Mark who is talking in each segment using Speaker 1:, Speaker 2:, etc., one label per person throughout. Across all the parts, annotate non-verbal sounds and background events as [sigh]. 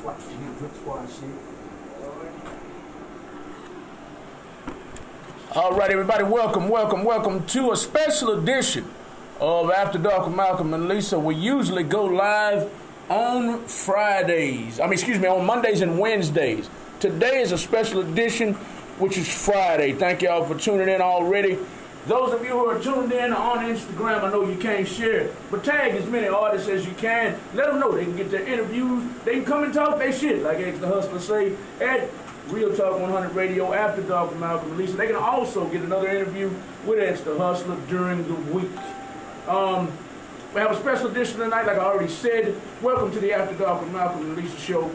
Speaker 1: swap shit, drip squad shit.
Speaker 2: All right, everybody, welcome, welcome, welcome to a special edition of After Dark with Malcolm and Lisa. We usually go live on Fridays. I mean, excuse me, on Mondays and Wednesdays. Today is a special edition, which is Friday. Thank y'all for tuning in already. Those of you who are tuned in on Instagram, I know you can't share but tag as many artists as you can. Let them know they can get their interviews. They can come and talk their shit, like X the Hustler say, at Real Talk 100 Radio after Dark with Malcolm and Lisa. They can also get another interview with X the Hustler during the week. Um, we have a special edition tonight, like I already said. Welcome to the After Dark with Malcolm and Lisa show.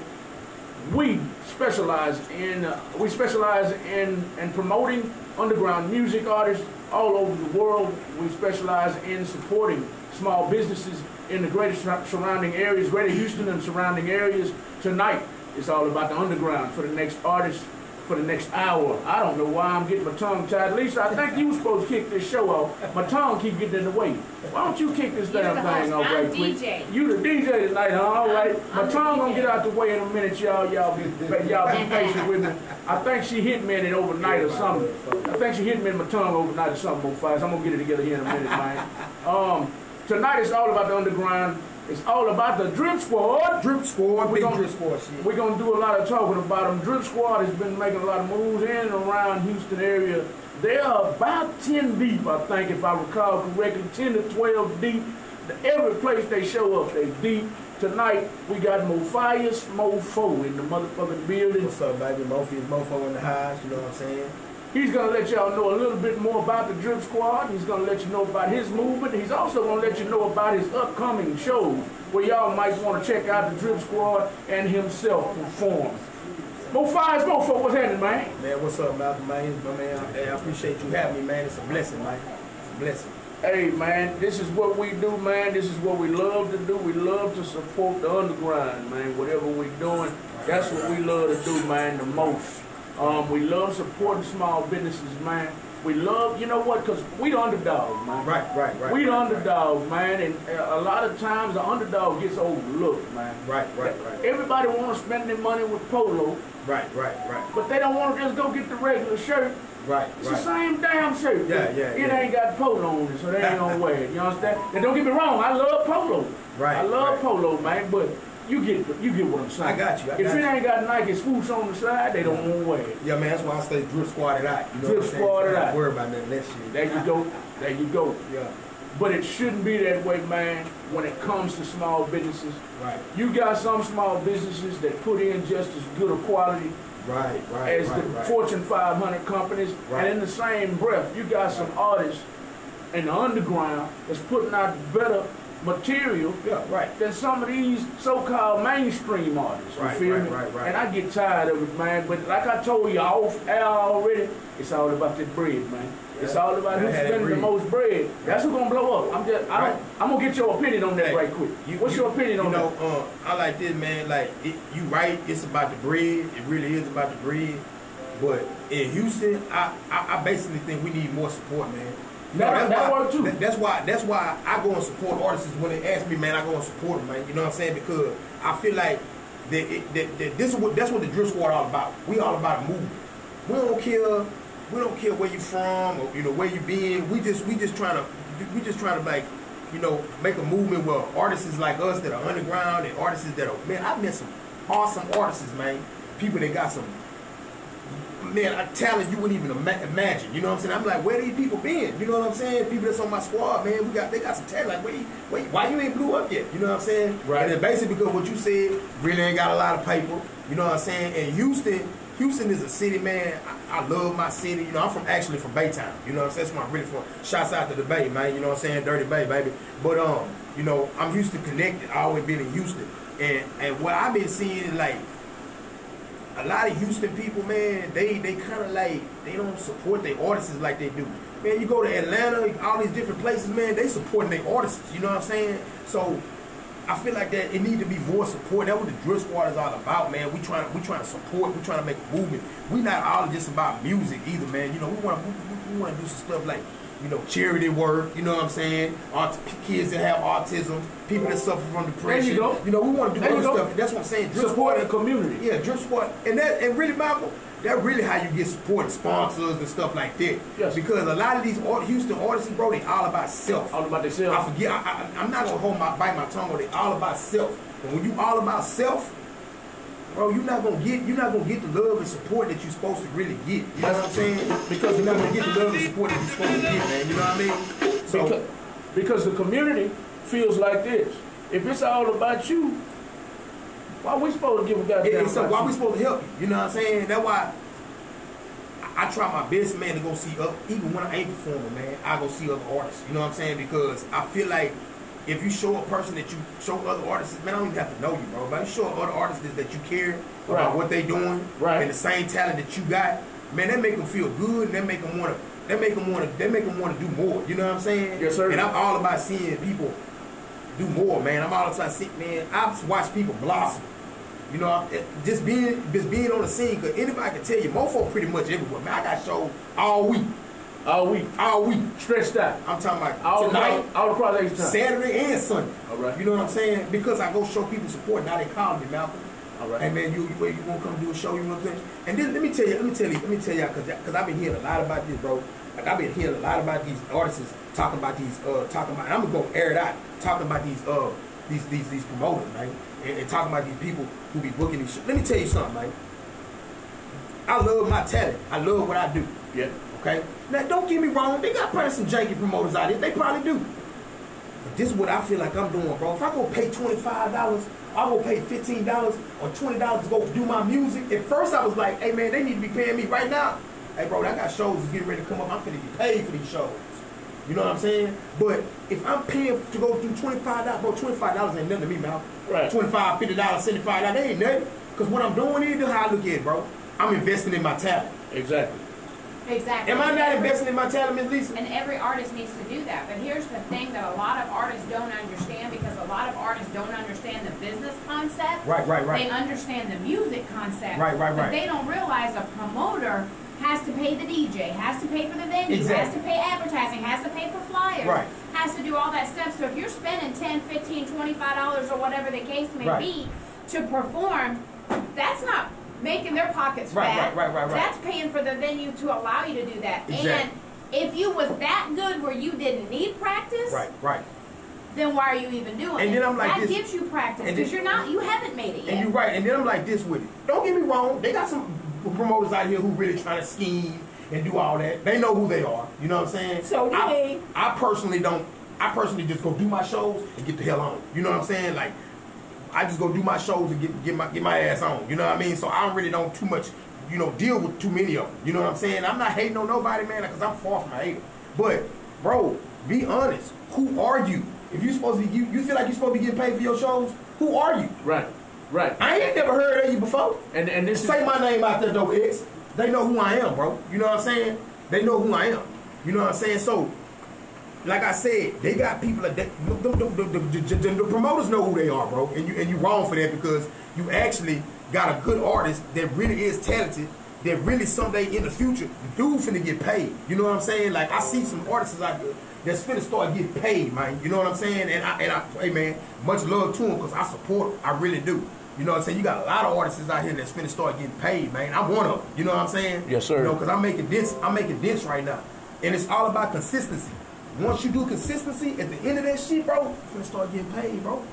Speaker 2: We specialize in uh, we specialize in in promoting underground music artists all over the world. We specialize in supporting small businesses in the greater surrounding areas, greater Houston and surrounding areas. Tonight, it's all about the underground for the next artist, for the next hour. I don't know why I'm getting my tongue tied. Lisa, I think you were supposed to kick this show off. My tongue keep getting in the way. Why don't you kick this
Speaker 3: You're
Speaker 2: damn thing off right quick?
Speaker 3: DJ.
Speaker 2: You the DJ tonight, huh? All right.
Speaker 3: I'm-
Speaker 2: My tongue gonna get out the way in a minute, y'all. Y'all be y'all be patient with me. I think she hit me in it overnight or something. I think she hit me in my tongue overnight or something more fast. I'm gonna get it together here in a minute, man. Um, tonight it's all about the underground. It's all about the Drip Squad.
Speaker 1: Drip squad,
Speaker 2: We
Speaker 1: big
Speaker 2: gon-
Speaker 1: drip squad shit.
Speaker 2: We're gonna do a lot of talking about them. Drip Squad has been making a lot of moves in and around Houston area. They are about 10 deep, I think, if I recall correctly, 10 to 12 deep. Every place they show up, they deep. Tonight we got Mofias Mofo in the motherfucking building.
Speaker 1: What's up, baby? Mofias Mofo in the house, you know what I'm saying?
Speaker 2: He's gonna let y'all know a little bit more about the Drip Squad. He's gonna let you know about his movement. He's also gonna let you know about his upcoming shows where y'all might want to check out the Drip Squad and himself perform. Mofias Mofo, what's happening, man?
Speaker 1: Man, what's up, Malcolm, man? My man, hey, I appreciate you having me, man. It's a blessing, man. It's a blessing.
Speaker 2: Hey man, this is what we do, man. This is what we love to do. We love to support the underground, man. Whatever we're doing, that's what we love to do, man, the most. Um, we love supporting small businesses, man. We love, you know what, because we the underdog, man.
Speaker 1: Right, right, right.
Speaker 2: We the
Speaker 1: right,
Speaker 2: underdog, man, and uh, a lot of times the underdog gets overlooked, man.
Speaker 1: Right, right, right.
Speaker 2: Everybody want to spend their money with polo,
Speaker 1: Right, right, right.
Speaker 2: but they don't want to just go get the regular shirt.
Speaker 1: Right,
Speaker 2: It's the same damn shirt.
Speaker 1: Yeah, yeah,
Speaker 2: It
Speaker 1: yeah.
Speaker 2: ain't got polo on it, so they ain't gonna wear it. You understand? Now don't get me wrong, I love polo.
Speaker 1: Right,
Speaker 2: I love
Speaker 1: right.
Speaker 2: polo, man, but you get you get what I'm saying.
Speaker 1: I got you, I
Speaker 2: if
Speaker 1: got
Speaker 2: it
Speaker 1: you.
Speaker 2: ain't got Nike swoosh on the side, they don't want to wear it.
Speaker 1: Yeah, man, that's why I stay drip squatted out. You know
Speaker 2: Drip
Speaker 1: what I'm saying?
Speaker 2: squatted out.
Speaker 1: worry about of that shit.
Speaker 2: There you go. There you go.
Speaker 1: Yeah,
Speaker 2: But it shouldn't be that way, man, when it comes to small businesses.
Speaker 1: right,
Speaker 2: You got some small businesses that put in just as good a quality
Speaker 1: right, right,
Speaker 2: as
Speaker 1: right,
Speaker 2: the
Speaker 1: right.
Speaker 2: Fortune 500 companies.
Speaker 1: Right.
Speaker 2: And in the same breath, you got some artists in the underground that's putting out better material
Speaker 1: Yeah, right.
Speaker 2: than some of these so-called mainstream artists. You
Speaker 1: Right,
Speaker 2: feel
Speaker 1: right,
Speaker 2: me?
Speaker 1: right, right.
Speaker 2: And I get tired of it, man. But like I told you off air already, it's all about that bread, man. It's all about who's spending the most bread. That's who's gonna blow up. I'm just, I don't, I'm gonna get your opinion on that
Speaker 1: Hey,
Speaker 2: right quick.
Speaker 1: you-
Speaker 2: What's
Speaker 1: you-
Speaker 2: your opinion on
Speaker 1: you know,
Speaker 2: that?
Speaker 1: uh, I like this, man. Like, it, you right, it's about the bread. It really is about the bread. But in Houston, I, I, I basically think we need more support, man.
Speaker 2: That-
Speaker 1: that's
Speaker 2: that
Speaker 1: why,
Speaker 2: too.
Speaker 1: that- that's why that's why I go and support artists when they ask me, man. I go and support them, man. You know what I'm saying? Because I feel like that, that, that this is what that's what the drip squad all about. We all about a movement. We don't care. We don't care where you're from or you know where you been. We just we just trying to we just trying to like you know make a movement where artists like us that are underground and artists that are man. I met some awesome artists, man. People that got some man, a talent you wouldn't even ima- imagine. You know what I'm saying? I'm like, where these people been? You know what I'm saying? People that's on my squad, man, we got they got some talent. Like, wait, wait, why you ain't blew up yet? You know what I'm saying?
Speaker 2: Right.
Speaker 1: And basically because what you said really ain't got a lot of paper. You know what I'm saying? And Houston, Houston is a city, man. I, I love my city. You know, I'm from actually from Baytown. You know what I'm saying? That's where I'm really from. Shouts out to the Bay, man. You know what I'm saying? Dirty Bay, baby. But um, you know, I'm Houston connected. I always been in Houston. And and what I've been seeing is like a lot of Houston people, man, they they kind of like they don't support their artists like they do. Man, you go to Atlanta, all these different places, man, they supporting their artists. You know what I'm saying? So I feel like that it need to be more support. That's what the drip squad is all about, man. We trying to we trying to support. We trying to make a movement. We not all just about music either, man. You know, we want we, we want to do some stuff like you know, charity work. You know what I'm saying? Aut- kids that have autism, people that suffer from depression.
Speaker 2: go.
Speaker 1: You know, we want to do
Speaker 2: There
Speaker 1: other stuff. That's what I'm saying.
Speaker 2: Support the community.
Speaker 1: Yeah, drip sport, and that and really, Malcolm, that really how you get support sponsors and stuff like that.
Speaker 2: Yes.
Speaker 1: Because a lot of these art- Houston artists, bro, they all about self.
Speaker 2: All about
Speaker 1: I
Speaker 2: themselves.
Speaker 1: forget. I, I, I'm not gonna hold my bite my tongue. But they all about self. And when you all about self, bro, you're not gonna get you're not gonna get the love and support that you're supposed to really get. You know what I'm saying? Because you're not gonna get the love and support that you're supposed to get, man. You know what I mean? So
Speaker 2: Because, because the community feels like this. If it's all about you, why we supposed to give a
Speaker 1: it,
Speaker 2: goddamn
Speaker 1: it's so why
Speaker 2: you?
Speaker 1: we supposed to help you? You know what I'm saying? That's why. I I try my best, man, to go see up. Even when I ain't performing, man, I go see other artists. You know what I'm saying? Because I feel like if you show a person that you show other artists, man, I don't even have to know you, bro. But you show other artists that, that you care
Speaker 2: Right.
Speaker 1: about what they doing,
Speaker 2: Right.
Speaker 1: and the same talent that you got, man, that make them feel good, and that make them want to, that make them want to, that make them want to do more. You know what I'm saying?
Speaker 2: Yes, sir.
Speaker 1: And I'm all about seeing people do more, man. I'm all about seeing, man. I've watched people blossom. You know, just being just being on the scene, cause anybody can tell you, mofo pretty much everywhere. Man, I got shows all week,
Speaker 2: All week,
Speaker 1: all week.
Speaker 2: stretched out,
Speaker 1: I'm talking about
Speaker 2: all
Speaker 1: tonight,
Speaker 2: across, all across H-Town.
Speaker 1: Saturday, and Sunday.
Speaker 2: All right.
Speaker 1: You know what I'm saying? Because I go show people support. Now they call me, Malcolm.
Speaker 2: All right.
Speaker 1: Hey man, you you, you gonna come do a show? You want to? And then let me tell you, let me tell you, let me tell y'all, cause, cause I've been hearing a lot about this, bro. Like I've been hearing a lot about these artists talking about these, uh, talking about. And I'm gonna go air it out, talking about these, uh, these these these promoters, man, and, and talking about these people who be booking these. Shit. Let me tell you something, man. I love my talent. I love what I do.
Speaker 2: Yeah.
Speaker 1: Okay? Now, don't get me wrong. They got probably some janky promoters out here. They probably do. But this is what I feel like I'm doing, bro. If I go pay $25, I go pay $15 or $20 to go do my music. At first, I was like, hey, man, they need to be paying me right now. Hey, bro, I got shows that's getting ready to come up. I'm finna get paid for these shows. You know what I'm saying? But if I'm paying to go do $25, bro, $25 ain't nothing to me, man.
Speaker 2: Right.
Speaker 1: $25, $50, $75, that ain't nothing. Because what I'm doing is how I look at it, bro. I'm investing in my talent.
Speaker 2: Exactly.
Speaker 3: Exactly.
Speaker 1: Am I not investing in my talent, Miss Lisa?
Speaker 3: And every artist needs to do that. But here's the thing that a lot of artists don't understand because a lot of artists don't understand the business concept.
Speaker 1: Right, right, right.
Speaker 3: They understand the music concept.
Speaker 1: Right, right,
Speaker 3: But
Speaker 1: right.
Speaker 3: they don't realize a promoter has to pay the DJ, has to pay for the venue, has to pay advertising, has to pay for flyers,
Speaker 1: Right.
Speaker 3: has to do all that stuff. So if you're spending 10 15 $25 or whatever the case may
Speaker 1: Right.
Speaker 3: be to perform, that's not making their pockets
Speaker 1: Right,
Speaker 3: fat.
Speaker 1: right, right, right, right.
Speaker 3: That's paying for the venue to allow you to do that.
Speaker 1: Exactly.
Speaker 3: And if you was that good where you didn't need practice,
Speaker 1: Right, right.
Speaker 3: then why are you even doing
Speaker 1: And
Speaker 3: it?
Speaker 1: then I'm like
Speaker 3: that
Speaker 1: this-
Speaker 3: gives you practice because you're not, you haven't made it yet.
Speaker 1: And you're right. And then I'm like this with it. Don't get me wrong. They got some promoters out here who really trying to scheme and do all that. They know who they are. You know what I'm saying?
Speaker 3: So do
Speaker 1: I,
Speaker 3: they.
Speaker 1: I personally don't. I personally just go do my shows and get the hell on. You know what I'm saying? Like, I just go do my shows and get get my get my ass on. You know what I mean? So I don't really don't too much, you know, deal with too many of them. You know what I'm saying? I'm not hating on nobody, man, because I'm far from a hater. But, bro, be honest. Who are you? If you supposed to, be, you you feel like you're supposed to be getting paid for your shows. Who are you?
Speaker 2: Right. Right.
Speaker 1: I ain't never heard of you before.
Speaker 2: And and this is
Speaker 1: Say my name out there though, X. They know who I am, bro. You know what I'm saying? They know who I am. You know what I'm saying? So, like I said, they got people that, the, the, the, the, promoters know who they are, bro. And you and you wrong for that because you actually got a good artist that really is talented. That really someday in the future, the dude finna get paid. You know what I'm saying? Like I see some artists out there that's finna start getting paid, man. You know what I'm saying? And I and I, hey man, much love to them because I support them. I really do. You know what I'm saying? You got a lot of artists out here that's finna start getting paid, man. I'm one of them. You know what I'm saying?
Speaker 2: Yes, sir.
Speaker 1: You know, because I'm making dents. I'm making dents right now, and it's all about consistency. Once you do consistency, at the end of that shit, bro, you finna start getting paid, bro.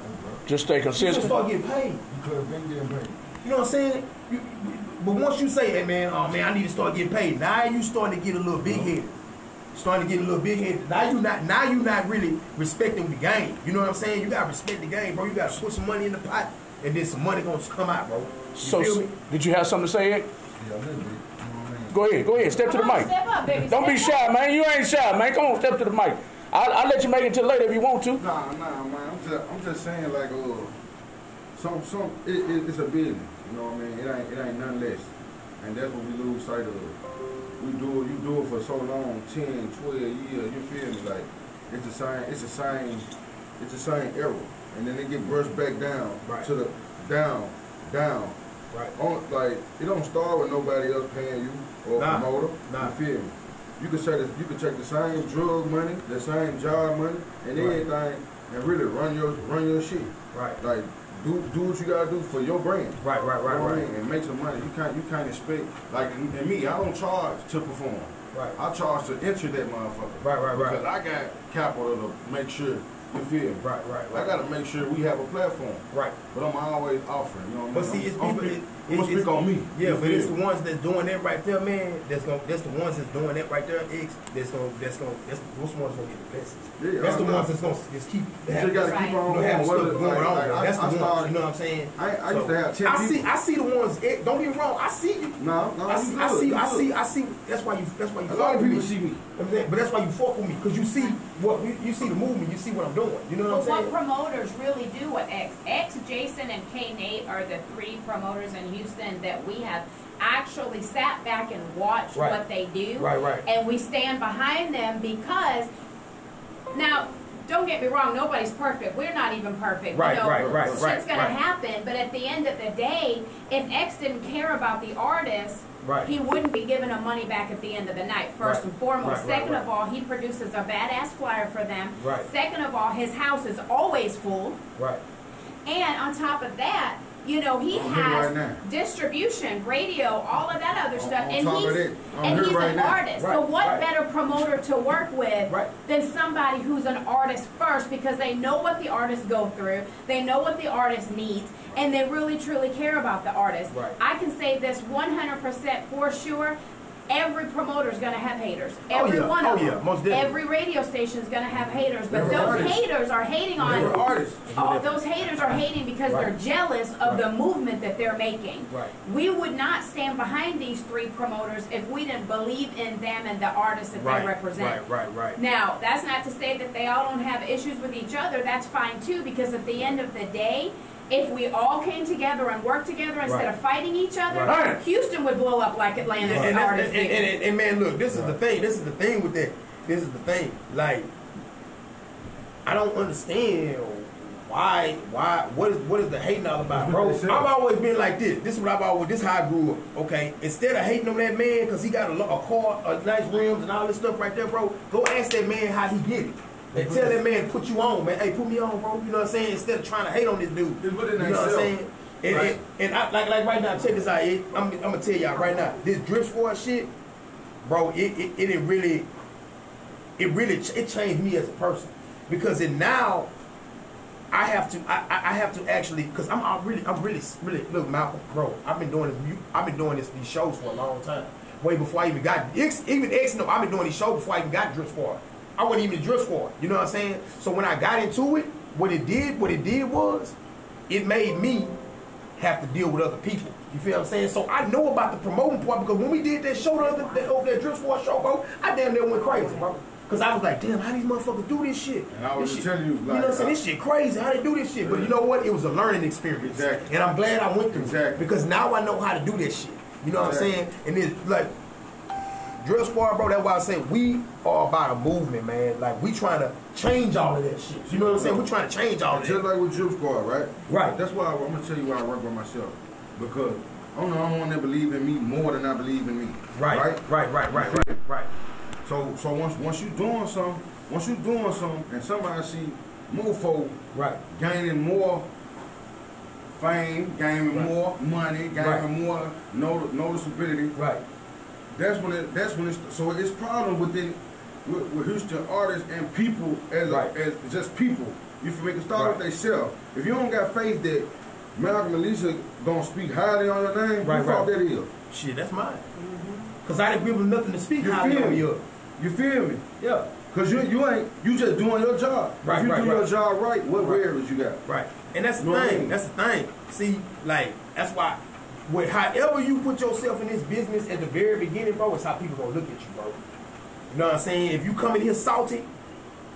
Speaker 2: just stay consistent.
Speaker 1: You finna
Speaker 2: consistent.
Speaker 1: start getting paid.
Speaker 4: You could have been getting paid.
Speaker 1: You know what I'm saying? You, you- but once you say, hey man, oh man, I need to start getting paid. Now you starting to get a little big uh-huh. headed. Starting to get a little big headed. Now you not now you not really respecting the game. You know what I'm saying? You gotta respect the game, bro. You gotta put some money in the pot and then some money gonna come out, bro. You
Speaker 2: So
Speaker 1: feel me?
Speaker 2: did you have something to say? Ed?
Speaker 4: Yeah, a little bit. You know what I mean?
Speaker 2: Go ahead. Go ahead. Step to the mic.
Speaker 3: Step up, baby.
Speaker 2: Don't be shy,
Speaker 3: up.
Speaker 2: man. You ain't shy, man. Come on, step to the mic. I'll, I'll let you make it till later if you want to.
Speaker 4: Nah, nah, man. I'm just, I'm just saying, like, uh, some, some, it, it, it's a business. You know what I mean? It ain't, it ain't nothing less, and that's what we lose sight of. We do, it- you do it for so long, 10, 12 years. You feel me? Like, it's the same, it's the same, it's the same error, and then they get brushed back down
Speaker 1: Right.
Speaker 4: to the down, down.
Speaker 1: Right.
Speaker 4: On, like, it don't start with nobody else paying you or
Speaker 1: Nah,
Speaker 4: promoter.
Speaker 1: nah.
Speaker 4: You feel me? you can take the, you can take the same drug money, the same job money, and
Speaker 1: Right.
Speaker 4: everything, and really run your run your shit.
Speaker 1: Right.
Speaker 4: Like do do what you gotta do for your brand.
Speaker 1: Right, right, right,
Speaker 4: know what I
Speaker 1: right.
Speaker 4: And make some money. You can't you can't expect like in me. I don't charge to perform.
Speaker 1: Right.
Speaker 4: I charge to enter that motherfucker.
Speaker 1: Right, right, right.
Speaker 4: Because I got capital to make sure you feel me.
Speaker 1: Right, right,
Speaker 4: I gotta make sure we have a platform.
Speaker 1: Right.
Speaker 4: But I'm always offering. You know what I mean?
Speaker 1: But see, it's
Speaker 4: I'm,
Speaker 1: people.
Speaker 4: I'm,
Speaker 1: it-
Speaker 4: I'm gonna
Speaker 1: it's-
Speaker 4: speak on me.
Speaker 1: Yeah, but it's the ones that's doing that right there, man. That's gonna. That's the ones that's doing that right there. X. That's gonna. That's gonna. That's those ones gonna get the message.
Speaker 4: Yeah,
Speaker 1: that's the
Speaker 4: I know.
Speaker 1: ones that's gonna just keep.
Speaker 4: You just gotta keep on
Speaker 1: you know, have
Speaker 4: going.
Speaker 1: stuff going
Speaker 4: like-
Speaker 1: on.
Speaker 4: like, I-
Speaker 1: that's the
Speaker 4: I
Speaker 1: ones. you know what I'm saying?
Speaker 4: I, I used to have ten
Speaker 1: I
Speaker 4: people.
Speaker 1: see. I see the ones. It, don't get me wrong. I see you.
Speaker 4: No, no,
Speaker 1: I
Speaker 4: you
Speaker 1: see.
Speaker 4: good,
Speaker 1: I see.
Speaker 4: you
Speaker 1: I see. I see. That's why you. That's why you.
Speaker 4: A
Speaker 1: fuck
Speaker 4: lot of people see me.
Speaker 1: But that's why you fuck with me because you see what you, you see the movement. You see what I'm doing. You know what I'm saying?
Speaker 3: what promoters really do what X, X, Jason, and K Nate are the three promoters in Houston that we have actually sat back and watched
Speaker 1: Right.
Speaker 3: what they do.
Speaker 1: Right, right.
Speaker 3: And we stand behind them because now don't get me wrong, nobody's perfect. We're not even perfect.
Speaker 1: Right,
Speaker 3: you know,
Speaker 1: right, right,
Speaker 3: Shit's
Speaker 1: right,
Speaker 3: gonna
Speaker 1: right.
Speaker 3: happen, but at the end of the day, if X didn't care about the artist,
Speaker 1: Right.
Speaker 3: he wouldn't be giving them money back at the end of the night, first
Speaker 1: Right.
Speaker 3: and foremost. Second
Speaker 1: right.
Speaker 3: of all, he produces a badass flyer for them.
Speaker 1: Right.
Speaker 3: Second of all, his house is always full.
Speaker 1: Right.
Speaker 3: And on top of that, you know, he
Speaker 4: I'm
Speaker 3: has
Speaker 4: right
Speaker 3: distribution, radio, all of that other
Speaker 4: On-
Speaker 3: stuff. and he's and he's
Speaker 4: right
Speaker 3: an
Speaker 4: now.
Speaker 3: artist. so what
Speaker 1: right.
Speaker 3: better promoter to work with
Speaker 1: Right.
Speaker 3: than somebody who's an artist first because they know what the artist go through, they know what the artist needs, and they really truly care about the artist.
Speaker 1: Right.
Speaker 3: I can say this 100% for sure. Every promoter is going to have haters.
Speaker 1: Oh,
Speaker 3: Every
Speaker 1: yeah.
Speaker 3: one
Speaker 1: Oh,
Speaker 3: of
Speaker 1: yeah.
Speaker 3: them.
Speaker 1: Most definitely.
Speaker 3: Every radio station is going to have haters, but those
Speaker 4: artists.
Speaker 3: haters are hating on
Speaker 4: They're oh, artists.
Speaker 3: Oh, those haters are hating because they're
Speaker 1: Right.
Speaker 3: jealous of the movement that they're making.
Speaker 1: Right.
Speaker 3: We would not stand behind these three promoters if we didn't believe in them and the artists that
Speaker 1: Right.
Speaker 3: they represent.
Speaker 1: Right. Right. Right.
Speaker 3: Now, that's not to say that they all don't have issues with each other. That's fine too, because at the end of the day, if we all came together and worked together instead
Speaker 1: Right.
Speaker 3: of fighting each other,
Speaker 1: Right.
Speaker 3: Houston would blow up like Atlanta
Speaker 1: And,
Speaker 3: and,
Speaker 1: and, and, and, and, and man, look, this is the thing. This is the thing with that. This is the thing. Like, I don't understand why, why, what is, what is the hating all about, bro? I've
Speaker 4: what they said.
Speaker 1: always been like this. This is what I've always. This is how I grew up. Okay, instead of hating on that man because he got a, a car, a nice rims, and all this stuff right there, bro. Go ask that man how he get it. And tell that man put you on, man. Hey, put me on, bro. You know what I'm saying? Instead of trying to hate on this dude.
Speaker 4: Just put it in
Speaker 1: you know what I'm saying? And,
Speaker 4: Right.
Speaker 1: and, and I, like like right now, check this out. It, I'm, I'm gonna tell y'all right now. This drip squad shit, bro. It it, it, it really, it really ch- it changed me as a person because it now. I have to. I, I have to actually because I'm, I'm really I'm really really look Malcolm, bro. I've been doing this. I've been doing this these shows for a long time. Way before I even got X, even X. No, I've been doing these shows before I even got Drip Squad. I wasn't even a for it. You know what I'm saying? So when I got into it, what it did, what it did was, it made me have to deal with other people. You feel what I'm saying? So I know about the promoting part because when we did that show the other that, over that Drip Squad show, bro, I damn near went crazy, bro. Cause I was like, damn, how these motherfuckers do this shit?
Speaker 4: And I was telling you,
Speaker 1: you know what I'm saying? This shit crazy. How they do this shit? But you know what? It was a learning experience.
Speaker 4: Exactly.
Speaker 1: And I'm glad I went through it. Because now I know how to do this shit. You know what I'm saying? And it's like Drip Squad, bro, that's why I say we are about a movement, man. Like we trying to change all of that shit. You know what I'm saying? We're trying to change all of
Speaker 4: Just
Speaker 1: that.
Speaker 4: like with Drip Squad, right?
Speaker 1: Right.
Speaker 4: That's why I, am gonna tell you why I work by myself because I'm the only one that believe in me more than I believe in me.
Speaker 1: Right,
Speaker 4: Right.
Speaker 1: right, right, right, right, right.
Speaker 4: So so once once you doing something, once you doing something, and somebody see more folk
Speaker 1: Right.
Speaker 4: gaining more fame, gaining
Speaker 1: Right.
Speaker 4: more money, gaining
Speaker 1: Right.
Speaker 4: more noti- noticeability.
Speaker 1: Right.
Speaker 4: That's when it. That's when it's. So it's problem within with, with Houston artists and people as
Speaker 1: Right.
Speaker 4: as just people. You feel me? Can start
Speaker 1: Right.
Speaker 4: with themselves. If you don't got faith that Malcolm and Lisa gonna speak highly on your name,
Speaker 1: Right,
Speaker 4: who thought
Speaker 1: right.
Speaker 4: that is?
Speaker 1: Shit, that's mine. Mm-hmm. Cause I didn't give them nothing to speak
Speaker 4: You
Speaker 1: highly
Speaker 4: feel
Speaker 1: on
Speaker 4: me?
Speaker 1: you.
Speaker 4: You feel me?
Speaker 1: Yeah.
Speaker 4: Cause you you ain't you just doing your job.
Speaker 1: Right,
Speaker 4: if you
Speaker 1: right,
Speaker 4: do your job right, what
Speaker 1: Right.
Speaker 4: barriers you got?
Speaker 1: Right. And that's the
Speaker 4: Know what I
Speaker 1: thing.
Speaker 4: mean?
Speaker 1: That's the thing. See, like, that's why with however you put yourself in this business at the very beginning, bro, it's how people gonna look at you, bro. You know what I'm saying? If you come in here salty,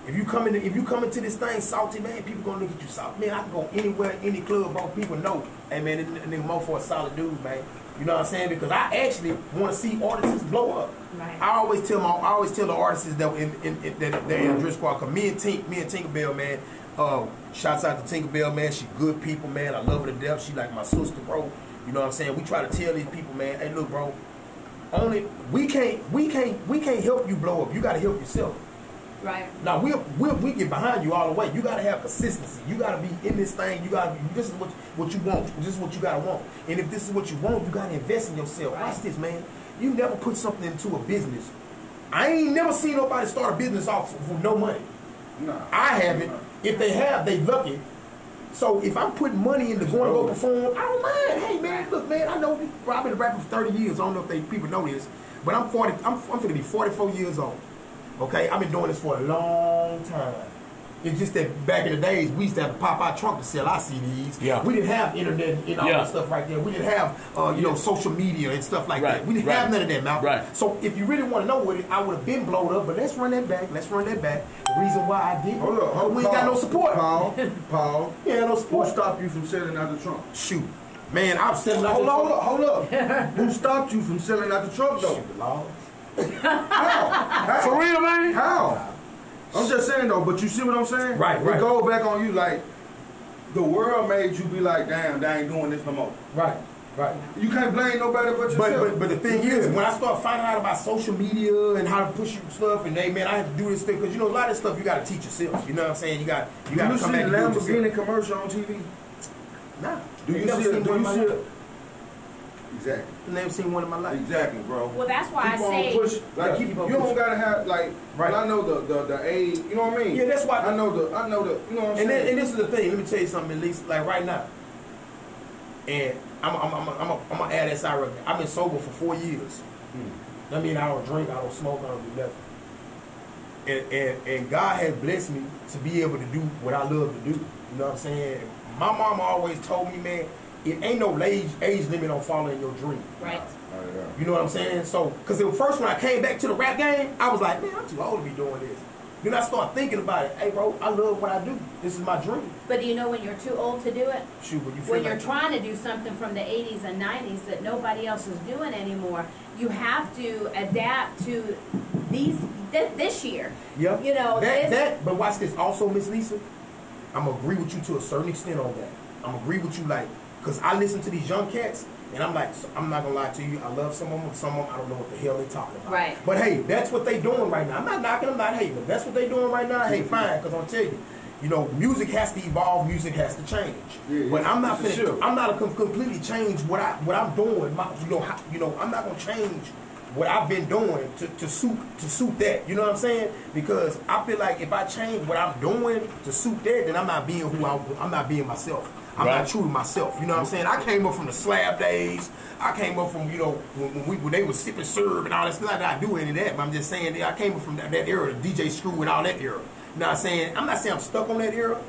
Speaker 1: if you come in if you come into this thing salty, man, people gonna look at you salty. Man, I can go anywhere, any club, bro. People know, hey man, this nigga more for a solid dude, man. You know what I'm saying? Because I actually want to see artists blow up.
Speaker 3: Right.
Speaker 1: I always tell my, I always tell the artists that in, in, in that they're in squad. Cause me and Tink, me and Tinkerbell, man. Uh, shouts out to Tinkerbell, man. She good people, man. I love her to death. She like my sister, bro. You know what I'm saying? We try to tell these people, man. Hey, look, bro. only we can't we can't we can't help you blow up. You got to help yourself.
Speaker 3: Right.
Speaker 1: Now we'll, we'll we get behind you all the way. You gotta have consistency. You gotta be in this thing. You gotta be. This is what what you want. This is what you gotta want. And if this is what you want, you gotta invest in yourself.
Speaker 3: Right.
Speaker 1: Watch this, man. You never put something into a business. I ain't never seen nobody start a business off with no money.
Speaker 4: Nah.
Speaker 1: I haven't. If they have, they lucky. So if I'm putting money into going to go perform, I don't mind. Hey man, look man, I know I've been rapping for 30 years. I don't know if they people know this, but I'm 40. I'm I'm gonna be 44 years old. Okay, I've been doing this for a long time. It's just that back in the days, we used to have to pop our trunk to sell our CDs.
Speaker 2: Yeah.
Speaker 1: We didn't have internet and all
Speaker 2: Yeah.
Speaker 1: that stuff right there. We didn't have, uh, you know, social media and stuff like
Speaker 2: Right,
Speaker 1: that. We didn't
Speaker 2: right.
Speaker 1: have none of that, Malcolm.
Speaker 2: Right.
Speaker 1: So if you really want to know what it, I would have been blowed up. But let's run that back. Let's run that back. The reason why I did.
Speaker 4: Hold up, hold
Speaker 1: We ain't got no support.
Speaker 4: Paul, [laughs] Paul.
Speaker 1: Yeah, no
Speaker 4: Who
Speaker 1: support.
Speaker 4: stopped you from selling out the trunk?
Speaker 1: Shoot, man, I'm selling out
Speaker 4: Hold
Speaker 1: the
Speaker 4: up, hold up, hold up. [laughs] Who stopped you from selling out the trunk though?
Speaker 1: Shoot, the law.
Speaker 4: How?
Speaker 2: For real, man?
Speaker 4: How? I'm just saying though, but you see what I'm saying?
Speaker 1: Right,
Speaker 4: It
Speaker 1: right.
Speaker 4: go back on you like the world made you be like, damn, they ain't doing this no more.
Speaker 1: Right, right.
Speaker 4: You can't blame nobody but yourself.
Speaker 1: But, but but the thing is, when I start finding out about social media and how to push your stuff, and they man, I have to do this thing because you know a lot of stuff you got to teach yourself. You know what I'm saying? You got you
Speaker 4: do
Speaker 1: got
Speaker 4: you
Speaker 1: to
Speaker 4: see
Speaker 1: come
Speaker 4: the
Speaker 1: back and do it
Speaker 4: Lamborghini commercial on TV?
Speaker 1: Nah,
Speaker 4: Do you
Speaker 1: never
Speaker 4: see it?
Speaker 1: seen
Speaker 4: Do you see
Speaker 1: my life.
Speaker 4: it? Exactly.
Speaker 1: Never seen one in my life.
Speaker 4: Exactly, bro.
Speaker 3: Well, that's why
Speaker 4: keep
Speaker 3: I
Speaker 4: on
Speaker 3: say.
Speaker 4: push. Like
Speaker 1: Yeah,
Speaker 4: keep,
Speaker 1: keep on
Speaker 4: you don't gotta have like.
Speaker 1: Right.
Speaker 4: Right. I know the the the age. You know what I mean?
Speaker 1: Yeah, that's why-
Speaker 4: I know the I know the. You know what I'm
Speaker 1: And,
Speaker 4: saying?
Speaker 1: then, and this is the thing. Let me tell you something. At least like right now, and I'm I'm I'm I'm, I'm gonna add this out right now. I've been sober for four years.
Speaker 4: Hmm.
Speaker 1: That means I don't drink, I don't smoke, I don't do nothing. And, and and God has blessed me to be able to do what I love to do. You know what I'm saying? My mama always told me, man, it ain't no age age limit on following your dream.
Speaker 3: Right.
Speaker 1: You know what I'm saying? So, because at first when I came back to the rap game, I was like, man, I'm too old to be doing this. Then I start thinking about it. Hey, bro, I love what I do. This is my dream.
Speaker 3: But do you know when you're too old to do it?
Speaker 1: Shoot, when you feel
Speaker 3: When you're
Speaker 1: like
Speaker 3: trying to do something from the 80s and 90s that nobody else is doing anymore, you have to adapt to these th- this year.
Speaker 1: Yep.
Speaker 3: You know,
Speaker 1: that
Speaker 3: this-
Speaker 1: that. But watch this. Also, Miss Lisa, I'm agree with you to a certain extent on that. I'm agree with you, like, cause I listen to these young cats, and I'm like, I'm not gonna lie to you. I love some of them. Some of them, I don't know what the hell they're talking about.
Speaker 3: Right.
Speaker 1: But hey, that's what they doing right now. I'm not knocking. I'm not hating. If That's what they doing right now. Hey, fine. Cause I'm tell you. You know, music has to evolve. Music has to change.
Speaker 4: Yeah,
Speaker 1: but I'm not finna,
Speaker 4: shift.
Speaker 1: I'm not gonna completely change what I what I'm doing. My, you know, how, you know, I'm not gonna change what I've been doing to, to suit to suit that. You know what I'm saying? Because I feel like if I change what I'm doing to suit that, then I'm not being who I, I'm not being myself. I'm
Speaker 2: Right.
Speaker 1: not true to myself. You know what I'm saying? I came up from the slab days. I came up from you know when, when we when they were sipping syrup and all that stuff. Not that I do any of that, but I'm just saying that I came up from that, that era, DJ Screw and all that era. You know what I'm saying? I'm not saying I'm stuck on that era,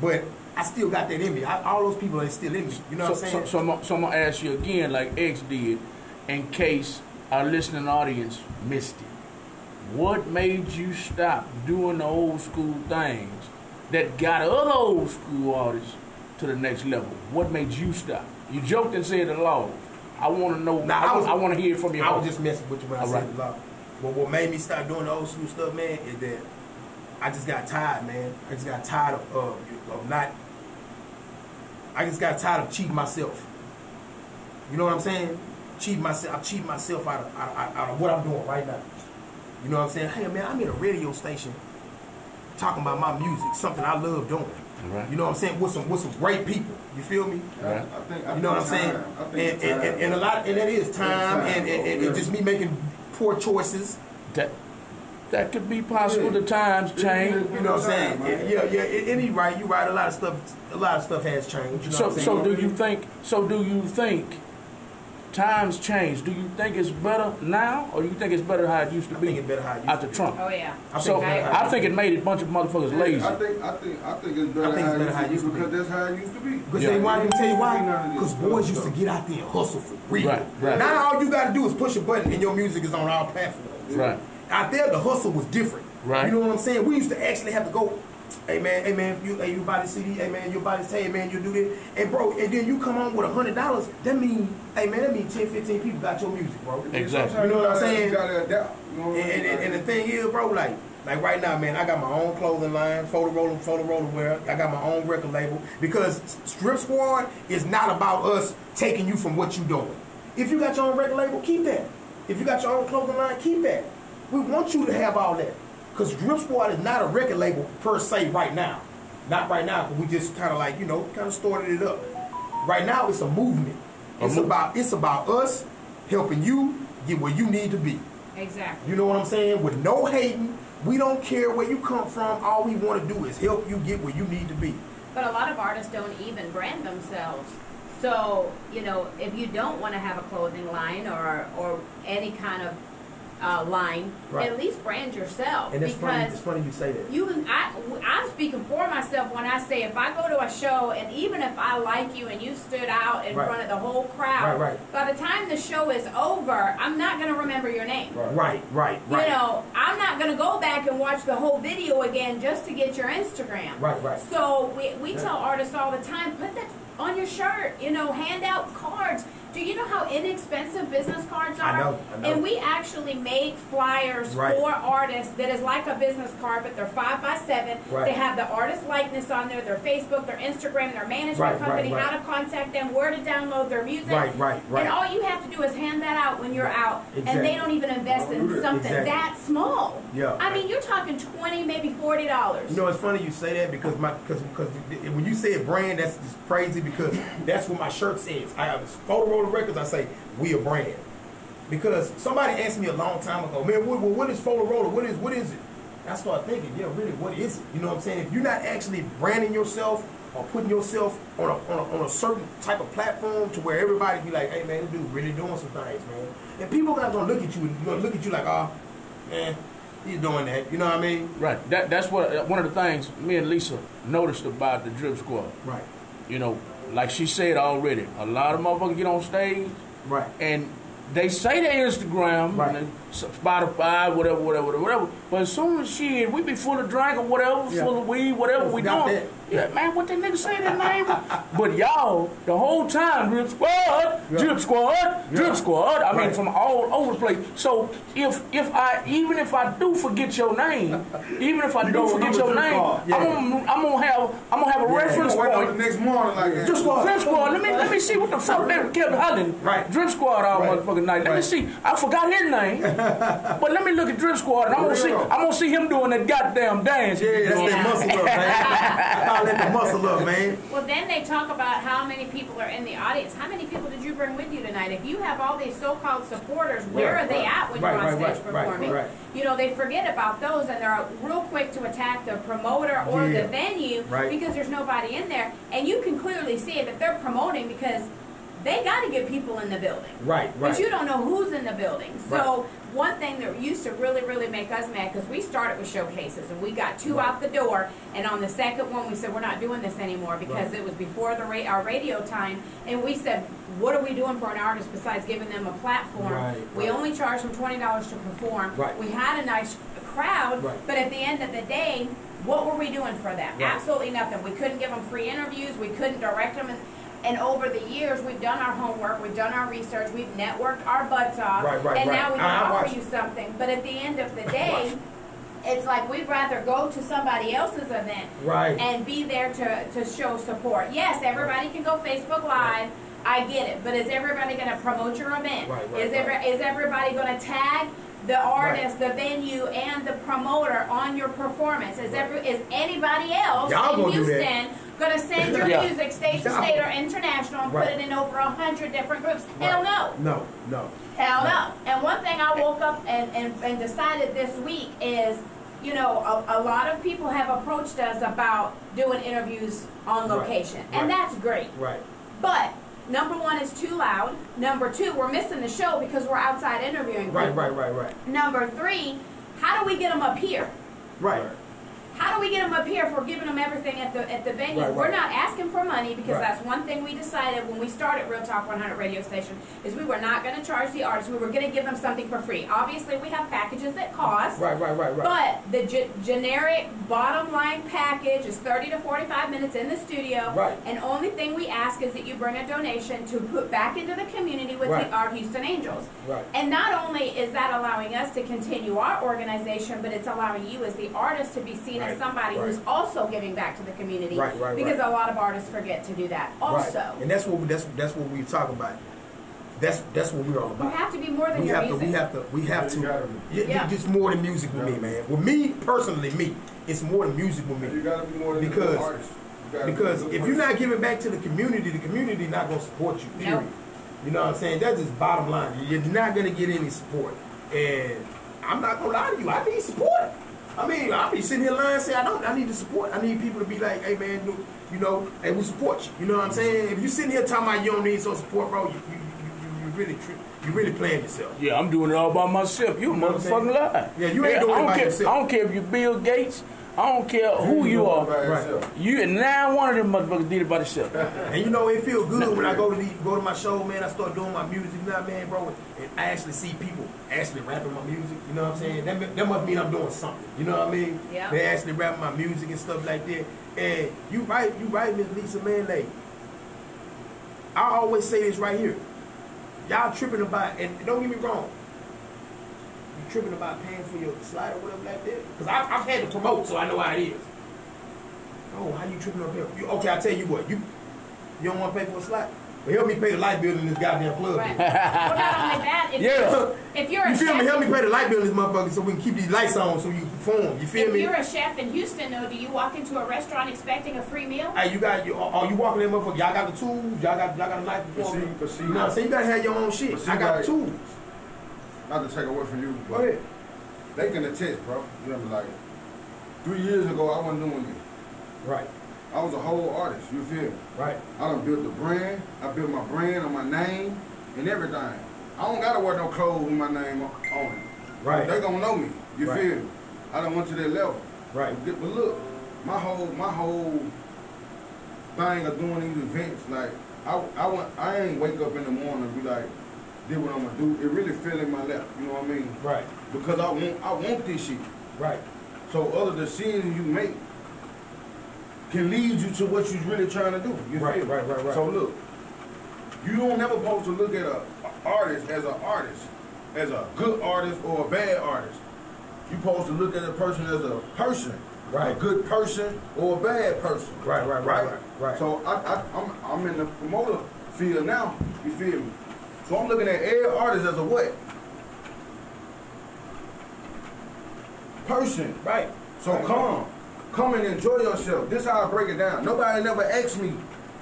Speaker 1: but I still got that in me. I, all those people are still in me. You know
Speaker 2: so,
Speaker 1: what I'm saying?
Speaker 2: So, so, I'm, so I'm gonna ask you again, like X did, in case our listening audience missed it. What made you stop doing the old school things that got other old school artists to the next level? What made you stop? You joked and said the laws. I want to know.
Speaker 1: Nah,
Speaker 2: I,
Speaker 1: I
Speaker 2: want to hear from you.
Speaker 1: I was just messing with you when I
Speaker 2: All
Speaker 1: said
Speaker 2: right.
Speaker 1: the law. But what made me start doing the old school stuff, man, is that I just got tired, man. I just got tired of, of, of not. I just got tired of cheating myself. You know what I'm saying? Cheating myself. I cheat myself out of, out, of, out of what I'm doing right now. You know what I'm saying? Hey, man, I'm in a radio station talking about my music, something I love doing.
Speaker 2: Right.
Speaker 1: You know what I'm saying? With some with some great people. You feel me?
Speaker 2: Right.
Speaker 4: I think, I
Speaker 1: You know what I'm saying?
Speaker 4: I
Speaker 1: And,
Speaker 4: think
Speaker 1: and,
Speaker 4: time.
Speaker 1: and, and a lot, and that is time,
Speaker 4: time,
Speaker 1: and, and, and, and just me making poor choices.
Speaker 2: that. That could be possible.
Speaker 4: Yeah.
Speaker 2: The times change.
Speaker 1: You know what I'm saying?
Speaker 4: Time, man.
Speaker 1: Yeah, yeah. And and right, you right. A lot of stuff, a lot of stuff has changed. You know
Speaker 2: So,
Speaker 1: what I'm
Speaker 2: so do you think? So do you think? Times change. Do you think it's better now, or do you think it's better how it used to
Speaker 1: I
Speaker 2: be?
Speaker 1: think it better how it used
Speaker 2: out
Speaker 1: to
Speaker 2: the
Speaker 1: be.
Speaker 3: Oh yeah.
Speaker 1: I
Speaker 2: So
Speaker 1: think it better how it
Speaker 2: I think it made a bunch of motherfuckers lazy.
Speaker 4: I think I think I think it's better
Speaker 1: I think it's better
Speaker 4: how it used to be because that's how it used to be.
Speaker 1: Because
Speaker 2: Yeah.
Speaker 1: they why you tell you why? Because boys used to get out there and hustle for real.
Speaker 2: Right, right.
Speaker 1: Now all you got to do is push a button and your music is on all platforms.
Speaker 2: Right.
Speaker 1: Out there, the hustle was different.
Speaker 2: Right.
Speaker 1: You know what I'm saying? We used to actually have to go. Hey man, hey man, you hey you buy the CD, hey man, you buy this, hey man, you do this, and bro, and then you come on with a hundred dollars. That mean, hey man, that mean 10, 15 people got your music, bro.
Speaker 2: Exactly.
Speaker 1: You know what I'm saying?
Speaker 4: You gotta adapt. You know
Speaker 1: And, and, and, and the thing is, bro, like, like right now, man, I got my own clothing line, photo roller, photo roller wear. I got my own record label because Drip Squad is not about us taking you from what you doing. If you got your own record label, keep that. If you got your own clothing line, keep that. We want you to have all that. Because Drip Squad is not a record label per se right now. Not right now, but we just kind of like, you know, kind of started it up. Right now, it's a movement.
Speaker 2: A
Speaker 1: It's
Speaker 2: mov-
Speaker 1: about it's about us helping you get where you need to be.
Speaker 3: Exactly.
Speaker 1: You know what I'm saying? With no hating, we don't care where you come from. All we want to do is help you get where you need to be.
Speaker 3: But a lot of artists don't even brand themselves. So, you know, if you don't want to have a clothing line or or any kind of uh, line,
Speaker 1: Right.
Speaker 3: at least brand yourself.
Speaker 1: And it's funny.
Speaker 3: because
Speaker 1: It's funny you say that.
Speaker 3: you can I, i'm speaking for myself when i say if i go to a show and even if i like you and you stood out in
Speaker 1: Right.
Speaker 3: front of the whole crowd
Speaker 1: Right,
Speaker 3: by the time the show is over i'm not going to remember your name
Speaker 4: Right.
Speaker 1: Right, right, right.
Speaker 3: you know i'm not going to go back and watch the whole video again just to get your instagram
Speaker 1: Right, right.
Speaker 3: so we, we
Speaker 1: Yeah.
Speaker 3: tell artists all the time put that on your shirt you know hand out cards do you know how inexpensive business cards are
Speaker 1: I know, I know.
Speaker 3: and we actually make flyers
Speaker 1: Right.
Speaker 3: for artists that is like a business card but they're five by seven
Speaker 1: Right.
Speaker 3: they have the artist likeness on there their facebook their instagram their management
Speaker 1: Right,
Speaker 3: company how to contact them where to download their music
Speaker 1: Right, right, right.
Speaker 3: and all you have to do is hand that out when you're out and they don't even invest in
Speaker 4: Exactly.
Speaker 3: something that small
Speaker 1: Yeah.
Speaker 3: i mean you're talking 20 maybe 40 dollars
Speaker 1: You know, it's funny you say that because my because because when you say a brand, that's crazy because that's what my shirt says. I have a photo roller records. I say we a brand because somebody asked me a long time ago, man, what, what- what is photo roller? What is what is it? I started thinking, yeah, really, what is it? You know what I'm saying? If you're not actually branding yourself or putting yourself on a, on a, on a certain type of platform to where everybody be like, hey man, this dude really doing some things, man. And people not gonna look at you and gonna look at you like, oh, man, he's doing that. You know what I mean?
Speaker 2: Right. That that's what uh, one of the things me and Lisa noticed about the Drip Squad.
Speaker 1: Right.
Speaker 2: You know, like she said already, a lot of motherfuckers get on stage
Speaker 1: Right.
Speaker 2: and they say they Instagram,
Speaker 1: Right.
Speaker 2: Spotify, whatever, whatever, whatever. But as soon as shit, we be full of drink or whatever,
Speaker 1: Yeah.
Speaker 2: full of weed, whatever we doing.
Speaker 1: that.
Speaker 2: Yeah, man, what that nigga say that name? [laughs] but y'all, the whole time, Drip Squad,
Speaker 1: Yeah.
Speaker 2: Drip Squad,
Speaker 1: Yeah.
Speaker 2: Drip Squad. I mean, from all over the place. So if if I even if I do forget your name, even if I
Speaker 4: You
Speaker 2: do forget your name. I'm gonna I'm gonna have I'm gonna have a reference point.
Speaker 4: the next morning like that.
Speaker 1: Drip Squad.
Speaker 2: Drip Squad. Let me let me see what the fuck they kept hollering.
Speaker 1: Right.
Speaker 2: Drip Squad all
Speaker 1: Right.
Speaker 2: motherfucking night. Let me see. I forgot his name, [laughs] [laughs] but let me look at Drip Squad and I'm gonna see. I'm gonna see him doing that goddamn dance.
Speaker 1: Yeah, that's
Speaker 3: Yeah.
Speaker 1: that [laughs] muscle up, man. I call that the muscle up, man.
Speaker 3: Well, then they talk about how many people are in the audience. How many people did you bring with you tonight? If you have all these so-called supporters, where
Speaker 1: Right,
Speaker 3: are they
Speaker 1: right.
Speaker 3: at when
Speaker 1: Right,
Speaker 3: you're on
Speaker 1: right,
Speaker 3: stage
Speaker 1: right, right,
Speaker 3: performing?
Speaker 1: right.
Speaker 3: You know, they forget about those and they're real quick to attack the promoter or
Speaker 1: Yeah.
Speaker 3: the venue
Speaker 1: Right.
Speaker 3: because there's nobody in there. And you can clearly see it that they're promoting because they got to get people in the building.
Speaker 1: Right, right.
Speaker 3: But you don't know who's in the building. So
Speaker 1: Right.
Speaker 3: One thing that used to really, really make us mad because we started with showcases and we got two out the door, and on the second one we said we're not doing this anymore because
Speaker 1: Right.
Speaker 3: it was before the ra- our radio time, and we said what are we doing for an artist besides giving them a platform?
Speaker 1: Right,
Speaker 3: we
Speaker 1: right.
Speaker 3: only charge them twenty dollars to perform.
Speaker 1: Right.
Speaker 3: We had a nice crowd,
Speaker 1: Right.
Speaker 3: but at the end of the day. What were we doing for them?
Speaker 1: Right.
Speaker 3: Absolutely nothing. We couldn't give them free interviews. We couldn't direct them. And, over the years, we've done our homework. We've done our research. We've networked our butts off.
Speaker 1: Right, right,
Speaker 3: and
Speaker 1: right.
Speaker 3: now we can
Speaker 1: I- I
Speaker 3: offer you something. But at the end of the [laughs] day, it's like we'd rather go to somebody else's event
Speaker 1: Right.
Speaker 3: and be there to, to show support. Yes, everybody can go Facebook Live. I get it, but is everybody going to promote your event?
Speaker 1: Right, right,
Speaker 3: is, every,
Speaker 1: right.
Speaker 3: is everybody going to tag the artist, the venue, and the promoter on your performance? Is every is anybody else
Speaker 1: Y'all
Speaker 3: in
Speaker 1: gonna do that.
Speaker 3: Houston going to send your
Speaker 2: Yeah.
Speaker 3: music state to state or international and put it in over a hundred different groups? Hell no.
Speaker 1: No, no.
Speaker 3: Hell
Speaker 1: No.
Speaker 3: no. And one thing I woke up and, and, and decided this week is, you know, a, a lot of people have approached us about doing interviews on location.
Speaker 1: Right.
Speaker 3: And that's great.
Speaker 1: Right.
Speaker 3: But number one is too loud. Number two, we're missing the show because we're outside interviewing
Speaker 1: Right,
Speaker 3: people.
Speaker 1: right, right, right.
Speaker 3: Number three, how do we get them up here?
Speaker 1: Right.
Speaker 3: How do we get them up here if we're giving them everything at the at the venue?
Speaker 1: Right,
Speaker 3: We're not asking for money because
Speaker 1: Right.
Speaker 3: that's one thing we decided when we started Real Talk 100 radio station is we were not going to charge the artists. We were going to give them something for free. Obviously, we have packages that cost.
Speaker 1: Right, right, right, right.
Speaker 3: But the ge- generic bottom line package is 30 to 45 minutes in the studio.
Speaker 1: Right.
Speaker 3: And only thing we ask is that you bring a donation to put back into the community with
Speaker 1: Right.
Speaker 3: the, our Houston Angels.
Speaker 1: Right.
Speaker 3: And not only is that allowing us to continue our organization, but it's allowing you as the artist to be seen as
Speaker 1: Right,
Speaker 3: somebody
Speaker 1: right.
Speaker 3: who's also giving back to the community.
Speaker 1: Right, right,
Speaker 3: Because
Speaker 1: right.
Speaker 3: a lot of artists forget to do that also.
Speaker 1: Right. And that's what we, that's that's what we talk about. that's that's what we're all
Speaker 3: You
Speaker 1: about.
Speaker 3: have to be more than
Speaker 1: we
Speaker 3: your
Speaker 1: have
Speaker 3: music.
Speaker 1: to, we have to, we have to.
Speaker 4: you gotta be.
Speaker 1: Yeah,
Speaker 3: Yeah.
Speaker 1: just more than music with me, man. With me personally, me, it's more than music with me.
Speaker 4: You
Speaker 1: me.
Speaker 4: gotta be more than
Speaker 1: Because-
Speaker 4: artist. You gotta be
Speaker 1: Because if you're not giving back to the community, the community not gonna support you. Period.
Speaker 3: Nope.
Speaker 1: You know what I'm saying? That's just bottom line. You're not gonna get any support, and I'm not gonna lie to you. I need support. I mean, I'll be sitting here lying, say I don't. I need the support. I need people to be like, hey man, you, you know, hey, we support you. You know what I'm saying? If you sitting here talking about you don't need some support, bro, you you, you, you, you really you really playing yourself.
Speaker 2: Yeah, I'm doing it all by myself. You
Speaker 1: You know
Speaker 2: motherfucking lie.
Speaker 1: Yeah, you ain't
Speaker 2: I
Speaker 1: doing it
Speaker 2: don't
Speaker 1: by
Speaker 2: care,
Speaker 1: yourself.
Speaker 2: I don't care if you're Bill Gates. I don't care who you
Speaker 4: doing it
Speaker 2: are.
Speaker 4: by
Speaker 1: Right.
Speaker 4: yourself.
Speaker 2: You and now one of them motherfuckers did it by themselves. [laughs]
Speaker 1: And you know, it feel good when I go to the, go to my show, man. I start doing my music, you know what I mean, bro? And I actually see people actually rapping my music. You know what I'm saying? That, that must mean I'm doing something. You know what I mean?
Speaker 3: Yeah.
Speaker 1: They actually rapping my music and stuff like that. And you right, you right, Miss Lisa, man. Like, I always say this right here. Y'all tripping about, and don't get me wrong. You tripping about paying for your slide or whatever like that? Because I've, I've had to promote, so I know how it is. Oh, how you tripping up here? You, okay, I tell you what, you you don't want to pay for a slot? Well, help me pay the light bill in this goddamn club.
Speaker 3: Right. well, not only that, if,
Speaker 2: Yeah.
Speaker 3: if you're a
Speaker 1: You feel
Speaker 3: chef,
Speaker 1: me? Help me pay the light bill in this motherfucker so we can keep these lights on so you can perform. You feel
Speaker 3: if
Speaker 1: me?
Speaker 3: If you're a chef in Houston, though, do you walk into a restaurant expecting a free meal?
Speaker 1: Hey, you got you. Are you walking in, motherfucker? Y'all got the tools. Y'all got y'all got a light
Speaker 4: But see-
Speaker 1: performer.
Speaker 4: but see-
Speaker 1: you know I'm saying? You gotta have your own shit.
Speaker 4: See,
Speaker 1: I got
Speaker 4: like-
Speaker 1: the tools.
Speaker 4: Not to take away from you,
Speaker 1: Go
Speaker 4: but
Speaker 1: ahead.
Speaker 4: they can attest, bro. You know, like three years ago, I wasn't doing this.
Speaker 1: Right.
Speaker 4: I was a whole artist. You feel me?
Speaker 1: Right.
Speaker 4: I done built the brand. I built my brand on my name and everything. I don't gotta wear no clothes with my name on it.
Speaker 1: Right.
Speaker 4: They gonna know me. You
Speaker 1: Right.
Speaker 4: feel me? I done went to that level.
Speaker 1: Right.
Speaker 4: But but look, my whole my whole thing of doing these events, like I I want I ain't wake up in the morning and be like, did what I'm gonna do. It really fell in my lap. You know what I mean?
Speaker 1: Right.
Speaker 4: Because I want I want this shit.
Speaker 1: Right.
Speaker 4: So other decisions you make can lead you to what you're really trying to do. You
Speaker 1: Right,
Speaker 4: feel
Speaker 1: right, right, right.
Speaker 4: So look, you don't never supposed to look at a, a artist as an artist, as a good artist or a bad artist. You supposed to look at a person as a person,
Speaker 1: Right.
Speaker 4: a good person or a bad person.
Speaker 1: Right, right, right, right, right.
Speaker 4: So I, I, I'm, I'm in the promoter field now. You feel me? So I'm looking at every artist as a what? Person.
Speaker 1: Right.
Speaker 4: So
Speaker 1: Right.
Speaker 4: come, come and enjoy yourself. This how I break it down. Nobody never asks me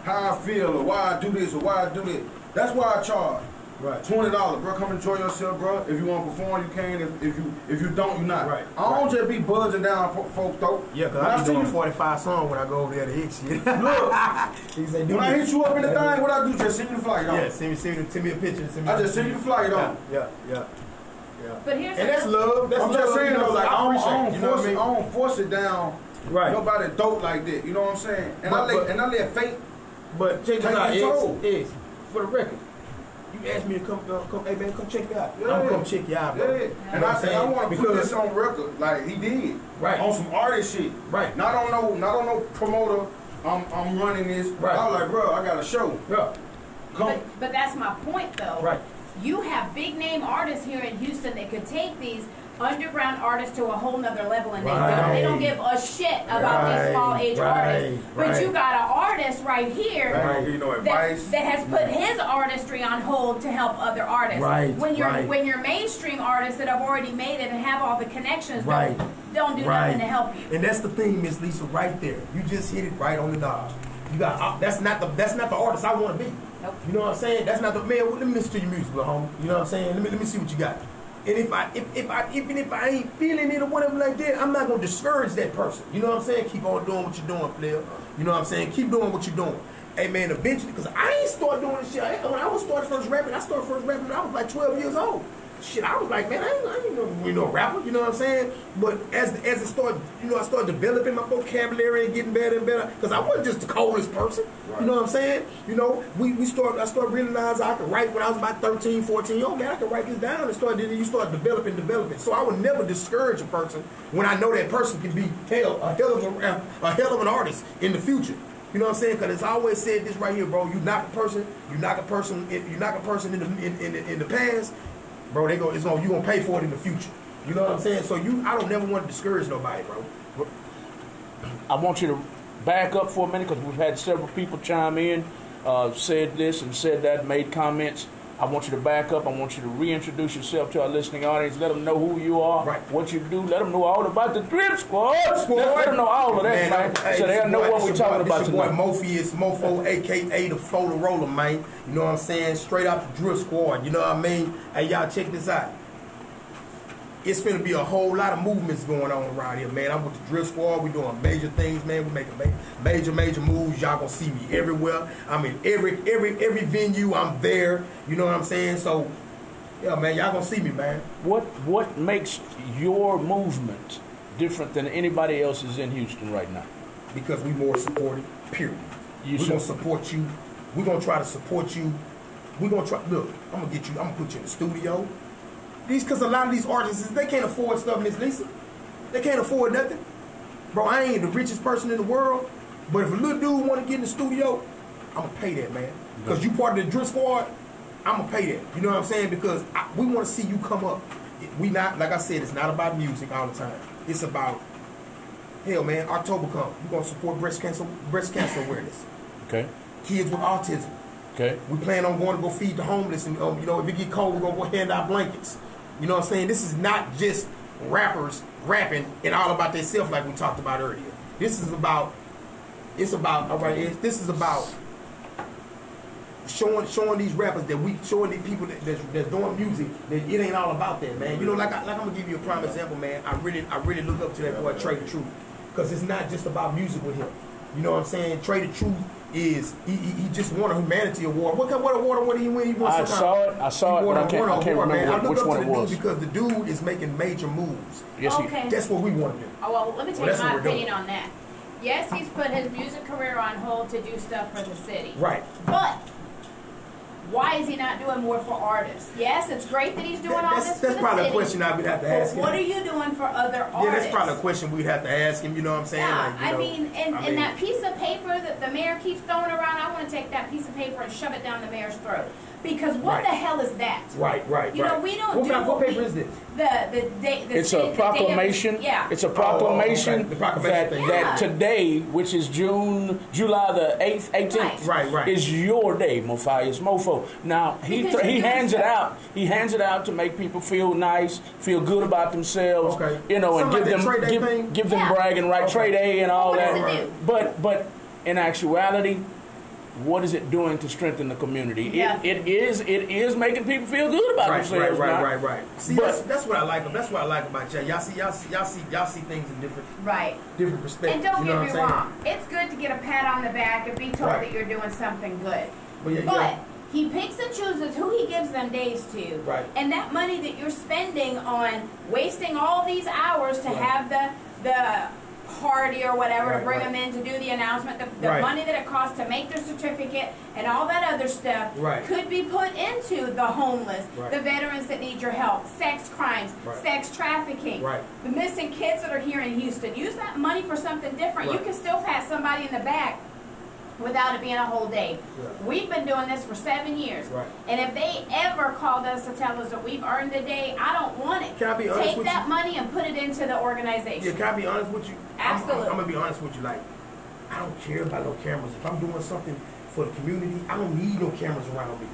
Speaker 4: how I feel or why I do this or why I do this. That's why I charge.
Speaker 1: Right.
Speaker 4: Twenty dollars, bro. Come enjoy yourself, bro. If you want to perform, you can. If, if you if you don't, you not.
Speaker 1: Right,
Speaker 4: I don't
Speaker 1: right.
Speaker 4: just be buzzing down fo- folks though.
Speaker 1: Yeah, cause
Speaker 4: When
Speaker 1: I be
Speaker 4: see
Speaker 1: doing
Speaker 4: you-
Speaker 1: 45 songs when I go over there to hit shit.
Speaker 4: Look, [laughs]
Speaker 1: he say, do
Speaker 4: when I hit you up in the thing, what I do? Just send you the flyer.
Speaker 1: Yeah,
Speaker 4: Yeah.
Speaker 1: send me, send me, send me a picture. Send me
Speaker 4: I just send you the flyer,
Speaker 1: Yeah,
Speaker 4: though.
Speaker 1: yeah, yeah, yeah.
Speaker 3: But here's
Speaker 1: And that's love. That's
Speaker 4: I'm
Speaker 1: love,
Speaker 4: just saying
Speaker 1: you know,
Speaker 4: though, like I don't, I don't
Speaker 1: you know
Speaker 4: force
Speaker 1: I
Speaker 4: it. I don't force it down.
Speaker 1: Right.
Speaker 4: Nobody dope like that. You know what I'm saying? And
Speaker 1: But-
Speaker 4: I let
Speaker 1: but-
Speaker 4: and I let fate.
Speaker 1: But check this
Speaker 4: Take
Speaker 1: out,
Speaker 4: control.
Speaker 1: X, X, for the record. You asked me to come, uh, come, hey man, come check it out.
Speaker 4: Yeah.
Speaker 1: I'm come check you out,
Speaker 4: Yeah,
Speaker 1: bro.
Speaker 4: and
Speaker 1: You know
Speaker 4: I,
Speaker 1: what I'm
Speaker 4: and I want to put this on record, like he did,
Speaker 1: Right.
Speaker 4: On some artist shit,
Speaker 1: Right.
Speaker 4: Not on no, not on no promoter. I'm, I'm running this.
Speaker 1: Right.
Speaker 4: I was like, bro, I got a show.
Speaker 1: Yeah,
Speaker 4: Come,
Speaker 3: But, but that's my point, though.
Speaker 1: Right.
Speaker 3: You have big name artists here in Houston that could take these underground artists to a whole nother level, and they don't. They don't give a shit about
Speaker 1: Right,
Speaker 3: these small age
Speaker 1: right,
Speaker 3: artists. But you got an artist right here.
Speaker 1: Right.
Speaker 3: That,
Speaker 4: advice.
Speaker 3: that has put his artistry on hold to help other artists.
Speaker 1: Right,
Speaker 3: When you're
Speaker 1: right.
Speaker 3: when you're mainstream artists that have already made it and have all the connections, don't-
Speaker 1: Right.
Speaker 3: don't, do
Speaker 1: right.
Speaker 3: nothing to help you.
Speaker 1: And that's the thing, Miss Lisa, right there. You just hit it right on the dot. You got uh, that's not the that's not the artist I want to be.
Speaker 3: Nope.
Speaker 1: You know what I'm saying? That's not the man. Let me listen to your music, little homie. You know what I'm saying? Let me let me see what you got. And if I if, if I even if I ain't feeling it or whatever like that, I'm not gonna discourage that person. You know what I'm saying? Keep on doing what you're doing, player. You know what I'm saying? Keep doing what you're doing. Hey man, eventually, because I ain't start doing this shit. When I was started first rapping, I started first rapping when I was like 12 years old. Shit, I was like, man, I ain't, I ain't no, rapper. You know what I'm saying? But as as it started, you know, I started developing my vocabulary and getting better and better. Because I wasn't just the coldest person. You know what I'm saying? You know, we we started. I started realizing I could write when I was about 13, 14. Yo, man, I could write this down and start. Then you start developing, developing. So I would never discourage a person when I know that person can be hell a hell of a, a hell of an artist in the future. You know what I'm saying? Because it's always said this right here, bro. You knock a person, you knock a person, if you knock a person in the in, in, in the past, bro. They go, it's gonna you gonna pay for it in the future. You know what I'm saying? So you, I don't never want to discourage nobody, bro.
Speaker 2: I want you to back up for a minute because we've had several people chime in, uh, said this and said that, made comments. I want you to back up. I want you to reintroduce yourself to our listening audience. Let them know who you are,
Speaker 1: Right.
Speaker 2: what you do. Let them know all about the Drip Squad.
Speaker 1: Squad.
Speaker 2: Let, let them know all of that, man,
Speaker 1: hey,
Speaker 2: so they'll know
Speaker 1: boy-
Speaker 2: what we're talking
Speaker 1: boy-
Speaker 2: about
Speaker 1: this your boy
Speaker 2: tonight.
Speaker 1: Mofias Mofo, aka the Photo Roller, man. You know what I'm saying? Straight out the Drip Squad. You know what I mean? Hey, y'all check this out. It's gonna be a whole lot of movements going on around here, man. I'm with the Drip Squad. We doing major things, man. We making ma- major, major moves. Y'all gonna see me everywhere. I'm in every, every, every venue, I'm there. You know what I'm saying? So, yeah, man, y'all gonna see me, man.
Speaker 2: What what makes your movement different than anybody else's in Houston right now?
Speaker 1: because we more supportive. Period.
Speaker 2: You
Speaker 1: We're gonna support you. We're gonna try to support you. We're gonna try. Look, I'm gonna get you. I'm gonna put you in the studio. These, because a lot of these artists, they can't afford stuff, Miss Lisa. They can't afford nothing. Bro, I ain't the richest person in the world, but if a little dude want to get in the studio, I'm gonna pay that, man. Because you part of the drip squad, I'm gonna pay that. You know what I'm saying? Because I, we want to see you come up. We not, like I said, it's not about music all the time. It's about Hell, man, October come. You gonna support breast cancer, breast cancer awareness.
Speaker 2: Okay,
Speaker 1: Kids with autism.
Speaker 2: okay.
Speaker 1: We plan on going to go feed the homeless, and um, you know, if it get cold, we're gonna go hand out blankets. You know what I'm saying? This is not just rappers rapping and all about themselves like we talked about earlier. This is about. It's about all right. It's, this is about showing showing these rappers that we showing these people that, that's, that's doing music that it ain't all about that, man. You know, like I, like I'm gonna give you a prime example, man. I really I really look up to that boy Trey the Truth because it's not just about music with him. You know what I'm saying? Trey the Truth is he, he, he just won a humanity award. What kind what award What did he win? He won
Speaker 2: I
Speaker 1: some
Speaker 2: saw
Speaker 1: kind-
Speaker 2: it, I saw
Speaker 1: he
Speaker 2: it,
Speaker 1: won
Speaker 2: but can't-
Speaker 1: won a
Speaker 2: I can't
Speaker 1: award,
Speaker 2: remember
Speaker 1: man. I
Speaker 2: which
Speaker 1: look
Speaker 2: one
Speaker 1: up
Speaker 2: it
Speaker 1: to the
Speaker 2: was.
Speaker 1: because the dude is making major moves.
Speaker 2: Yes, he-
Speaker 3: Okay.
Speaker 1: That's what we want to do.
Speaker 3: Oh, well, let me tell
Speaker 1: Well,
Speaker 3: you my
Speaker 1: we're doing.
Speaker 3: opinion on that. Yes, he's put his music career on hold to do stuff for the city.
Speaker 1: Right.
Speaker 3: But why is he not doing more for artists? Yes, it's great that he's doing all
Speaker 1: that's
Speaker 3: this
Speaker 1: that's
Speaker 3: for
Speaker 1: probably
Speaker 3: the
Speaker 1: a question I would have to ask him.
Speaker 3: what are you doing for other artists?
Speaker 1: Yeah, that's probably a question we'd have to ask him. You know what I'm saying?
Speaker 3: Yeah,
Speaker 1: Like, you
Speaker 3: I
Speaker 1: know,
Speaker 3: mean, and,
Speaker 1: I
Speaker 3: and that piece of paper that the mayor keeps throwing around, I want to take that piece of paper and shove it down the mayor's throat. Because what
Speaker 1: Right.
Speaker 3: the hell is that?
Speaker 1: Right, right,
Speaker 3: You
Speaker 1: right.
Speaker 3: know, we don't
Speaker 1: what
Speaker 3: do
Speaker 1: what
Speaker 3: what
Speaker 1: paper
Speaker 3: we-
Speaker 1: is this?
Speaker 3: The the day the
Speaker 2: It's
Speaker 3: city-
Speaker 2: a
Speaker 3: the day of-
Speaker 2: proclamation.
Speaker 3: yeah.
Speaker 2: It's a
Speaker 1: Oh,
Speaker 2: proclamation
Speaker 1: okay. The proclamation
Speaker 2: that,
Speaker 1: thing.
Speaker 2: that
Speaker 3: Yeah.
Speaker 2: today, which is June, July the eighth, eighteenth,
Speaker 1: Right, right.
Speaker 2: is your day, Mofias Mofo. Now he
Speaker 3: Because
Speaker 2: th- he
Speaker 3: you're
Speaker 2: hands it out. He hands it out to make people feel nice, feel good about themselves.
Speaker 1: Okay.
Speaker 2: You know, and
Speaker 1: Something
Speaker 2: give
Speaker 1: like
Speaker 2: them
Speaker 1: Trade Day
Speaker 2: give, give them
Speaker 3: Yeah.
Speaker 2: bragging right,
Speaker 1: Okay.
Speaker 2: trade A and all
Speaker 3: What
Speaker 2: that.
Speaker 3: does it do?
Speaker 2: But but in actuality. What is it doing to strengthen the community?
Speaker 3: Yeah.
Speaker 2: It, it is it is making people feel good about
Speaker 1: Right,
Speaker 2: themselves.
Speaker 1: right, right,
Speaker 2: now.
Speaker 1: right, right. See,
Speaker 2: But-
Speaker 1: that's, that's what I like. That's what I like about y'all. Y'all see, y'all see, y'all see, y'all see things in different,
Speaker 3: Right.
Speaker 1: different perspectives.
Speaker 3: And don't
Speaker 1: you know
Speaker 3: get me
Speaker 1: saying?
Speaker 3: wrong, it's good to get a pat on the back and be told
Speaker 1: Right.
Speaker 3: that you're doing something good.
Speaker 1: But yeah,
Speaker 3: But
Speaker 1: yeah.
Speaker 3: he picks and chooses who he gives them days to.
Speaker 1: Right.
Speaker 3: And that money that you're spending on wasting all these hours to
Speaker 1: Right.
Speaker 3: have the the party or whatever
Speaker 1: Right,
Speaker 3: to bring
Speaker 1: right.
Speaker 3: them in to do the announcement, the, the
Speaker 1: Right.
Speaker 3: money that it costs to make their certificate and all that other stuff
Speaker 1: Right.
Speaker 3: could be put into the homeless, the veterans that need your help, sex crimes, sex trafficking,
Speaker 1: Right.
Speaker 3: the missing kids that are here in Houston. Use that money for something different. You can still pat somebody in the back without it being a whole day. We've been doing this for seven years.
Speaker 1: Right.
Speaker 3: And if they ever called us to tell us that we've earned a day, I don't want it.
Speaker 1: Can I be honest
Speaker 3: Take
Speaker 1: with
Speaker 3: that
Speaker 1: you?
Speaker 3: money and put it into the organization.
Speaker 1: Yeah, can I be honest with you? I'm-
Speaker 3: Absolutely.
Speaker 1: I'm, I'm gonna be honest with you. Like, I don't care about no cameras. If I'm doing something for the community, I don't need no cameras around me.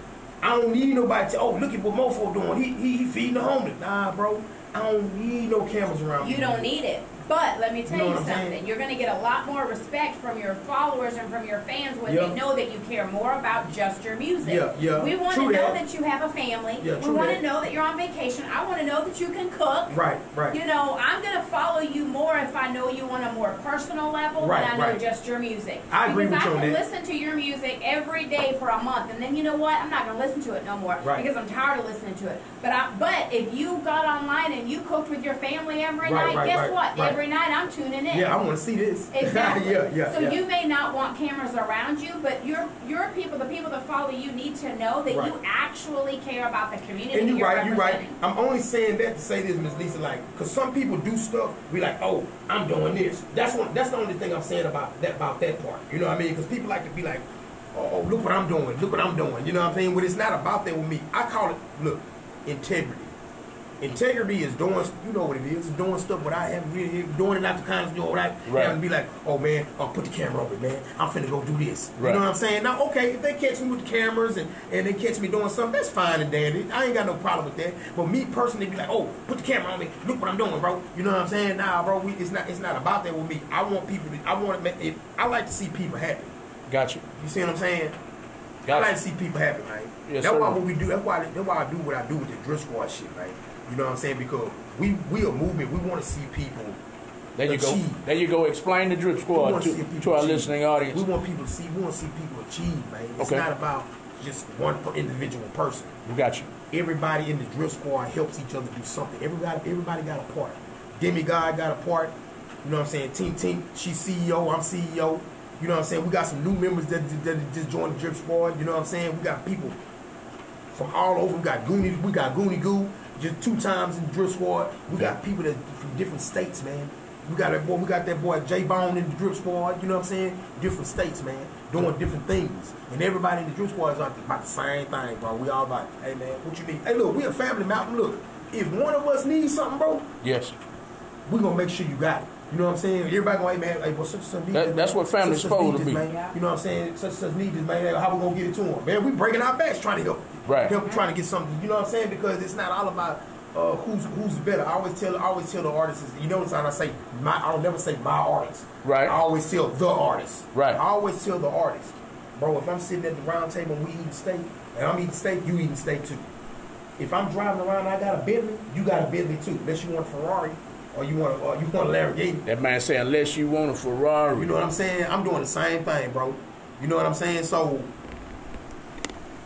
Speaker 1: I don't need nobody to. Oh, look at what Mofo doing. He he, he feeding the homeless. Nah, bro. I don't need no cameras around me.
Speaker 3: You don't need it. But let me tell
Speaker 1: know
Speaker 3: you, something. You're going to get a lot more respect from your followers and from your fans when
Speaker 1: Yeah.
Speaker 3: they know that you care more about just your music.
Speaker 1: Yeah, yeah.
Speaker 3: We want
Speaker 1: True
Speaker 3: to know
Speaker 1: that.
Speaker 3: that. you have a family.
Speaker 1: Yeah,
Speaker 3: we want
Speaker 1: that.
Speaker 3: to know that you're on vacation. I want to know that you can cook.
Speaker 1: Right, right.
Speaker 3: You know, I'm going to follow you more if I know you on a more personal level
Speaker 1: Right,
Speaker 3: than I know
Speaker 1: right.
Speaker 3: just your music.
Speaker 1: I agree
Speaker 3: because
Speaker 1: with you
Speaker 3: I can
Speaker 1: that.
Speaker 3: listen to your music every day for a month, and then you know what? I'm not going to listen to it no more
Speaker 1: Right.
Speaker 3: because I'm tired of listening to it. But I, but if you got online and you cooked with your family every
Speaker 1: Right,
Speaker 3: night, guess what?
Speaker 1: right.
Speaker 3: Every night I'm tuning in.
Speaker 1: Yeah, I want to see this. [laughs]
Speaker 3: Exactly.
Speaker 1: yeah, yeah.
Speaker 3: so
Speaker 1: yeah.
Speaker 3: you may not want cameras around you, but your your people, the people that follow you, need to know that
Speaker 1: Right.
Speaker 3: you actually care about the community.
Speaker 1: And you're
Speaker 3: you're
Speaker 1: right, you're right. I'm only saying that to say this, Miss Lisa, like, cause some people do stuff, we like, oh, I'm doing this. That's one. That's the only thing I'm saying about that about that part. You know what I mean? Cause people like to be like, oh, oh, look what I'm doing, look what I'm doing. You know what I'm saying? But it's not about that with me. I call it, look, integrity. Integrity is doing, you know what it is, doing stuff without having really doing it out the kind of you know, without
Speaker 2: Right.
Speaker 1: having to be like, oh man, I'll put the camera on me, man. I'm finna go do this.
Speaker 2: Right.
Speaker 1: You know what I'm saying? Now, okay, if they catch me with the cameras and, and they catch me doing something, that's fine and dandy. I ain't got no problem with that. But me personally, be like, oh, put the camera on me. Look what I'm doing, bro. You know what I'm saying? Nah, bro, we, it's not it's not about that with me. I want people to, I want to make it, I like to see people happy.
Speaker 2: Got you.
Speaker 1: You see what I'm saying? I like
Speaker 2: you.
Speaker 1: to see people happy, man.
Speaker 2: Yes,
Speaker 1: that's
Speaker 2: sir.
Speaker 1: why what we do. That's why. That's why I do what I do with the drip squad shit, man. You know what I'm saying? Because we we a movement. We want to see people.
Speaker 2: There you go.
Speaker 1: achieve.
Speaker 2: There you go. Explain the drip squad to,
Speaker 1: to see people
Speaker 2: to our
Speaker 1: achieve.
Speaker 2: listening audience.
Speaker 1: We want people to see. We want to see people achieve, man. It's
Speaker 2: Okay.
Speaker 1: not about just one individual person.
Speaker 2: We got you.
Speaker 1: Everybody in the drip squad helps each other do something. Everybody, everybody got a part. Demigod got a part. You know what I'm saying? Team Team, she's CEO. I'm CEO. You know what I'm saying? We got some new members that, that, that just joined the drip squad. You know what I'm saying? We got people from all over. We got Goonie. We got Goonie Goo just two times in the drip squad. We got people that from different states, man. We got that boy. We got that boy J Bone in the drip squad. You know what I'm saying? Different states, man, doing different things. And everybody in the drip squad is about the same thing, bro. We all like, hey man, what you need? Hey, look, we a family, mountain. Look, if one of us needs something, bro,
Speaker 2: Yes.
Speaker 1: we gonna make sure you got it. You know what I'm saying? Everybody gonna, hey man, hey, well, such and such need
Speaker 2: That-
Speaker 1: this,
Speaker 2: that's
Speaker 1: man.
Speaker 2: what family's supposed to be.
Speaker 1: Man. You know what I'm saying? Such and such need this, man. How we gonna get it to them? Man, we breaking our backs trying to help.
Speaker 2: Right.
Speaker 1: Help trying to get something. You know what I'm saying? Because it's not all about uh, who's who's better. I always tell I always tell the artists. You know what I'm saying? I say my. I don't never say my artist.
Speaker 2: Right.
Speaker 1: I always tell the artist.
Speaker 2: Right.
Speaker 1: I always tell the artist, bro. If I'm sitting at the round table and we eating steak, and I'm eating steak, you eating steak too. If I'm driving around, and I got a Bentley. You got a Bentley too. Unless you want a Ferrari or you want a, or you want a Lamborghini.
Speaker 2: That man say unless you want a Ferrari.
Speaker 1: You know what I'm saying? I'm doing the same thing, bro. You know what I'm saying? So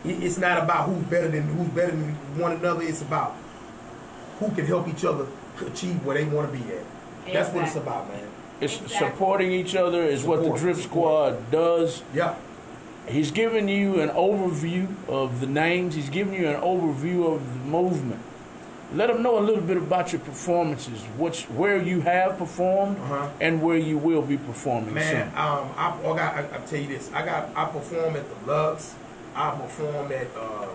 Speaker 1: it's not about who's better than who's better than one another. It's about who can help each other achieve where they want to be at. That's what it's about, man.
Speaker 2: It's
Speaker 3: Exactly.
Speaker 2: supporting each other is what the
Speaker 1: Support,
Speaker 2: drip
Speaker 1: support.
Speaker 2: squad does.
Speaker 1: Yeah.
Speaker 2: He's giving you an overview of the names. He's giving you an overview of the movement. Let them know a little bit about your performances, which where you have performed
Speaker 1: Uh-huh.
Speaker 2: and where you will be performing
Speaker 1: Man,
Speaker 2: soon.
Speaker 1: um, I, I got. I, I tell you this. I got. I perform at the Lux. I perform at uh, uh,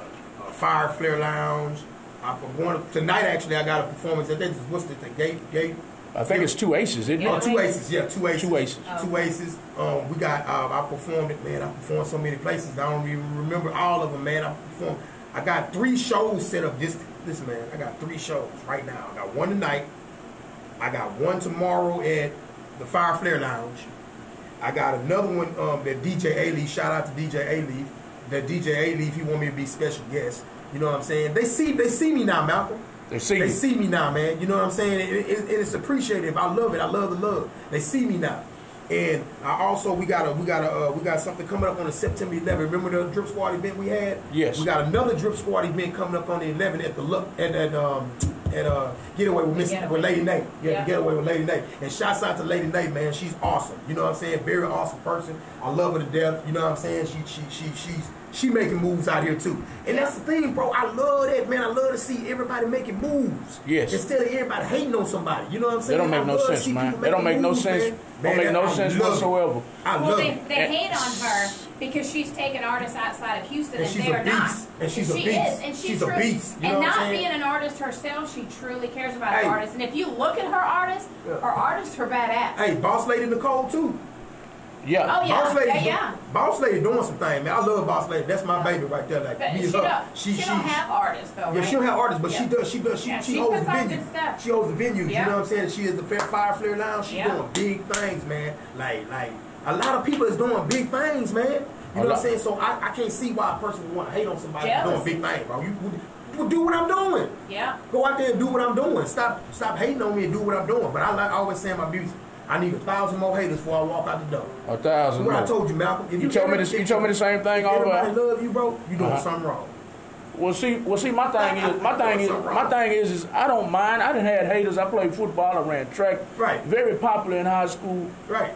Speaker 1: Fire Flare Lounge. I perform tonight. Actually, I got a performance at that. What's the, the gate? Gate.
Speaker 2: I think it's two aces, isn't
Speaker 1: Oh,
Speaker 2: it?
Speaker 1: two aces, yeah, two aces.
Speaker 2: Two aces.
Speaker 1: Two aces. Um, we got. Uh, I performed it, man. I performed so many places. I don't even remember all of them, man. I performed. I got three shows set up. Just this, man. I got three shows right now. I got one tonight. I got one tomorrow at the Fire Flare Lounge. I got another one um, that DJ A Leaf. Shout out to DJ A Leaf. That DJ A Leaf. He want me to be special guest. You know what I'm saying? They see. They see me now, Malcolm.
Speaker 2: They see
Speaker 1: They see me now, man. You know what I'm saying? It, it, it's appreciative. I love it. I love the love. They see me now. And I also we got a we got a uh, we got something coming up on the September 11th. Remember the Drip Squad event we had?
Speaker 2: Yes.
Speaker 1: We got another Drip Squad event coming up on the 11th at the look at at um at uh Getaway with Miss
Speaker 3: Getaway.
Speaker 1: with Lady Nate. Yeah,
Speaker 3: Yeah.
Speaker 1: the Getaway with Lady Nate. And shouts out to Lady Nate, man. She's awesome. You know what I'm saying? Very awesome person. I love her to death. You know what I'm saying? She she she she's she making moves out here too. And that's the thing, bro. I love that, man. I love to see everybody making moves.
Speaker 2: Yes.
Speaker 1: Instead of everybody hating on somebody. You know what I'm saying?
Speaker 2: They don't make
Speaker 1: I
Speaker 2: no sense, man. They don't
Speaker 1: making
Speaker 2: make no sense.
Speaker 1: man.
Speaker 2: Don't
Speaker 1: Man,
Speaker 2: make no
Speaker 1: I
Speaker 2: sense
Speaker 1: love it.
Speaker 2: whatsoever.
Speaker 1: I
Speaker 3: Well,
Speaker 1: love
Speaker 3: they,
Speaker 1: it.
Speaker 3: they hate on her because she's taking artists outside of Houston
Speaker 1: And
Speaker 3: and, they are not.
Speaker 1: And she's a
Speaker 3: she
Speaker 1: beast.
Speaker 3: is, and she
Speaker 1: She's a beast. You
Speaker 3: and
Speaker 1: know what I'm
Speaker 3: not being an artist herself, she truly cares about
Speaker 1: Hey.
Speaker 3: her artists. And if you look at her artists,
Speaker 1: Yeah.
Speaker 3: her artists are badass.
Speaker 1: Hey, Boss Lady Nicole too.
Speaker 2: Yeah.
Speaker 3: Oh, yeah.
Speaker 1: Boss Lady,
Speaker 3: yeah, yeah.
Speaker 1: Boss Lady doing some things, man. I love Boss Lady. That's my baby right there. Like
Speaker 3: But
Speaker 1: me
Speaker 3: she,
Speaker 1: and
Speaker 3: don't,
Speaker 1: her.
Speaker 3: she, don't have artists though,
Speaker 1: Yeah,
Speaker 3: right?
Speaker 1: she don't have artists, but she does. She does. She,
Speaker 3: Yeah,
Speaker 1: she,
Speaker 3: she
Speaker 1: holds the venue.
Speaker 3: good stuff.
Speaker 1: She holds the venues. You know what I'm saying? She is the Fair Fire Flare Lounge. She
Speaker 3: Yeah.
Speaker 1: doing big things, man. Like, like a lot of people is doing big things, man. You know what. I'm saying? So I, I can't see why a person would want to hate on somebody for doing
Speaker 3: Jealous.
Speaker 1: big things, bro. You, you do what I'm doing.
Speaker 3: Yeah.
Speaker 1: Go out there and do what I'm doing. Stop, stop hating on me and do what I'm doing. But I like I always say in my music, I need a thousand more haters before I walk out the door.
Speaker 2: A thousand.
Speaker 1: What I told you, Malcolm. If
Speaker 2: You told me the- you told me the same thing
Speaker 1: If
Speaker 2: all
Speaker 1: everybody
Speaker 2: about-
Speaker 1: love you, bro. You doing
Speaker 2: Uh-huh.
Speaker 1: something wrong.
Speaker 2: Well, see, well, see, my thing is, my thing is, my thing is, is I don't mind. I didn't had haters. I played football. I ran track.
Speaker 1: Right.
Speaker 2: Very popular in high school.
Speaker 1: Right.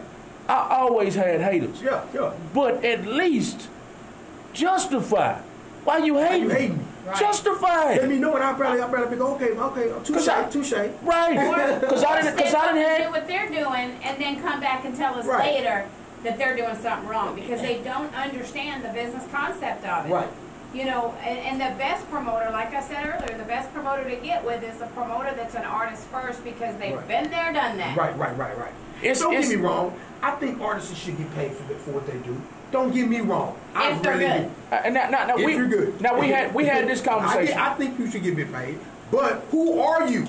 Speaker 2: I always had haters.
Speaker 1: Yeah. Yeah.
Speaker 2: But at least justify why you hate
Speaker 1: you
Speaker 2: me.
Speaker 1: hating me?
Speaker 3: Right.
Speaker 2: Justify
Speaker 1: Let me know, and I probably, I probably be go, okay, okay, touche,
Speaker 2: Cause I-
Speaker 1: touche.
Speaker 2: Right. [laughs] Because [laughs] I didn't. Because I didn't
Speaker 3: do what they're doing and then come back and tell us
Speaker 1: Right.
Speaker 3: later that they're doing something wrong because they don't understand the business concept of it.
Speaker 1: Right.
Speaker 3: you know, and, and the best promoter, like I said earlier, the best promoter to get with is a promoter that's an artist first because they've
Speaker 1: Right.
Speaker 3: been there, done that.
Speaker 1: Right, right, right, right.
Speaker 2: It's-
Speaker 1: Don't
Speaker 2: it's-
Speaker 1: get me wrong. I think artists should get paid for, for what they do. Don't get me wrong. I
Speaker 3: If they're
Speaker 1: really
Speaker 3: good.
Speaker 2: Uh, now, now, now
Speaker 1: If
Speaker 2: we
Speaker 1: you're good.
Speaker 2: now we had we had this
Speaker 1: I,
Speaker 2: conversation.
Speaker 1: get- I think you should get bit paid. But who are you?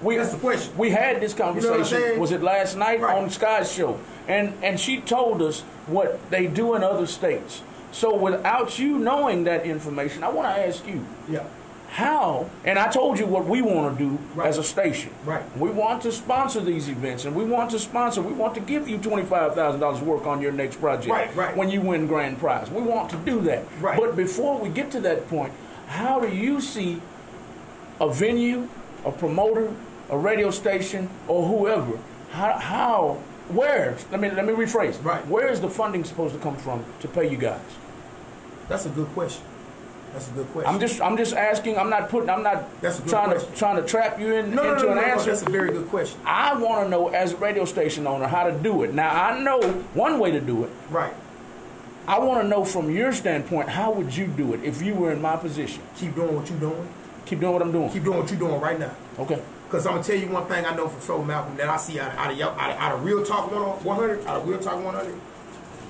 Speaker 2: we,
Speaker 1: That's the question.
Speaker 2: We had this
Speaker 1: what I'm
Speaker 2: conversation. was it last night
Speaker 1: Right.
Speaker 2: on Sky's show? And and she told us what they do in other states. So without you knowing that information, I want to ask you
Speaker 1: Yeah.
Speaker 2: How. And I told you what we want to do
Speaker 1: Right.
Speaker 2: as a station.
Speaker 1: Right.
Speaker 2: We want to sponsor these events, and we want to sponsor. We want to give you twenty five thousand dollars work on your next project.
Speaker 1: Right, right.
Speaker 2: When you win grand prize, we want to do that.
Speaker 1: Right.
Speaker 2: But before we get to that point, how do you see a venue, a promoter, a radio station, or whoever? How? how where? Let me let me rephrase.
Speaker 1: Right.
Speaker 2: Where is the funding supposed to come from to pay you guys?
Speaker 1: That's a good question. That's a good question.
Speaker 2: I'm just I'm just asking. I'm not putting. I'm not
Speaker 1: That's a good
Speaker 2: trying
Speaker 1: question.
Speaker 2: to trying to trap you in,
Speaker 1: no,
Speaker 2: into
Speaker 1: no, no,
Speaker 2: an
Speaker 1: no, no,
Speaker 2: answer.
Speaker 1: That's a very good question.
Speaker 2: I want to know as a radio station owner how to do it. Now I know one way to do it.
Speaker 1: Right.
Speaker 2: I want to know from your standpoint how would you do it if you were in my position?
Speaker 1: Keep doing what you're doing.
Speaker 2: Keep doing what I'm doing.
Speaker 1: Keep doing what you're doing right now.
Speaker 2: Okay.
Speaker 1: Because I'm gonna tell you one thing I know for sure, Malcolm, that I see out of, out of, y'all- out of, out of Real Talk 100, out of Real Talk 100,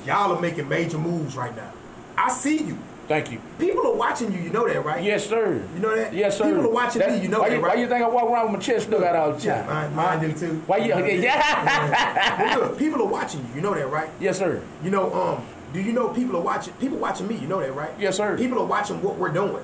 Speaker 1: y'all are making major moves right now. I see you.
Speaker 2: Thank you.
Speaker 1: People are watching you. You know that, right?
Speaker 2: Yes, sir.
Speaker 1: You know that?
Speaker 2: Yes, sir.
Speaker 1: People are watching
Speaker 2: That-
Speaker 1: me. You know
Speaker 2: why
Speaker 1: that,
Speaker 2: you,
Speaker 1: right?
Speaker 2: Why you think I walk around with my chest stuck out all the time?
Speaker 1: Yeah, mine, mine do too.
Speaker 2: Why you? Yeah. [laughs]
Speaker 1: But look, people are watching you. You know that, right?
Speaker 2: yes, sir.
Speaker 1: You know, um, do you know people are watching? People watching me. You know that, right?
Speaker 2: Yes, sir.
Speaker 1: People are watching what we're doing,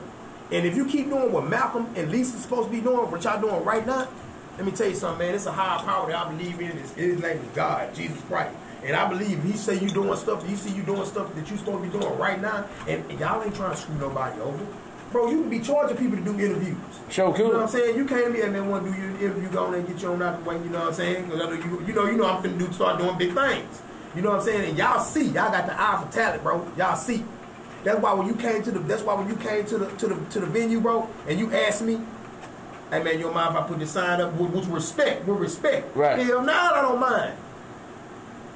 Speaker 1: and if you keep doing what Malcolm and Lisa's supposed to be doing, what y'all doing right now, let me tell you something, man. It's a higher power that I believe in. His, his name is God, Jesus Christ. And I believe he say you doing stuff, he see you doing stuff that you supposed to be doing right now, and, and y'all ain't trying to screw nobody over. Bro, you can be charging people to do interviews.
Speaker 2: Sure cool.
Speaker 1: You know what I'm saying? You came here and then want to do your interview, go on and get your own out the way. You know what I'm saying? 'Cause I know you, you know, you know, I'm finna do start doing big things. You know what I'm saying? And y'all see, y'all got the eye for talent, bro. Y'all see. That's why when you came to the, that's why when you came to the to the to the venue, bro, and you asked me, "Hey man, you don't mind if I put the sign up with, with respect, with respect?"
Speaker 2: Right.
Speaker 1: Hell, nah, I don't mind.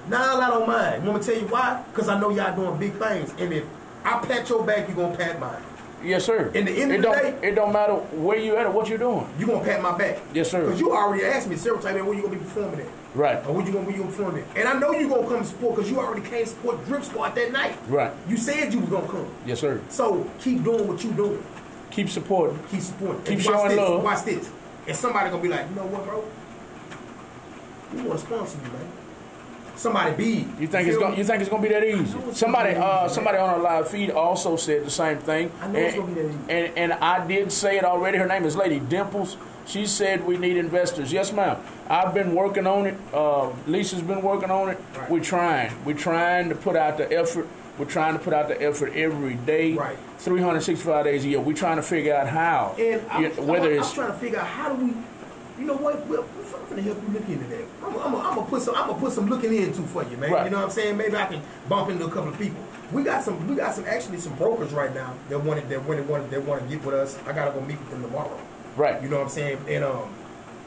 Speaker 1: Nah, I don't mind. Want me to tell you why? Because I know y'all doing big things, and if I pat your back, you gonna pat mine.
Speaker 2: Yes, sir.
Speaker 1: In the end
Speaker 2: it
Speaker 1: of the
Speaker 2: don't,
Speaker 1: day-
Speaker 2: it don't matter where you at or what you're doing.
Speaker 1: You gonna pat my back.
Speaker 2: Yes, sir.
Speaker 1: Because you already asked me several times, man, where you gonna be performing at?
Speaker 2: Right.
Speaker 1: Or where you gonna be performing at? And I know you gonna come support because you already came support Drip Squad that night.
Speaker 2: Right.
Speaker 1: You said you was gonna come.
Speaker 2: Yes, sir.
Speaker 1: So keep doing what you doing.
Speaker 2: Keep supporting.
Speaker 1: Keep supporting.
Speaker 2: Keep
Speaker 1: And
Speaker 2: showing
Speaker 1: this,
Speaker 2: love.
Speaker 1: Watch this. And somebody gonna be like, you know what, bro? We wanna sponsor you, man. Somebody be.
Speaker 2: You think it's going?
Speaker 1: me?
Speaker 2: You think it's to be that easy? Somebody, uh, somebody on our live feed also said the same thing.
Speaker 1: I know it's gonna be that easy.
Speaker 2: And and I did say it already. Her name is Lady Dimples. She said we need investors. Yes, ma'am. I've been working on it. Uh, Lisa's been working on it.
Speaker 1: Right.
Speaker 2: We're trying. We're trying to put out the effort. We're trying to put out the effort every day,
Speaker 1: Right.
Speaker 2: 365 days a year. We're trying to figure out how,
Speaker 1: And I'm,
Speaker 2: you- whether
Speaker 1: I'm,
Speaker 2: it's
Speaker 1: I'm trying to figure out how do we, you know what? I'm gonna help you look into that. I'm, I'm, I'm gonna put some. I'm gonna put some looking into for you, man.
Speaker 2: Right.
Speaker 1: You know what I'm saying? Maybe I can bump into a couple of people. We got some. We got some actually some brokers right now that wanted that wanted wanted that want to get with us. I gotta go meet with them tomorrow.
Speaker 2: right.
Speaker 1: You know what I'm saying? And um,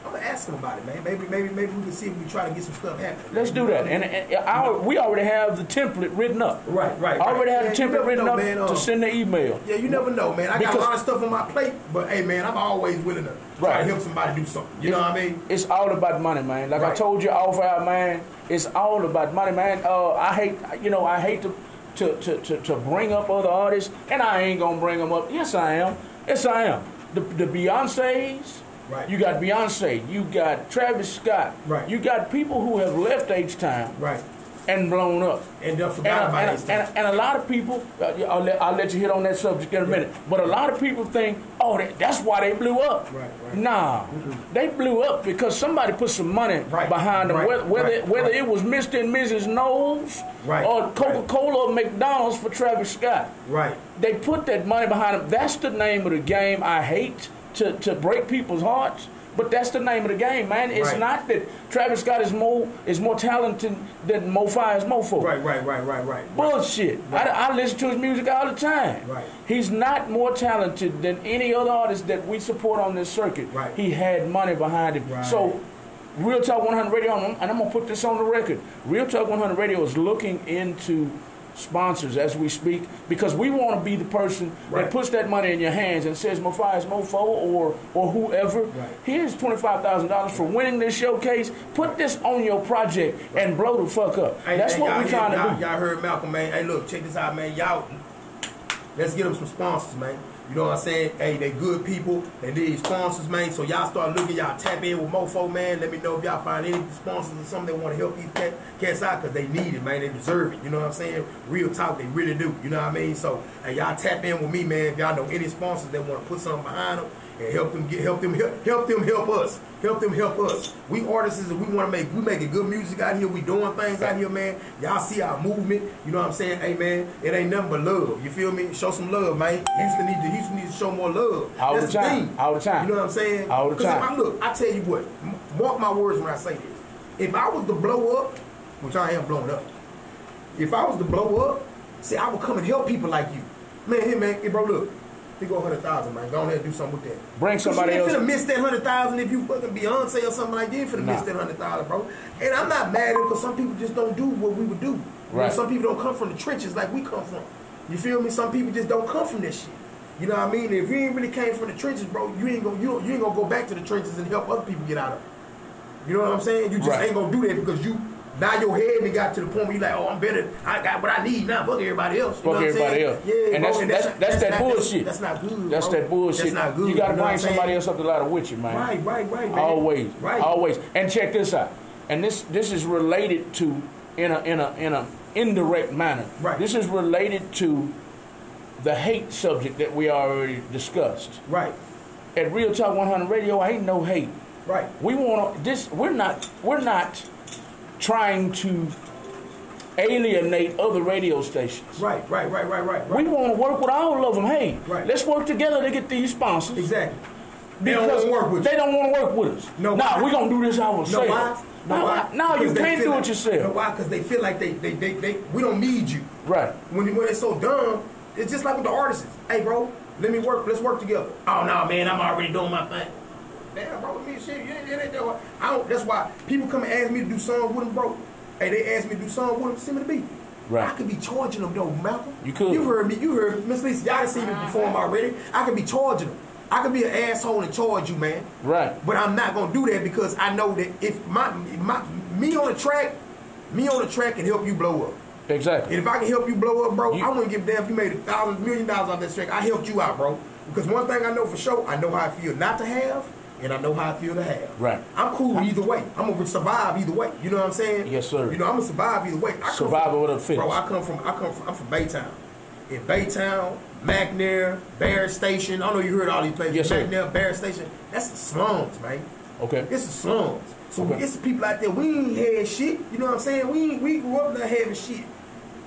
Speaker 1: I'm gonna ask them about it, man. Maybe maybe maybe we can see if we try to get some stuff happening.
Speaker 2: Let's do that. And, and our, we already have the template written up.
Speaker 1: Right, right.
Speaker 2: I already
Speaker 1: right.
Speaker 2: have the
Speaker 1: Yeah,
Speaker 2: template written
Speaker 1: know,
Speaker 2: up
Speaker 1: man,
Speaker 2: to
Speaker 1: um,
Speaker 2: send the email.
Speaker 1: Yeah, you never know, man. I got a lot of stuff on my plate, but hey, man, I'm always willing to try
Speaker 2: Right.
Speaker 1: to help somebody do something. You know what I mean?
Speaker 2: It's all about money, man. Like I told you off air, man. It's all about money, man. Uh, I hate, you know, I hate to, to, to, to, to bring up other artists, and I ain't gonna bring them up. Yes, I am. Yes, I am. The, the Beyonces.
Speaker 1: Right.
Speaker 2: You got Beyonce. You got Travis Scott.
Speaker 1: Right.
Speaker 2: You got people who have left H Town
Speaker 1: Right.
Speaker 2: and blown up.
Speaker 1: And done
Speaker 2: And,
Speaker 1: forgot about
Speaker 2: and,
Speaker 1: it.
Speaker 2: and, and a lot of people, uh, I'll let, I'll let you hit on that subject in a minute, but a lot of people think, oh, that, that's why they blew up.
Speaker 1: Right, right.
Speaker 2: Nah, they blew up because somebody put some money
Speaker 1: Right,
Speaker 2: behind them,
Speaker 1: right,
Speaker 2: whether, whether, whether it was Mr. and Mrs. Knowles or Coca Cola or McDonald's for Travis Scott.
Speaker 1: Right.
Speaker 2: They put that money behind them. That's the name of the game. I hate to, to break people's hearts. But that's the name of the game, man. It's
Speaker 1: Right.
Speaker 2: not that Travis Scott is more is more talented than Mofias Mofo.
Speaker 1: Right, right, right, right, right.
Speaker 2: Bullshit. I, I listen to his music all the time.
Speaker 1: Right.
Speaker 2: He's not more talented than any other artist that we support on this circuit.
Speaker 1: Right.
Speaker 2: He had money behind him.
Speaker 1: Right.
Speaker 2: So, Real Talk 100 Radio, and I'm- and I'm going to put this on the record. Real Talk 100 Radio is looking into sponsors as we speak because we want to be the person
Speaker 1: Right.
Speaker 2: that puts that money in your hands and says Mofias Mofo or or whoever
Speaker 1: Right.
Speaker 2: here's twenty five thousand dollars for winning this showcase put this on your project and blow the fuck up
Speaker 1: Hey,
Speaker 2: that's
Speaker 1: hey,
Speaker 2: what we're trying to
Speaker 1: y'all,
Speaker 2: do
Speaker 1: Y'all heard Malcolm, man. Hey, look, check this out, man. Y'all, let's get them some sponsors, man. You know what I'm saying? Hey, they good people. They need sponsors, man. So y'all start looking. Y'all tap in with Mofo, man. Let me know if y'all find any sponsors or something that want to help these cat, cats out because they need it, man. They deserve it. You know what I'm saying? Real talk, they really do. You know what I mean? So, hey, y'all tap in with me, man. If y'all know any sponsors that want to put something behind them and help them get, help them, help, help them, help us. Help them help us. We artists and we want to make we making good music out here. We doing things out here, man. Y'all see our movement. You know what I'm saying? Hey man, it ain't nothing but love. You feel me? Show some love, man. Houston need to Houston needs to show more love.
Speaker 2: All the time.
Speaker 1: thing.
Speaker 2: All the time.
Speaker 1: You know what I'm saying?
Speaker 2: All the
Speaker 1: 'Cause if
Speaker 2: time.
Speaker 1: I look, I tell you what. Mark my words when I say this. If I was to blow up, which I am blown up. If I was to blow up, see, I would come and help people like you. Man, here, man, hey, bro, look. Here go hundred thousand, man. Go on there and do something with that.
Speaker 2: Bring somebody
Speaker 1: you
Speaker 2: else-
Speaker 1: finna miss that hundred thousand if you fucking Beyonce or something like that. You finna
Speaker 2: Nah.
Speaker 1: miss that hundred thousand, bro. And I'm not mad at it because some people just don't do what we would do. You know,
Speaker 2: Right.
Speaker 1: some people don't come from the trenches like we come from. You feel me? Some people just don't come from this shit. You know what I mean? If you ain't really came from the trenches, bro, you ain't gonna you, you ain't gonna go back to the trenches and help other people get out of it. You know what I'm saying? You just
Speaker 2: Right.
Speaker 1: ain't gonna do that because you bow your head and got to the point where you're like, oh, I'm better. I got what I need now. Fuck everybody else. You
Speaker 2: Fuck
Speaker 1: know what
Speaker 2: everybody
Speaker 1: saying?
Speaker 2: else.
Speaker 1: Yeah,
Speaker 2: And
Speaker 1: bro,
Speaker 2: that's- that's- that's that
Speaker 1: not,
Speaker 2: bullshit.
Speaker 1: That's, not good.
Speaker 2: that's
Speaker 1: bro.
Speaker 2: that bullshit
Speaker 1: That's not good.
Speaker 2: you got to bring somebody else up the ladder with you man
Speaker 1: Right, right, right, man.
Speaker 2: Always,
Speaker 1: Right.
Speaker 2: always. And check this out. And this this is related to in a in a in a indirect manner.
Speaker 1: Right.
Speaker 2: This is related to the hate subject that we already discussed.
Speaker 1: Right,
Speaker 2: At Real Talk 100 Radio, I ain't no hate.
Speaker 1: right.
Speaker 2: We want to this. We're not. We're not trying to alienate other radio stations.
Speaker 1: Right, right, right, right, right. right.
Speaker 2: We want to work with all of them. Hey,
Speaker 1: Right.
Speaker 2: let's work together to get these sponsors.
Speaker 1: Exactly. They
Speaker 2: Because
Speaker 1: don't wanna work with
Speaker 2: they
Speaker 1: you.
Speaker 2: don't want to work with us.
Speaker 1: No,
Speaker 2: nah, we're gonna do this ourselves.
Speaker 1: No, why?
Speaker 2: No,
Speaker 1: why?
Speaker 2: no, you can't do
Speaker 1: like-
Speaker 2: it yourself.
Speaker 1: No, why? Because they feel like they, they, they, they, we don't need you.
Speaker 2: Right.
Speaker 1: When, when they're so dumb, it's just like with the artists. Hey, bro, let me work. Let's work together. Oh no, man, I'm already doing my thing. Damn, bro, me shit, it, it ain't that. hard. I don't. That's why people come and ask me to do songs with them, bro. Hey, they ask me to do songs with them. Send me the beat.
Speaker 2: Right.
Speaker 1: I could be charging them though, Malcolm.
Speaker 2: You could.
Speaker 1: You heard me. You heard Miss Lisa. Y'all seen me uh-huh. perform already. I could be charging them. I could be an asshole and charge you, man.
Speaker 2: Right.
Speaker 1: But I'm not gonna do that because I know that if my my me on the track, me on the track can help you blow up.
Speaker 2: Exactly.
Speaker 1: And if I can help you blow up, bro,
Speaker 2: You-
Speaker 1: I wouldn't give a damn if you made a thousand million dollars off that track. I helped you out, bro. Because one thing I know for sure, I know how I feel not to have, and I know how I feel to have.
Speaker 2: Right.
Speaker 1: I'm cool either way. I'm gonna survive either way. You know what I'm saying?
Speaker 2: Yes, sir.
Speaker 1: You know I'm gonna survive either way. I
Speaker 2: Survival of the fittest.
Speaker 1: Bro, I come from I come from I'm from Baytown. In Baytown, McNair, Barrett Station. I know you heard all these places.
Speaker 2: Yes, sir.
Speaker 1: McNair, Barrett Station. That's the slums, man.
Speaker 2: Okay.
Speaker 1: It's the slums. So
Speaker 2: Okay.
Speaker 1: it's the people out there. We ain't had shit. You know what I'm saying? We we grew up not having shit.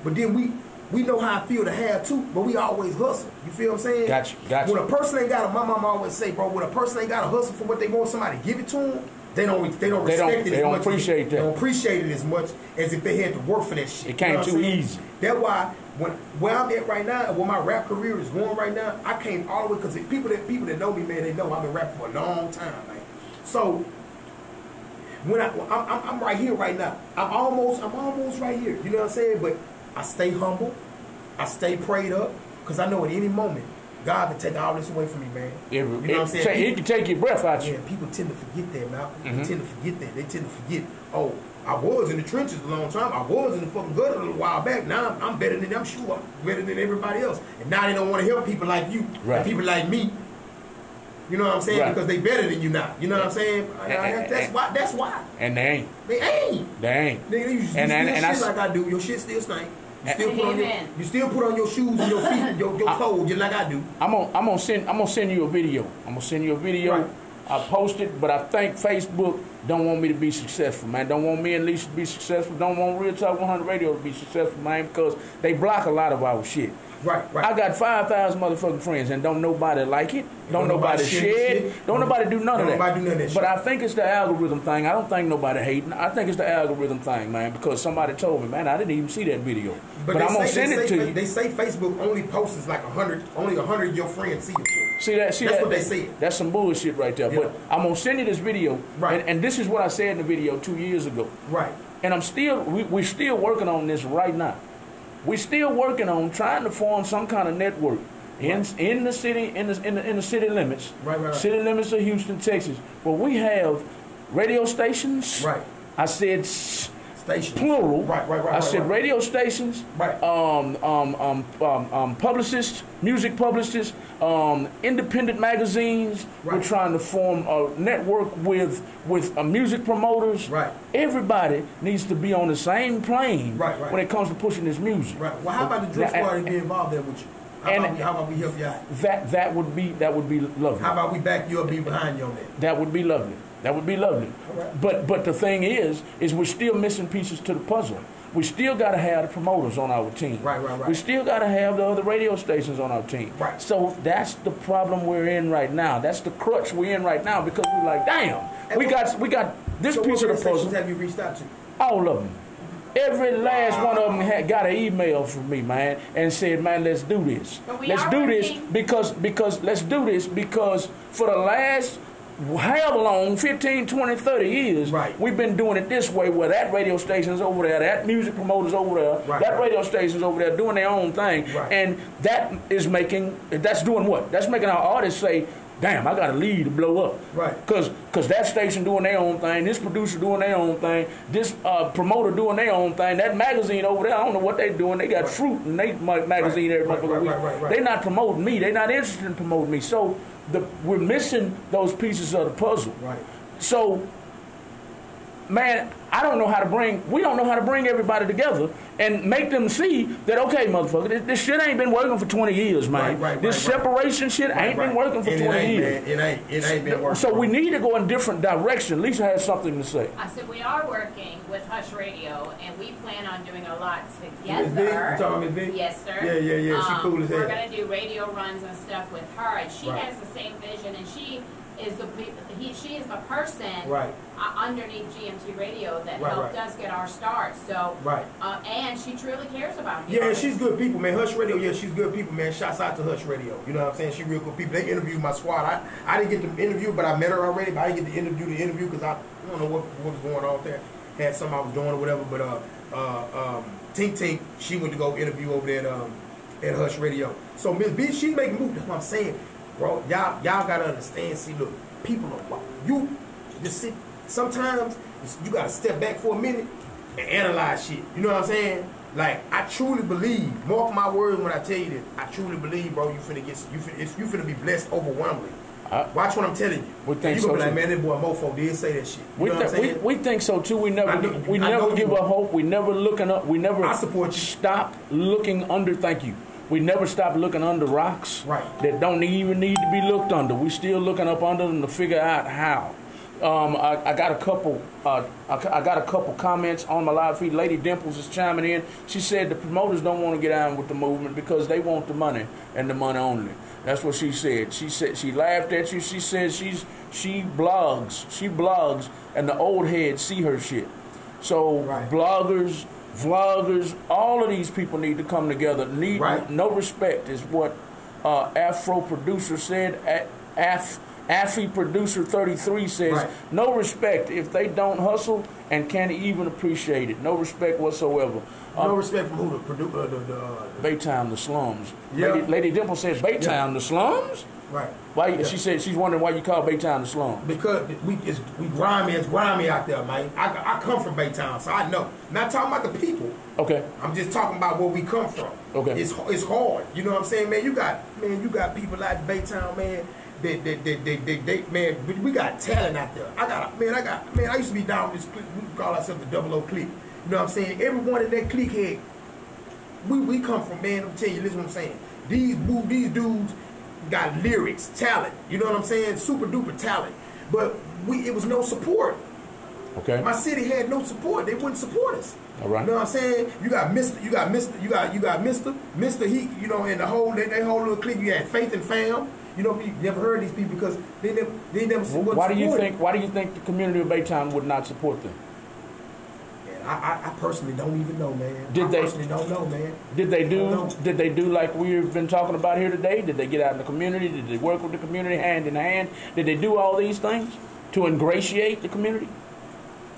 Speaker 1: But then we we know how I feel to have too. But we always hustle. You feel what I'm saying?
Speaker 2: Gotcha, gotcha.
Speaker 1: When a person ain't got a, my mom always say, bro, when a person ain't got to hustle for what they want somebody to give it to them, they don't they don't
Speaker 2: They don't-
Speaker 1: respect it
Speaker 2: they
Speaker 1: as
Speaker 2: don't
Speaker 1: much. as-
Speaker 2: appreciate that.
Speaker 1: They don't appreciate it as much as if they had to work for that shit.
Speaker 2: It came
Speaker 1: You know
Speaker 2: too easy.
Speaker 1: That's why when where I'm at right now, where my rap career is going right now, I came all the way because people that people that know me, man, they know I've been rapping for a long time, man. So when I I'm, I'm, I'm right here right now, I'm almost I'm almost right here. You know what I'm saying? But I stay humble, I stay prayed up, because I know at any moment God can take all this away from me, man.
Speaker 2: It,
Speaker 1: you know
Speaker 2: it,
Speaker 1: what I'm saying?
Speaker 2: ta- it can take your breath out you.
Speaker 1: Yeah, people tend to forget that, Malcolm.
Speaker 2: Mm-hmm.
Speaker 1: They tend to forget that. They tend to forget, oh, I was in the trenches a long time. I was in the fucking gutter a little while back. Now I'm, I'm better than them. I'm sure I'm better than everybody else. And now they don't want to help people like you,
Speaker 2: Right.
Speaker 1: and people like me. You know what I'm saying?
Speaker 2: Right.
Speaker 1: Because they better than you now. You know what I'm saying?
Speaker 2: Eh, eh, and- and-
Speaker 1: that's
Speaker 2: and-
Speaker 1: why. That's why.
Speaker 2: And they ain't.
Speaker 1: They ain't.
Speaker 2: They ain't.
Speaker 1: Nigga, you, you
Speaker 2: And- and- and
Speaker 1: shit
Speaker 2: I
Speaker 1: like I do. Your shit still stink. You still put on your, you still put on your shoes and your feet and your, your clothes just like I do.
Speaker 2: I'm gonna I'm gonna send I'm gonna send you a video. I'm gonna send you a video.
Speaker 1: Right.
Speaker 2: I post it, but I think Facebook don't want me to be successful, man. Don't want me and Lisa to be successful. Don't want Real Talk 100 Radio to be successful, man, because they block a lot of our shit.
Speaker 1: Right, right.
Speaker 2: I got five thousand motherfucking friends, and don't nobody like it. Don't,
Speaker 1: Don't
Speaker 2: nobody,
Speaker 1: nobody share shit.
Speaker 2: it. Don't nobody do none of that.
Speaker 1: nobody do none of that
Speaker 2: But. I think it's the algorithm thing. I don't think nobody hating. I think it's the algorithm thing, man. Because somebody told me, man, I didn't even see that video. But,
Speaker 1: they
Speaker 2: I'm gonna send it
Speaker 1: say,
Speaker 2: to you.
Speaker 1: They say Facebook only posts like a hundred, only a hundred of your friends see shit.
Speaker 2: See that? See
Speaker 1: That's
Speaker 2: that?
Speaker 1: what they said.
Speaker 2: That's some bullshit right there.
Speaker 1: Yeah.
Speaker 2: But I'm gonna send you this video,
Speaker 1: Right.
Speaker 2: and, and this is what I said in the video two years ago.
Speaker 1: Right.
Speaker 2: And I'm still, we, we're still working on this right now. We're still working on trying to form some kind of network in
Speaker 1: Right.
Speaker 2: in the city in the, in the in the city limits,
Speaker 1: Right, right,
Speaker 2: city limits of Houston, Texas, where we have radio stations.
Speaker 1: Right.
Speaker 2: I said s-
Speaker 1: Station.
Speaker 2: plural.
Speaker 1: Right, right, right.
Speaker 2: I
Speaker 1: right,
Speaker 2: said
Speaker 1: right.
Speaker 2: radio stations,
Speaker 1: Right.
Speaker 2: um, um, um, um, um, publicists, music publicists, um, independent magazines. We're
Speaker 1: Right.
Speaker 2: trying to form a network with with uh, music promoters.
Speaker 1: Right.
Speaker 2: Everybody needs to be on the same plane
Speaker 1: Right, right.
Speaker 2: when it comes to pushing this music.
Speaker 1: Right. Well, how about the drip
Speaker 2: Now,
Speaker 1: squad
Speaker 2: and-
Speaker 1: and be involved there with you? How,
Speaker 2: And-
Speaker 1: about we, how about we help you out?
Speaker 2: That that would be that would be lovely.
Speaker 1: How about we back you up, be behind you on that?
Speaker 2: That would be lovely. That would be lovely.
Speaker 1: All right.
Speaker 2: But but the thing is, is we're still missing pieces to the puzzle. We still got to have the promoters on our team.
Speaker 1: Right, right, right.
Speaker 2: We still got to have the other radio stations on our team.
Speaker 1: Right.
Speaker 2: So that's the problem we're in right now. That's the crutch we're in right now because we're like, damn,
Speaker 1: And
Speaker 2: we
Speaker 1: what-
Speaker 2: got we got this
Speaker 1: So
Speaker 2: piece
Speaker 1: what
Speaker 2: of the
Speaker 1: radio
Speaker 2: puzzle.
Speaker 1: stations have you reached out to?
Speaker 2: All of them. Every last one of them had, got an email from me, man, and said, "Man, let's do this. Let's
Speaker 3: are
Speaker 2: do this because because let's do this because for the last however long 15 20 30 years
Speaker 1: Right.
Speaker 2: we've been doing it this way where that radio station's over there that music promoter's over there
Speaker 1: Right,
Speaker 2: that
Speaker 1: right.
Speaker 2: radio station's over there doing their own thing
Speaker 1: Right.
Speaker 2: and that is making that's doing what that's making our artists say damn i gotta leave to blow up
Speaker 1: Right.
Speaker 2: Cause, cause that station doing their own thing, this producer doing their own thing, this uh, promoter doing their own thing, that magazine over there, I don't know what they doing. They got
Speaker 1: Right.
Speaker 2: fruit and they ma- magazine
Speaker 1: Right,
Speaker 2: every
Speaker 1: right,
Speaker 2: motherfucking
Speaker 1: right,
Speaker 2: week.
Speaker 1: right, right, right.
Speaker 2: They not promoting me. They're not interested in promoting me. So the we're missing those pieces of the puzzle.
Speaker 1: Right.
Speaker 2: So, man, I don't know how to bring. We don't know how to bring everybody together and make them see that okay, motherfucker, this, this shit ain't been working for twenty years, man.
Speaker 1: Right, right,
Speaker 2: this
Speaker 1: right, right.
Speaker 2: separation shit ain't been working for
Speaker 1: And
Speaker 2: twenty
Speaker 1: it ain't,
Speaker 2: years.
Speaker 1: Man, it ain't. It ain't been working.
Speaker 2: So we need to go in different direction. Lisa has something to say.
Speaker 3: I said we are working with Hush Radio, and we plan on doing a lot together.
Speaker 1: V? You talking about Miss V?
Speaker 3: Yes, sir.
Speaker 1: Yeah, yeah, yeah. She
Speaker 3: Um,
Speaker 1: cool as hell.
Speaker 3: We're gonna do radio runs and stuff with her, and she
Speaker 1: Right.
Speaker 3: has the same vision, and she is the he she is the person
Speaker 1: Right.
Speaker 3: underneath GMT Radio that
Speaker 1: Right,
Speaker 3: helped
Speaker 1: right.
Speaker 3: us get our start. So
Speaker 1: Right.
Speaker 3: uh, and she truly cares about the
Speaker 1: Yeah, she's good people, man. Hush Radio, yeah, she's good people, man. Shouts out to Hush Radio. You know what I'm saying? She real good people. They interviewed my squad. I, I didn't get to interview, but I met her already. But I didn't get to interview the interview because I, I don't know what, what was going on there. Had something I was doing or whatever. But uh, uh, um, Tink Tink, she went to go interview over there at, um, at Hush Radio. So Miss V, she's making moves. That's what I'm saying, bro. Y'all, y'all gotta understand. See, look, people are you just sit. Sometimes you gotta step back for a minute and analyze shit. You know what I'm saying? Like I truly believe, mark my words when I tell you this. I truly believe, bro. You finna get you finna, you finna be blessed overwhelmingly.
Speaker 2: I-
Speaker 1: Watch what I'm telling you.
Speaker 2: We think
Speaker 1: you gonna be
Speaker 2: so,
Speaker 1: like,
Speaker 2: too.
Speaker 1: man, that boy Mofo did say that shit. You
Speaker 2: We,
Speaker 1: know what I'm
Speaker 2: th- we, we think so too. We never
Speaker 1: know-
Speaker 2: we
Speaker 1: I
Speaker 2: never give up hope. We never looking up. We never
Speaker 1: I support you.
Speaker 2: stop looking under. Thank you. We never stop looking under rocks
Speaker 1: Right.
Speaker 2: that don't even need to be looked under. We're still looking up under them to figure out how. Um, I, I got a couple. Uh, I, I got a couple comments on my live feed. Lady Dimples is chiming in. She said the promoters don't want to get on with the movement because they want the money and the money only. That's what she said. She said she laughed at you. She said she's she blogs. She blogs, and the old heads see her shit. So
Speaker 1: Right.
Speaker 2: bloggers, vloggers, all of these people need to come together. Need
Speaker 1: Right.
Speaker 2: no respect is what uh, Afro producer said. Af Affy producer 33 says
Speaker 1: Right.
Speaker 2: no respect if they don't hustle and can't even appreciate it. No respect whatsoever.
Speaker 1: no
Speaker 2: Um,
Speaker 1: respect from who the producer, uh, the, the, uh,
Speaker 2: Baytown, the slums.
Speaker 1: Yeah.
Speaker 2: Lady, Lady Dimple says Baytown,
Speaker 1: Yeah.
Speaker 2: the slums.
Speaker 1: Right.
Speaker 2: Why?
Speaker 1: Yeah.
Speaker 2: She said she's wondering why you call Baytown the slum.
Speaker 1: Because we it's, we grimy, it's grimy out there, man. I, I come from Baytown, so I know. Not talking about the people.
Speaker 2: Okay.
Speaker 1: I'm just talking about where we come from.
Speaker 2: Okay.
Speaker 1: It's it's hard. You know what I'm saying, man? You got man, you got people like Baytown, man. They, they, they, they, they, they, man, we- we got talent out there. I got, man, I got, man, I used to be down with this clique. We call ourselves the double O clique. You know what I'm saying? Everyone in that clique had, we, we come from, man, I'm telling you, listen what I'm saying. These, boo- these dudes got lyrics, talent. You know what I'm saying? Super duper talent. But we, it was no support.
Speaker 2: Okay.
Speaker 1: My city had no support. They wouldn't support us.
Speaker 2: All right.
Speaker 1: You know what I'm saying? You got Mister, you got Mister, you got you got Mister, Mister. He, you know, and the whole they, they whole little clique. You had Faith and Fam. You know, you never heard these people because they never they never. wasn't
Speaker 2: Why do you think? Why do you think the community of Baytown would not support them?
Speaker 1: I, I, I personally don't even know, man.
Speaker 2: Did
Speaker 1: I
Speaker 2: they-
Speaker 1: personally don't know, man.
Speaker 2: Did they do? Did they do like we've been talking about here today? Did they get out in the community? Did they work with the community hand in hand? Did they do all these things to ingratiate the community?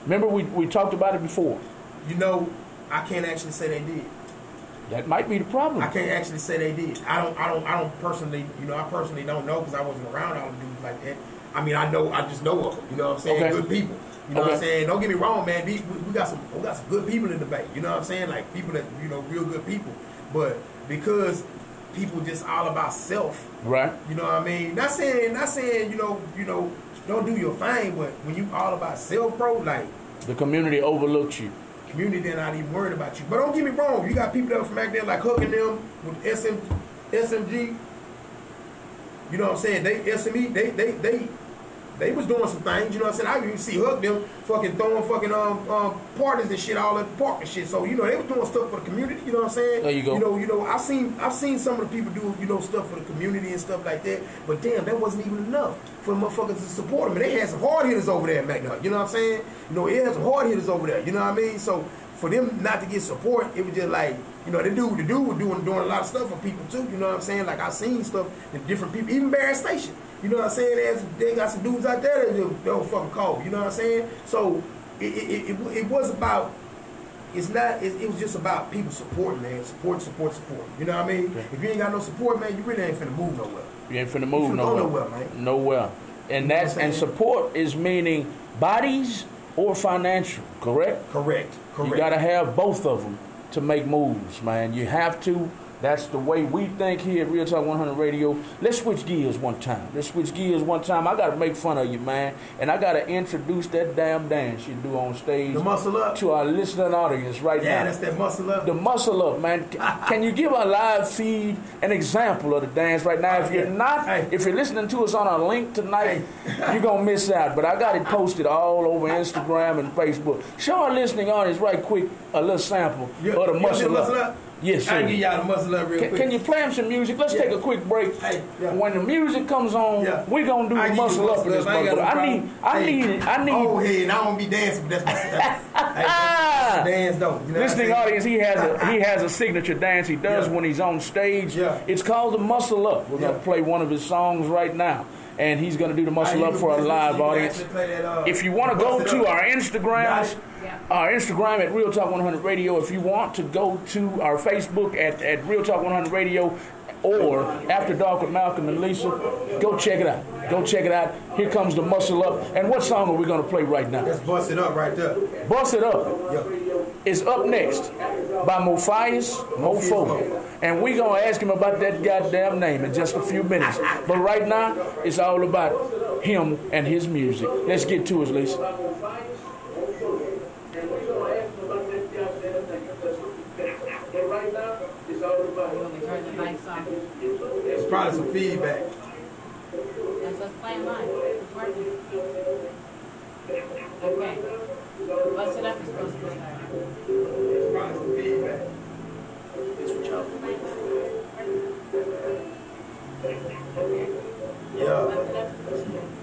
Speaker 2: Remember, we, we talked about it before.
Speaker 1: You know, I can't actually say they did.
Speaker 2: That might be the problem.
Speaker 1: I can't actually say they did. I don't. I don't. I don't personally. You know, I personally don't know because I wasn't around all the dudes like that. I mean, I know. I just know of them. You know what I'm saying?
Speaker 2: Okay.
Speaker 1: Good people. You know what I'm saying? Don't get me wrong, man. We, we we got some. We got some good people in the Bay. You know what I'm saying? Like people that you know, real good people. But because people just all about self.
Speaker 2: Right.
Speaker 1: You know what I mean? Not saying. Not saying. You know. You know. Don't do your thing. But when you all about self, bro, like
Speaker 2: The community overlooks you.
Speaker 1: community they're not even worried about you. But don't get me wrong, you got people that were from back there like hooking them with SM, SMG. You know what I'm saying? They SME, they they they they was doing some things, you know what I'm saying? I even see Hook them fucking throwing fucking um um parties and shit all at the park and shit. So, you know, they was doing stuff for the community, you know what I'm saying?
Speaker 2: There you go.
Speaker 1: You know, you know, I've seen I've seen some of the people do, you know, stuff for the community and stuff like that. But damn, that wasn't even enough for the motherfuckers to support them. And they had some hard hitters over there in McNutt, you know what I'm saying? You know, it had some hard hitters over there, you know what I mean? So for them not to get support, it was just like, you know, the dude, the dude was doing doing a lot of stuff for people too. You know what I'm saying? Like I seen stuff in different people, even Barrett Station. You know what I'm saying? There's, they got some dudes out there that don't fucking call. You know what I'm saying? So it it, it, it was about. It's not. It, it was just about people supporting, man. Support, support, support. You know what I mean?
Speaker 2: Okay.
Speaker 1: If you ain't got no support, man, you really ain't finna move nowhere.
Speaker 2: You ain't finna move
Speaker 1: finna
Speaker 2: nowhere.
Speaker 1: nowhere, man.
Speaker 2: Nowhere. And that's and support is meaning bodies or financial, correct?
Speaker 1: Correct. Correct.
Speaker 2: You gotta have both of them to make moves, man. You have to. That's the way we think here at Real Talk 100 Radio. Let's switch gears one time. Let's switch gears one time. I gotta make fun of you, man, and I gotta introduce that damn dance you do on stage
Speaker 1: The muscle up.
Speaker 2: to our listening audience right
Speaker 1: Yeah,
Speaker 2: now.
Speaker 1: Yeah, that's that muscle up.
Speaker 2: The muscle up, man. [laughs] Can you give a live feed an example of the dance right now? If you're not,
Speaker 1: Hey.
Speaker 2: if you're listening to us on a link tonight, [laughs] you're gonna miss out. But I got it posted all over Instagram and Facebook. Show our listening audience right quick a little sample
Speaker 1: You-
Speaker 2: of the muscle,
Speaker 1: muscle
Speaker 2: up.
Speaker 1: up?
Speaker 2: Yes,
Speaker 1: I can give
Speaker 2: sir.
Speaker 1: y'all the muscle up real
Speaker 2: Can,
Speaker 1: quick.
Speaker 2: can you play him some music? Let's
Speaker 1: Yeah.
Speaker 2: take a quick break.
Speaker 1: Hey, yeah.
Speaker 2: When the music comes on,
Speaker 1: Yeah.
Speaker 2: we're gonna do
Speaker 1: I
Speaker 2: the
Speaker 1: you
Speaker 2: muscle up in this
Speaker 1: I ain't no.
Speaker 2: I need, I
Speaker 1: Hey.
Speaker 2: need, I need.
Speaker 1: Oh, hey, and I won't be dancing, but that's my that's [laughs] dance though. You know
Speaker 2: Listening audience, he has a [laughs] he has a signature dance he does
Speaker 1: Yeah.
Speaker 2: when he's on stage.
Speaker 1: Yeah.
Speaker 2: It's called the Muscle Up. We're gonna play one of his songs right now, and he's gonna do the Muscle Up for a live audience.
Speaker 1: that, uh,
Speaker 2: If you want to go to our Instagrams,
Speaker 3: Yeah.
Speaker 2: our Instagram at Real Talk 100 Radio. If you want to go to our Facebook at, at Real Talk 100 Radio or After Dark with Malcolm and Lisa, go check it out. Go check it out. Here comes the Muscle Up. And what song are we gonna play right now?
Speaker 1: Let's bust it up right there.
Speaker 2: Bust It Up
Speaker 1: Yeah.
Speaker 2: is up next by Mofias Mofo. And we gonna ask him about that goddamn name in just a few minutes. But right now, it's all about him and his music. Let's get to it, Lisa.
Speaker 3: You want me to turn the mics off?
Speaker 1: It's probably some feedback.
Speaker 3: Let's let's play them live. It's working. Okay. Bust it up is supposed to be starting.
Speaker 1: It's probably some feedback. Yeah.
Speaker 3: Bust it up. Hold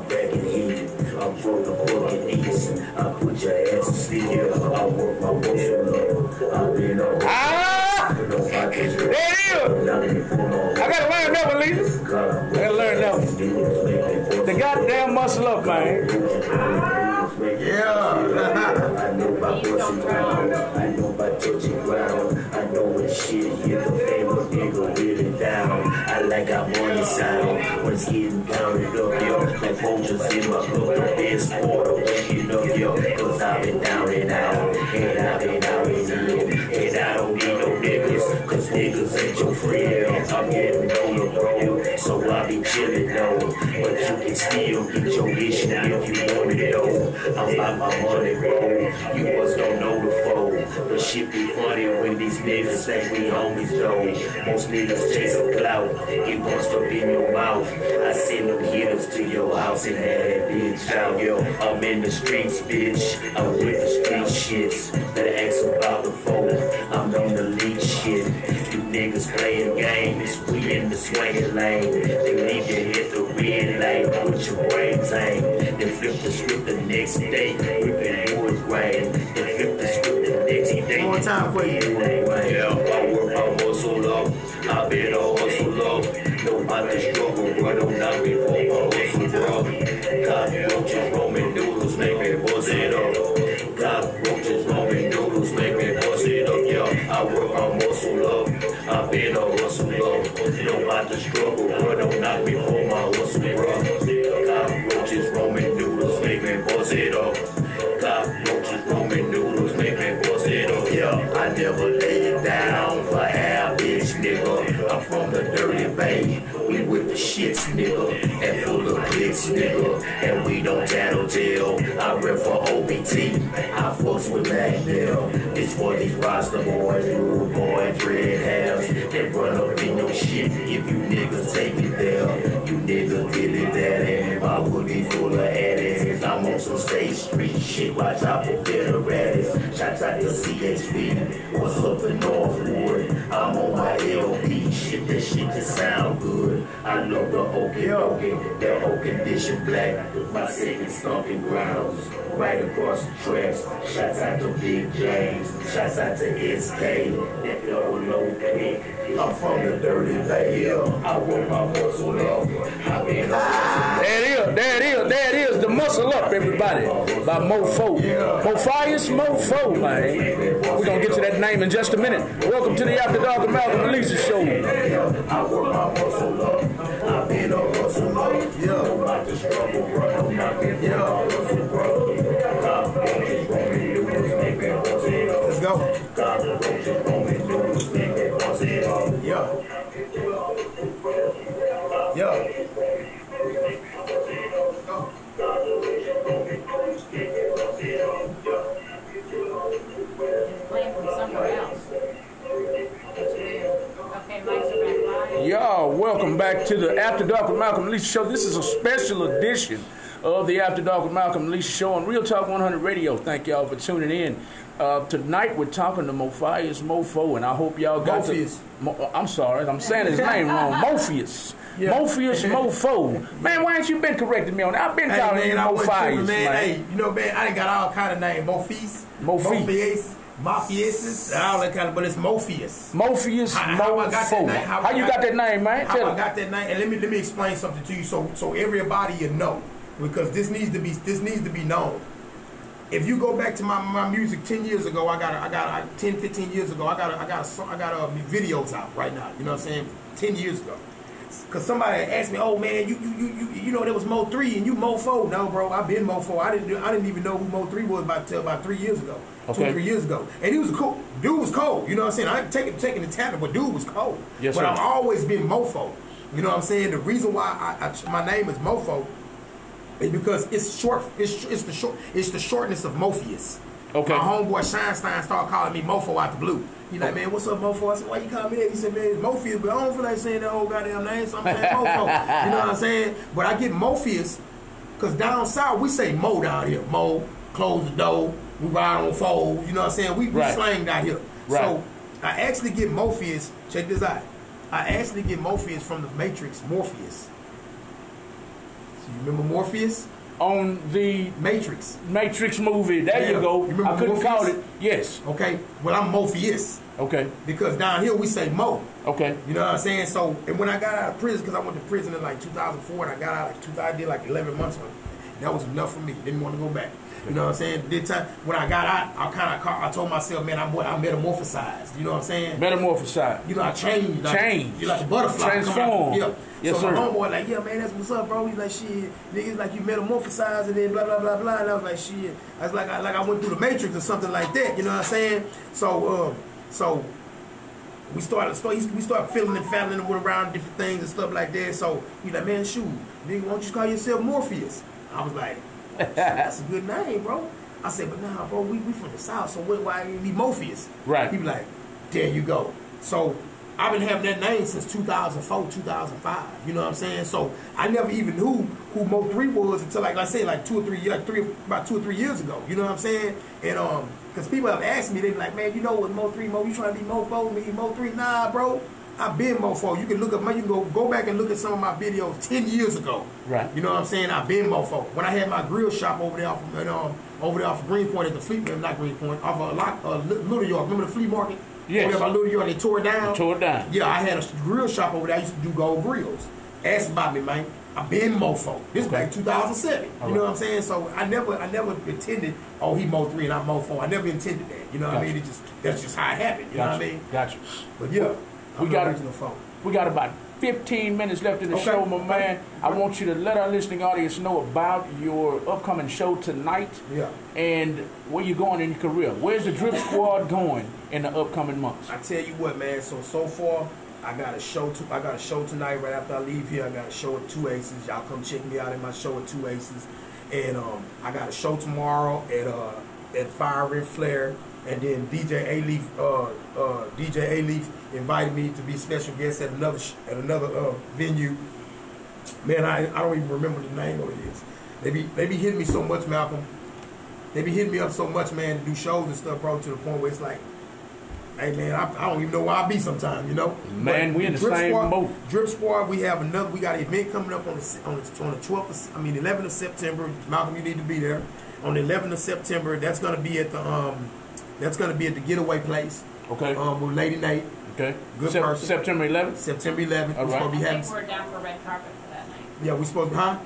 Speaker 5: I'm back in heat. I'm from the fucking east. I put your ass to sleep. I work my muscle up. I've been on.
Speaker 2: Ah!
Speaker 5: You know, I can
Speaker 2: There it is! I gotta learn that one, Lisa. I gotta learn that one. The goddamn muscle up, man.
Speaker 1: Yeah. [laughs]
Speaker 5: I know about busting down. I know about touching ground. I know when shit hit the pounded up, yo. Like vultures in my book, the best part of waking up, yo. Cause I've been down and out, and I've been out and in. And I don't need no niggas, cause niggas ain't your friend. I'm getting older, bro, so I be chillin' though. But you can still get your issue if you want it though. I'm about my money, bro. You was don't know the foe. But shit be funny when these niggas say we homies though. Most niggas chase a clout. Get punched up in your mouth. I send them hitters to your house and have that bitch out, yo. I'm in the streets, bitch. I'm with the street shits. Better ask about the foe. Swinging lane. They leave you hit the red light with your brains aim. Then flip the script the next day. Ripping wood grain. Then flip the script the next day.
Speaker 1: One more time for you.
Speaker 5: Yeah, not the struggle, bro. Don't knock me for my hustle, bro. Cockroaches, Roman noodles, make me bust it up. Cockroaches, Roman noodles, make me bust it up. Yeah, I never lay it down for half, bitch, nigga. I'm from the dirty bay. We with the shits, nigga. And full of clicks, nigga. And we don't tattle tale. I rip for OBT. I force with that Bell. This for these roster boys, rude boy, dread halves. That run up in your shit if you niggas take it there. You niggas get it daddy. My hoodie full of addicts. I'm on some state street shit, watch out for better rabbits. Shots out to CHP, what's up in Northwood? I'm on my LP shit, that shit just sound good. I love the oaken, oaken, that oak condition black. My second stomping grounds, right across the tracks. Shots out to Big James, shots out to SK, that double low pick. I'm from the dirty Bay I work my muscle up. I've been on
Speaker 2: There it is, there it is, there it is. The muscle up, everybody. By Mofo. Mofias Mofo, man. We're gonna get to that name in just a minute. Welcome to the After Dark with Malcolm and Lisa show.
Speaker 5: I work my muscle a hustle. Yeah. About to struggle, bro. I'm not been yeah.
Speaker 2: Y'all, welcome back to the After Dark with Malcolm Lee show. This is a special edition of the After Dark with Malcolm Lee show on Real Talk 100 Radio. Thank y'all for tuning in. Uh, tonight we're talking to Mofias Mofo, and I hope y'all got
Speaker 1: Morpheus.
Speaker 2: the. Mo, I'm sorry, I'm saying his name wrong. [laughs] Morpheus.
Speaker 1: Yeah.
Speaker 2: Morpheus Mofo. Man, why ain't you been correcting me on that? I've been
Speaker 1: Hey
Speaker 2: calling you
Speaker 1: man, was
Speaker 2: Mofias,
Speaker 1: man.
Speaker 2: man.
Speaker 1: Hey, you know, man, I done got all kind of names. Mofies,
Speaker 2: Mofi.
Speaker 1: Mafieses, all that kind of, but it's Mofius.
Speaker 2: Morpheus
Speaker 1: How- how I got that name? How
Speaker 2: How you
Speaker 1: got-
Speaker 2: got that name, man?
Speaker 1: How
Speaker 2: Tell
Speaker 1: I got that name, and let me let me explain something to you, so so everybody you know, because this needs to be this needs to be known. If you go back to my, my music ten years ago, I got a, I got a, 10, 15 years ago, I got a, I got a, I got uh, a videos out right now. You know what I'm saying? Ten years ago, because somebody asked me, "Oh man, you you you you you know there was Mo three and you Mo four." No, bro, I've been Mo four. I didn't I didn't even know who Mo three was about till about three years ago,
Speaker 2: Okay.
Speaker 1: or three years ago, and he was cool. Dude was cold. You know what I'm saying? I ain't taking taking the talent, but dude was cold.
Speaker 2: Yes,
Speaker 1: but
Speaker 2: sir.
Speaker 1: I've always been Mofo. You know what I'm saying? The reason why I, I, my name is Mofo is because it's short. It's, it's the short. It's the shortness of Morpheus.
Speaker 2: Okay.
Speaker 1: My homeboy Shinestein started calling me Mofo out the blue. He like, man, what's up, Mofo? I said, why you call me that? He said, man, it's Morpheus, but I don't feel like saying that whole goddamn name, so I'm saying Mofo. You know what I'm [laughs] saying? But I get Morpheus because down south we say Mo down here. Mo, close the door. We ride on fold. You know what I'm saying? We, we
Speaker 2: Right.
Speaker 1: slang down here.
Speaker 2: Right.
Speaker 1: So I actually get Morpheus. Check this out. I actually get Morpheus from the Matrix. Morpheus. So you remember Morpheus?
Speaker 2: On the
Speaker 1: Matrix.
Speaker 2: Matrix movie. There
Speaker 1: Yeah.
Speaker 2: you go.
Speaker 1: You remember
Speaker 2: I couldn't call it. Yes.
Speaker 1: Okay. Well, I'm Morpheus
Speaker 2: Okay.
Speaker 1: because down here we say Mo.
Speaker 2: Okay.
Speaker 1: You know what I'm saying? So, and when I got out of prison, because I went to prison in like 2004, and I got out like 2000, I did like 11 months on it. That was enough for me. Didn't want to go back. You know what I'm saying? This time, when I got out, I kind of, I told myself, man, I'm, I metamorphosized. You know what I'm saying?
Speaker 2: Metamorphosized.
Speaker 1: You know, I changed. Like,
Speaker 2: Change.
Speaker 1: You like a butterfly. coming out-
Speaker 2: Transform.
Speaker 1: Yeah.
Speaker 2: Yes,
Speaker 1: so
Speaker 2: sir.
Speaker 1: my homeboy like, yeah, man, that's what's up, bro. He's like, shit, niggas like you metamorphosized and then blah blah blah blah. And I was like, shit. I was like, I, like I went through the matrix or something like that. You know what I'm saying? So, um, so we started, start, we started feeling and family with around different things and stuff like that. So he like, man, shoot, nigga, why don't you call yourself Morpheus? I was like, that's a good name, bro. I said, but nah, bro, we, we from the south, so what, why you be Morpheus?
Speaker 2: Right.
Speaker 1: He be like, there you go. So I've been having that name since 2004, 2005. You know what I'm saying? So I never even knew who Mo three was until like I said, like two or three, like three, about two or three years ago. You know what I'm saying? And um, because people have asked me, they be like, man, you know what Mo three, Mo, you trying to be Mo four, me Mo three? Nah, bro. I've been Mofo. You can look up my, you can go go back and look at some of my videos ten years ago.
Speaker 2: Right.
Speaker 1: You know what I'm saying? I've been Mofo. When I had my grill shop over there off of, um, over there off of Greenpoint at the flea, not Greenpoint, off of Lock, uh, Li- Little York. Remember the flea market?
Speaker 2: Yes.
Speaker 1: Over there by Little York, they tore it down.
Speaker 2: Tore it down.
Speaker 1: Yeah, I had a grill shop over there. I used to do gold grills. Ask about me, man. I've been Mofo. This
Speaker 2: Okay.
Speaker 1: back 2007.
Speaker 2: All
Speaker 1: you know
Speaker 2: right.
Speaker 1: what I'm saying? So I never, I never intended. Oh, he Mo three and I'm Mo four. I never intended that. You know what I mean? It just that's just how it happened. You know what I mean?
Speaker 2: Gotcha.
Speaker 1: But yeah, I'm
Speaker 2: We got
Speaker 1: original phone.
Speaker 2: We got about 15 minutes left in the
Speaker 1: Okay.
Speaker 2: show, my
Speaker 1: Okay.
Speaker 2: man. I want you to let our listening audience know about your upcoming show tonight
Speaker 1: Yeah.
Speaker 2: and where you're going in your career. Where's the Drip Squad going in the upcoming months?
Speaker 1: I tell you what, man. So so far, I got a show. To, I got a show tonight. Right after I leave here, I got a show at Two Aces. Y'all come check me out at my show at Two Aces. And um, I got a show tomorrow at uh, at Fire and Flare. And then DJ A Leaf, uh, uh, DJ A Leaf invited me to be special guest at another sh- at another uh, venue. Man, I, I don't even remember the name of it is. They be they be hitting me so much, Malcolm. They be hitting me up so much, man, to do shows and stuff, bro, to the point where it's like, hey, man, I, I don't even know where I be sometimes, you know.
Speaker 2: Man,
Speaker 1: But
Speaker 2: we in the
Speaker 1: Drip
Speaker 2: same
Speaker 1: Squad,
Speaker 2: boat.
Speaker 1: Drip Squad, we have another. We got an event coming up on the on the, on the 12th. Of, I mean, 11th of September. Malcolm, you need to be there on the 11th of September. That's gonna be at the um, that's gonna be at the Getaway Place.
Speaker 2: Okay.
Speaker 1: Um, with Lady Nate,
Speaker 2: Okay.
Speaker 1: Good
Speaker 2: Sep-
Speaker 1: person.
Speaker 2: September 11th.
Speaker 1: September 11th.
Speaker 2: All
Speaker 1: We're
Speaker 2: right.
Speaker 1: supposed to
Speaker 3: I
Speaker 1: be
Speaker 3: think
Speaker 1: having.
Speaker 3: we're down for red carpet for that night.
Speaker 1: Yeah, we supposed to, huh?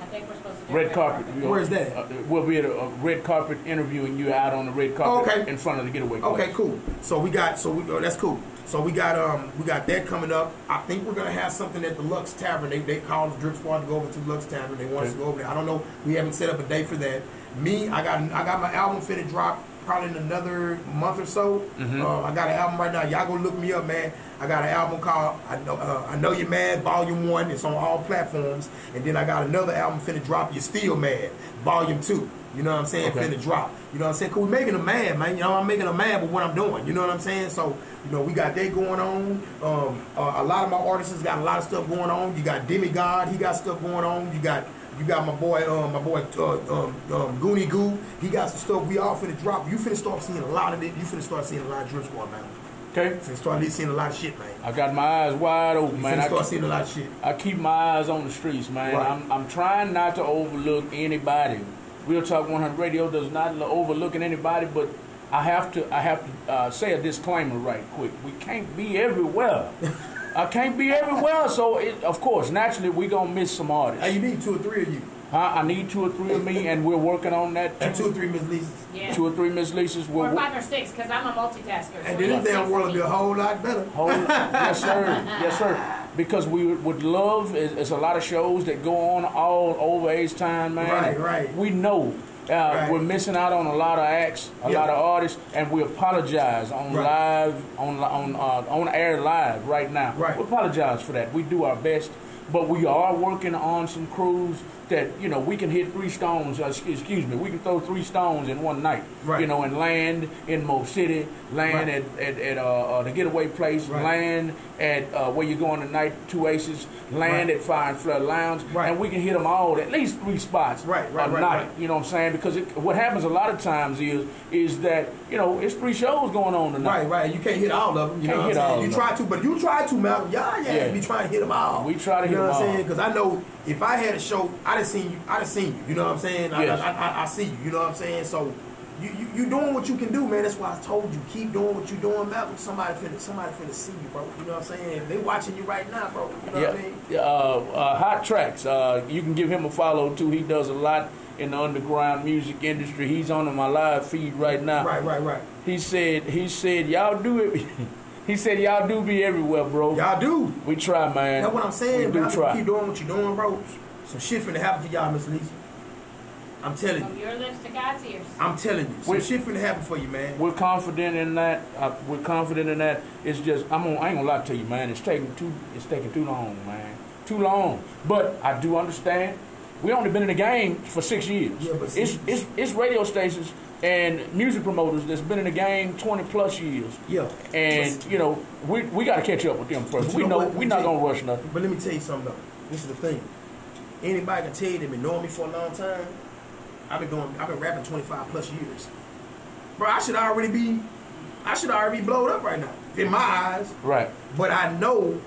Speaker 3: I think we're supposed to do
Speaker 2: Red carpet. You know,
Speaker 1: Where's that?
Speaker 2: Uh, we'll be at a, a red carpet interviewing you out on the red carpet
Speaker 1: Okay.
Speaker 2: in front of the getaway. place.
Speaker 1: Okay, cool. So we got so we oh, that's cool. So we got um we got that coming up. I think we're gonna have something at the Lux Tavern. They they called the Drip Squad to go over to the Lux Tavern. They want us to go over there. I don't know. We haven't set up a date for that. Me, I got I got my album finna drop probably in another month or so.
Speaker 2: Mm-hmm.
Speaker 1: Uh, I got an album right now. Y'all go look me up, man. I got an album called I know uh, I know you're mad, Volume One. It's on all platforms. And then I got another album finna drop. You're still mad, Volume Two. You know what I'm saying?
Speaker 2: Okay.
Speaker 1: Finna drop. You know what I'm saying? Cause we making a man, man. You know, I'm making a man with what I'm doing. You know what I'm saying? So, you know, we got that going on. Um, uh, a lot of my artists got a lot of stuff going on. You got Demigod, he got stuff going on. You got you got my boy, um, my boy uh, um, um, Goonie Goo. He got some stuff. We all finna drop. You finna start seeing a lot of it. You finna start seeing a lot of drip squad, man.
Speaker 2: Okay.
Speaker 1: Finna start seeing a lot of shit, man.
Speaker 2: I got my eyes wide open,
Speaker 1: You
Speaker 2: man.
Speaker 1: finna
Speaker 2: I
Speaker 1: start
Speaker 2: keep,
Speaker 1: seeing a lot of shit.
Speaker 2: I keep my eyes on the streets, man.
Speaker 1: Right.
Speaker 2: I'm, I'm trying not to overlook anybody. Real Talk 100 Radio does not lo- overlooking anybody, but I have to I have to uh, say a disclaimer right quick. We can't be everywhere. [laughs] I can't be everywhere, so it, of course, naturally, we're gonna miss some artists.
Speaker 1: Hey, you need two or three of you.
Speaker 2: Huh? I need two or three of me, and we're working on that.
Speaker 1: And two or three Miss Lisa's.
Speaker 3: Yeah.
Speaker 2: Two or three Miss Lisa's.
Speaker 3: Or
Speaker 2: We're,
Speaker 3: five or six, because I'm a multitasker.
Speaker 1: And
Speaker 3: so
Speaker 1: then
Speaker 3: it's
Speaker 1: this world will be a whole lot better.
Speaker 2: Hold, yes, sir. Yes, sir. Because we would love, it's, it's a lot of shows that go on all over H-Town, man.
Speaker 1: Right, right.
Speaker 2: We know uh,
Speaker 1: Right.
Speaker 2: we're missing out on a lot of acts, a lot of artists, and we apologize on
Speaker 1: Right.
Speaker 2: live, on on uh, on air live right now.
Speaker 1: Right.
Speaker 2: We apologize for that. We do our best, but we are working on some crews that you know we can hit three stones. Uh, excuse me, we can throw three stones in one night.
Speaker 1: Right.
Speaker 2: You know, and land in Mo City, land
Speaker 1: Right.
Speaker 2: at at, at uh, uh, the getaway place, land at uh, where you're going tonight, Two Aces, land
Speaker 1: Right.
Speaker 2: at Fire and Flood Lounge,
Speaker 1: Right.
Speaker 2: and we can hit them all at least three spots
Speaker 1: Right, right,
Speaker 2: a
Speaker 1: right,
Speaker 2: night.
Speaker 1: right.
Speaker 2: You know what I'm saying? Because it, what happens a lot of times is is that you know it's three shows going on tonight.
Speaker 1: Right, right. You can't hit all of them. You
Speaker 2: Can't
Speaker 1: know what
Speaker 2: hit
Speaker 1: I'm
Speaker 2: all
Speaker 1: saying?
Speaker 2: of
Speaker 1: You try to, but you try to, Malcolm. Y'all, yeah,
Speaker 2: Yeah.
Speaker 1: be trying to hit them all.
Speaker 2: We try to
Speaker 1: you
Speaker 2: hit
Speaker 1: know
Speaker 2: 'em
Speaker 1: what I'm saying? Because I know if I had a show, I'd have seen you. I'd have seen you. You know what I'm saying? I, I, I, I see you. You know what I'm saying? So. You, you, you doing what you can do, man. That's why I told you keep doing what you're doing, Malcolm. Somebody finna somebody finna see you, bro. You know what I'm saying? They watching you right now, bro. You know
Speaker 2: Yeah,
Speaker 1: what I mean?
Speaker 2: uh, uh, Hot Tracks. Uh, you can give him a follow too. He does a lot in the underground music industry. He's on my live feed right now.
Speaker 1: Right, right, right.
Speaker 2: He said, he said, y'all do it. [laughs] he said, y'all do be everywhere, bro.
Speaker 1: Y'all do.
Speaker 2: We try, man.
Speaker 1: That's what I'm saying,
Speaker 2: We do try.
Speaker 1: Keep doing what you're doing, bro. Some shit finna happen for y'all, Miss Lisa. I'm telling you.
Speaker 3: From your lips to God's ears.
Speaker 1: I'm telling you. Some
Speaker 2: We-
Speaker 1: shit finna happen for you, man.
Speaker 2: We're confident in that. Uh, we're confident in that. It's just I'm gonna, I ain't gonna lie to you, man. It's taking too it's taking too long, man. Too long. But I do understand. We only been in the game for six years.
Speaker 1: Yeah, but
Speaker 2: it's
Speaker 1: see-
Speaker 2: it's it's radio stations and music promoters that's been in the game twenty plus years.
Speaker 1: Yeah.
Speaker 2: And
Speaker 1: But-
Speaker 2: you know we we got to catch up with them first. We
Speaker 1: know
Speaker 2: know we're not gonna
Speaker 1: tell
Speaker 2: rush nothing.
Speaker 1: But let me tell you something though. This is the thing. Anybody can tell you they've been knowing me for a long time. I've been doing I've been rapping 25 plus years. Bro, I should already be I should already be blowed up right now. In my eyes.
Speaker 2: Right.
Speaker 1: But I know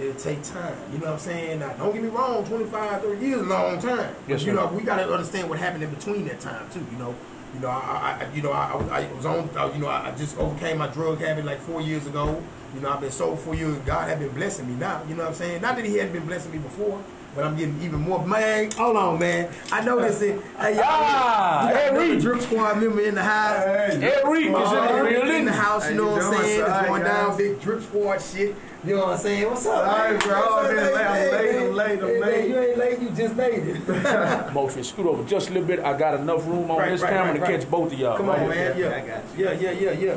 Speaker 1: it'll take time. You know what I'm saying? Now, don't get me wrong, 25, 30 years is a long time.
Speaker 2: Yes,
Speaker 1: you know, we got to understand what happened in between that time too. You know, you know, I, I you know, I, I was on, you know, I I just overcame my drug habit like four years ago. You know, I've been sober for years. God had been blessing me now. You know what I'm saying? Not that He hadn't been blessing me before. But I'm getting even more, man. Hold on, man. I know this. Is, hey, y'all,
Speaker 2: Ah,
Speaker 1: we
Speaker 2: hey,
Speaker 1: another
Speaker 2: Reed.
Speaker 1: drip squad member in the house.
Speaker 2: Eric is in the building.
Speaker 1: in the house, you
Speaker 4: How
Speaker 1: know
Speaker 4: you
Speaker 1: what I'm saying? It's going
Speaker 4: Guys?
Speaker 1: down, big drip squad shit. You know what I'm saying? What's up?
Speaker 4: All right,
Speaker 1: man?
Speaker 4: bro. I'm late, I'm late. I'm late, I'm
Speaker 1: Hey, man,
Speaker 4: late.
Speaker 1: You ain't late, you just made it. [laughs]
Speaker 2: Motion, scoot over just a little bit. I got enough room on
Speaker 1: Right,
Speaker 2: this
Speaker 1: right,
Speaker 2: camera
Speaker 1: right,
Speaker 2: to
Speaker 1: right.
Speaker 2: catch both of y'all.
Speaker 1: Come on, man. Yeah.
Speaker 4: I got
Speaker 1: Yeah, yeah, yeah, yeah.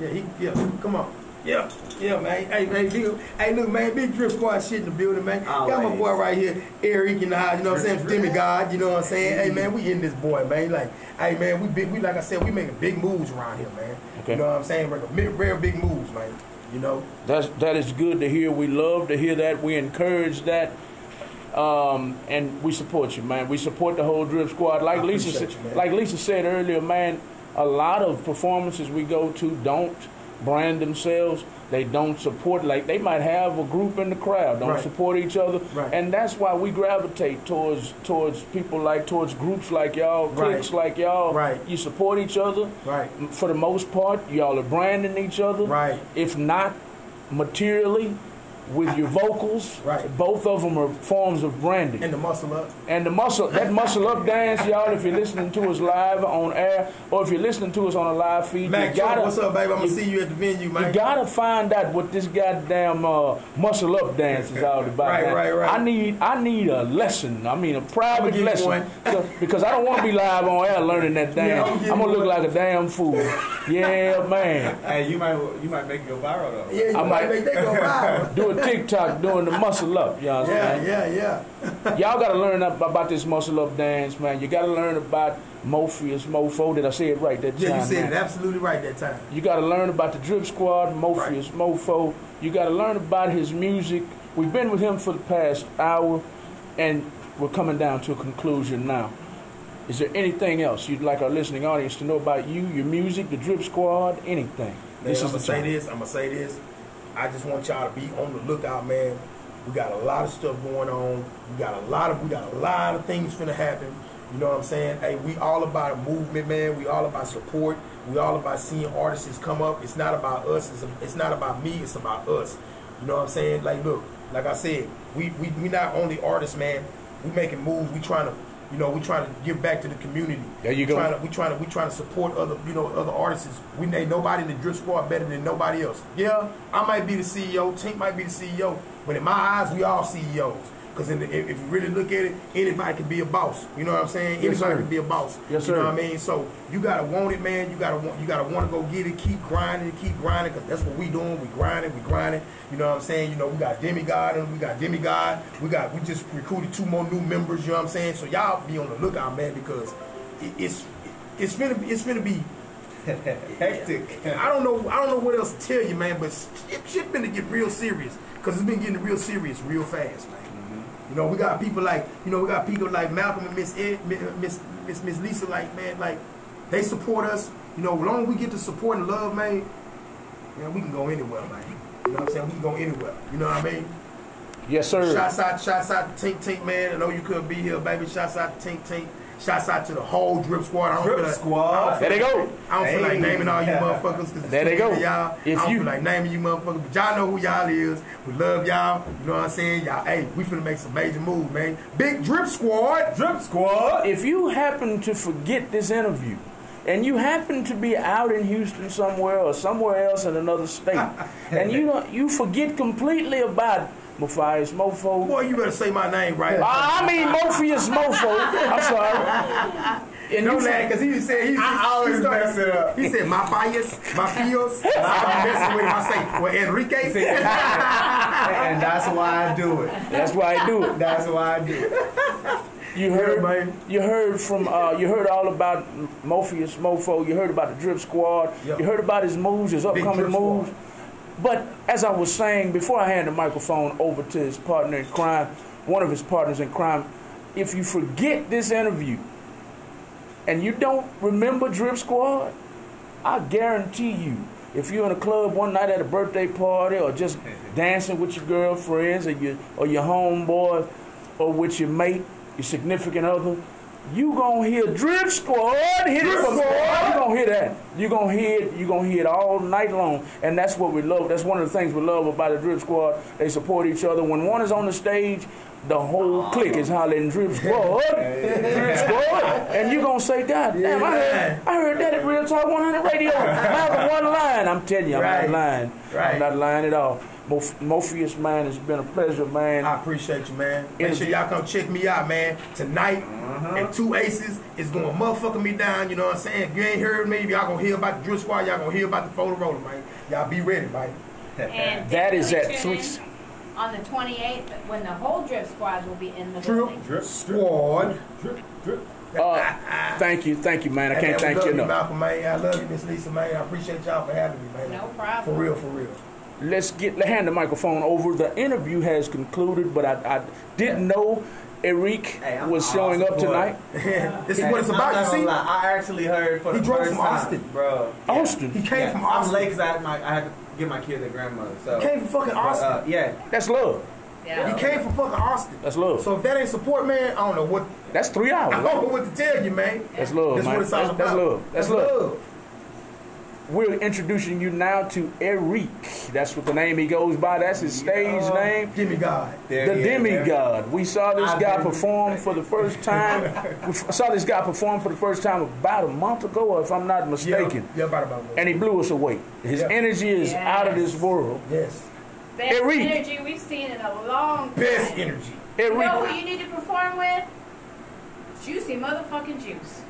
Speaker 1: Yeah, he, yeah. Come on. Yeah, yeah, man. Hey, man, big, hey, look, man, big drip squad shit in the building, man. Got my boy right here, Eric in the house. You know what I'm saying? Demigod. You know what I'm saying? Hey, man, we in this boy, man. Like, hey, man, we big. We like I said, we making big moves around here, man.
Speaker 2: Okay.
Speaker 1: You know what I'm saying? Real, real big moves, man. You know.
Speaker 2: That's that is good to hear. We love to hear that. We encourage that. Um, and we support you, man. We support the whole drip squad. Like
Speaker 1: I
Speaker 2: Lisa, said,
Speaker 1: you,
Speaker 2: like Lisa said earlier, man. A lot of performances we go to don't brand themselves. They don't support. Like they might have a group in the crowd, don't
Speaker 1: Right.
Speaker 2: support each other,
Speaker 1: Right.
Speaker 2: and that's why we gravitate towards towards people like towards groups like y'all, cliques like y'all.
Speaker 1: Right.
Speaker 2: You support each other.
Speaker 1: Right.
Speaker 2: For the most part, y'all are branding each other.
Speaker 1: Right.
Speaker 2: If not materially, with your vocals.
Speaker 1: Right.
Speaker 2: Both of them are forms of branding.
Speaker 1: And the muscle up.
Speaker 2: And the muscle, that muscle up dance, y'all. If you're listening to us live on air, or if you're listening to us on a live feed,
Speaker 1: Mac,
Speaker 2: you gotta,
Speaker 1: what's up, baby? I'm gonna
Speaker 2: you,
Speaker 1: see you at the venue, man.
Speaker 2: you gotta find out what this goddamn uh, muscle up dance is all about.
Speaker 1: Right,
Speaker 2: man.
Speaker 1: right, right.
Speaker 2: I need, I need a lesson. I mean, a private lesson. So- [laughs] because I don't want to be live on air learning that
Speaker 1: Yeah,
Speaker 2: dance.
Speaker 1: I'ma
Speaker 2: I'm gonna look
Speaker 1: one.
Speaker 2: like a damn fool. [laughs] Yeah, man.
Speaker 6: Hey, you might you might make it go viral though.
Speaker 1: Yeah, you
Speaker 2: I
Speaker 1: might
Speaker 2: might-
Speaker 1: make that go [laughs] viral.
Speaker 2: Do a TikTok doing the muscle up. You
Speaker 1: Yeah,
Speaker 2: understand?
Speaker 1: yeah, yeah. [laughs]
Speaker 2: Y'all gotta learn up about this muscle up dance, man. You gotta learn about Morpheus, Mofo. Did I say it right that
Speaker 1: Yeah, you said
Speaker 2: man?
Speaker 1: it absolutely right that time.
Speaker 2: You got to learn about the Drip Squad, Morpheus, Mofo. You got to learn about his music. We've been with him for the past hour, and we're coming down to a conclusion now. Is there anything else you'd like our listening audience to know about you, your music, the Drip Squad, anything?
Speaker 1: Man,
Speaker 2: this
Speaker 1: I'm
Speaker 2: is
Speaker 1: gonna say
Speaker 2: time.
Speaker 1: this. I'm gonna say this. I just want y'all to be on the lookout, man. We got a lot of stuff going on. We got a lot of we got a lot of things finna happen. You know what I'm saying? Hey, we all about a movement, man. We all about support. We all about seeing artists come up. It's not about us. It's, it's not about me. It's about us. You know what I'm saying? Like, look, like I said, we we we not only artists, man. We making moves. We trying to, you know, we trying to give back to the community.
Speaker 2: There you
Speaker 1: we
Speaker 2: go.
Speaker 1: Trying to, we trying to we trying to support other you know other artists. We ain't nobody in the drip squad better than nobody else. Yeah, I might be the CEO. Tink might be the CEO, but in my eyes, we all CEOs. Because if, if you really look at it, anybody can be a boss. You know what I'm saying?
Speaker 2: Yes,
Speaker 1: anybody
Speaker 2: sir.
Speaker 1: can be a boss.
Speaker 2: Yes, sir.
Speaker 1: You know what I mean? So you gotta want it, man. You gotta want you gotta want to go get it. Keep grinding, keep grinding, because that's what we doing. We grinding, we grinding. You know what I'm saying? You know we got demigod and we got demigod. We got we just recruited two more new members. You know what I'm saying? So y'all be on the lookout, man, because it, it's it's gonna be it's gonna be [laughs]
Speaker 6: Hectic.
Speaker 1: I don't know. I don't know what else to tell you, man. But shit, shit been to get real serious because it's been getting real serious real fast, man. You know, we got people like you know we got people like Malcolm and Miss Ed, Miss Miss Miss Lisa, like man, like they support us. You know, as long as we get the support and love, man, man, we can go anywhere, man. You know what I'm saying? We can go anywhere. You know what I mean?
Speaker 2: Yes, sir.
Speaker 1: Shouts out, shouts out Tink Tink, man. I know you couldn't be here, baby. Shouts out Tink Tink. Shouts out to the whole Drip Squad. I don't
Speaker 6: Drip
Speaker 1: feel like,
Speaker 6: Squad.
Speaker 1: I don't feel
Speaker 2: There they
Speaker 1: like-
Speaker 2: go.
Speaker 1: I don't feel like naming all you motherfuckers because
Speaker 2: There they go.
Speaker 1: Y'all.
Speaker 2: If
Speaker 1: I don't
Speaker 2: you-
Speaker 1: feel like naming you motherfuckers, but y'all know who y'all is. We love y'all. You know what I'm saying? Y'all, hey, we finna make some major moves, man. Big Drip Squad.
Speaker 6: Drip Squad.
Speaker 2: If you happen to forget this interview, and you happen to be out in Houston somewhere or somewhere else in another state, [laughs] and you don't, you forget completely about Matthias Mofo.
Speaker 1: Boy, you better say my name right.
Speaker 2: I mean Morpheus Mofo. I'm [laughs] sorry. And
Speaker 1: No
Speaker 2: you
Speaker 1: lad, because he said he,
Speaker 6: I always
Speaker 1: he
Speaker 6: mess it up.
Speaker 1: He said my fires. I'm messing with him. I say, well, Enrique. [laughs]
Speaker 6: and that's why I do it.
Speaker 2: that's why I do it.
Speaker 6: That's why I do it.
Speaker 2: You heard,
Speaker 1: man.
Speaker 2: you heard from, uh, you heard all about Morpheus Mofo. You heard about the Drip Squad.
Speaker 1: Yeah.
Speaker 2: You heard about his moves, his upcoming
Speaker 1: moves. Squad.
Speaker 2: But as I was saying before, I hand the microphone over to his partner in crime, one of his partners in crime. If you forget this interview and you don't remember Drip Squad, I guarantee you, if you're in a club one night at a birthday party or just [laughs] dancing with your girlfriends or your or your homeboy or with your mate, your significant other, you gonna hear Drip Squad hit it from You gonna hear that. You gonna hear it. You gonna hear it all night long, and that's what we love. That's one of the things we love about the Drip Squad. They support each other. When one is on the stage, the whole clique is hollering Drip Squad, Drip Squad, and you gonna say, God damn, I heard, I heard that at Real Talk 100 Radio. Malcolm one line. I'm telling you, I'm
Speaker 1: Right.
Speaker 2: not lying.
Speaker 1: Right.
Speaker 2: I'm not lying at all. Morph- Morpheus, man, it's been a pleasure, man.
Speaker 1: I appreciate you, man. Make
Speaker 2: Interview.
Speaker 1: sure y'all come check me out, man. Tonight, and two aces is gonna motherfucker me down. You know what I'm saying? If you ain't heard me, y'all gonna hear about the drip squad. Y'all gonna hear about the photo roller, man. Y'all be ready, man.
Speaker 3: And [laughs]
Speaker 2: That is at
Speaker 3: definitely tune On the 28th, when the whole drip squad will be in the
Speaker 1: Drip,
Speaker 3: building.
Speaker 1: drip, squad.
Speaker 2: Uh, [laughs] thank you, thank you, man. I
Speaker 1: Hey,
Speaker 2: can't
Speaker 1: man,
Speaker 2: thank you enough.
Speaker 1: Malcolm, man. I love you, Miss Lisa, man. I appreciate y'all for having me, man.
Speaker 3: No problem.
Speaker 1: For real, for real.
Speaker 2: Let's get the hand the microphone over. The interview has concluded, but I, I didn't know Eric
Speaker 6: Hey,
Speaker 2: was showing
Speaker 6: awesome
Speaker 2: up
Speaker 6: boy.
Speaker 2: tonight. [laughs]
Speaker 1: this is what it's about, you see?
Speaker 6: lie, I actually heard for
Speaker 1: He
Speaker 6: the
Speaker 1: drove
Speaker 6: first
Speaker 1: from
Speaker 6: time,
Speaker 1: Austin.
Speaker 6: bro.
Speaker 2: Austin.
Speaker 1: He came
Speaker 6: Yeah,
Speaker 1: from
Speaker 6: I'm late because I, had my- I had to get my kid their grandmother. So,
Speaker 1: He came from fucking
Speaker 6: but,
Speaker 1: Austin.
Speaker 6: uh, yeah,
Speaker 2: That's love.
Speaker 3: Yeah.
Speaker 1: He came from fucking Austin.
Speaker 2: That's love.
Speaker 1: So if that ain't support, man, I don't know what
Speaker 2: That's three hours. [laughs]
Speaker 1: I
Speaker 2: hours.
Speaker 1: don't know what to tell you, man.
Speaker 2: That's love,
Speaker 1: That's
Speaker 2: man.
Speaker 1: what it's all
Speaker 2: That's,
Speaker 1: about.
Speaker 2: that's love. That's, love.
Speaker 1: love.
Speaker 2: We're introducing you now to Eric. That's what the name he goes by. That's his stage
Speaker 6: Yeah.
Speaker 2: name.
Speaker 1: Demigod.
Speaker 6: there
Speaker 2: The
Speaker 6: he is,
Speaker 2: demigod. We saw this
Speaker 6: I've
Speaker 2: guy perform for the first [laughs] time. we saw this guy perform for the first time about a month ago, if I'm not mistaken.
Speaker 1: Yeah, yeah about about
Speaker 2: And he blew us away. His
Speaker 1: Yeah.
Speaker 2: energy is
Speaker 3: Yes.
Speaker 2: out of this world.
Speaker 1: Yes.
Speaker 3: Best
Speaker 2: Eric.
Speaker 3: energy we've seen in a long time.
Speaker 1: Best energy.
Speaker 3: You know
Speaker 2: Eric,
Speaker 3: who you need to perform with? Juicy motherfucking juice.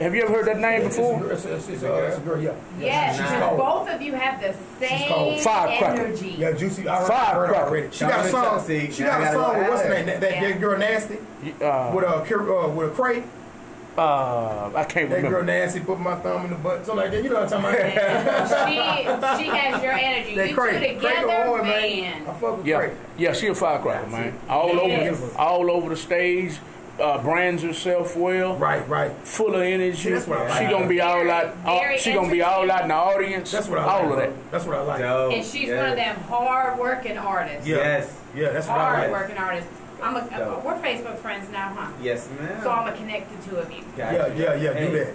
Speaker 2: Have you ever heard that name before?
Speaker 1: It's, it's, it's, uh, it's a girl, yeah.
Speaker 3: Yes,
Speaker 1: she's
Speaker 3: because both of you have the same
Speaker 2: Firecracker.
Speaker 3: energy.
Speaker 1: Yeah, Juicy. I heard, I
Speaker 2: Firecracker.
Speaker 1: heard already. She got a song.
Speaker 6: see,
Speaker 1: She got a song with what's her name? That, that,
Speaker 3: Yeah.
Speaker 1: that girl nasty
Speaker 2: Uh,
Speaker 1: with a uh, with a crate.
Speaker 2: uh, I can't remember.
Speaker 1: That girl
Speaker 2: remember.
Speaker 1: nasty put my thumb in the butt. Something like that. You know what I'm talking about? [laughs]
Speaker 3: she she has your energy.
Speaker 1: that
Speaker 3: you
Speaker 1: crate.
Speaker 3: two
Speaker 1: Crate go
Speaker 3: together,
Speaker 1: on,
Speaker 3: man.
Speaker 1: I fuck with
Speaker 2: Yeah,
Speaker 1: crate.
Speaker 2: yeah, she a firecracker, man. All
Speaker 3: Yes.
Speaker 2: over, all over the stage. Uh, brands herself well.
Speaker 1: Right, right.
Speaker 2: full of energy.
Speaker 1: See, that's what I
Speaker 2: she
Speaker 1: like.
Speaker 2: gonna be all out. All, she gonna be all out in the audience.
Speaker 1: That's what I
Speaker 2: all
Speaker 1: like.
Speaker 2: of that.
Speaker 1: That's what I like.
Speaker 6: Dope.
Speaker 3: And she's
Speaker 6: yeah.
Speaker 3: one of them hard working artists.
Speaker 1: Yeah.
Speaker 6: Yes.
Speaker 1: Yeah, that's what I
Speaker 3: Hard
Speaker 1: like.
Speaker 3: working artists. I'm a,
Speaker 6: Dope.
Speaker 3: we're Facebook friends now, huh?
Speaker 6: Yes, ma'am.
Speaker 3: So I'm a connected two of you.
Speaker 6: Gotcha.
Speaker 1: Yeah, yeah, yeah.
Speaker 6: Hey,
Speaker 1: Do that.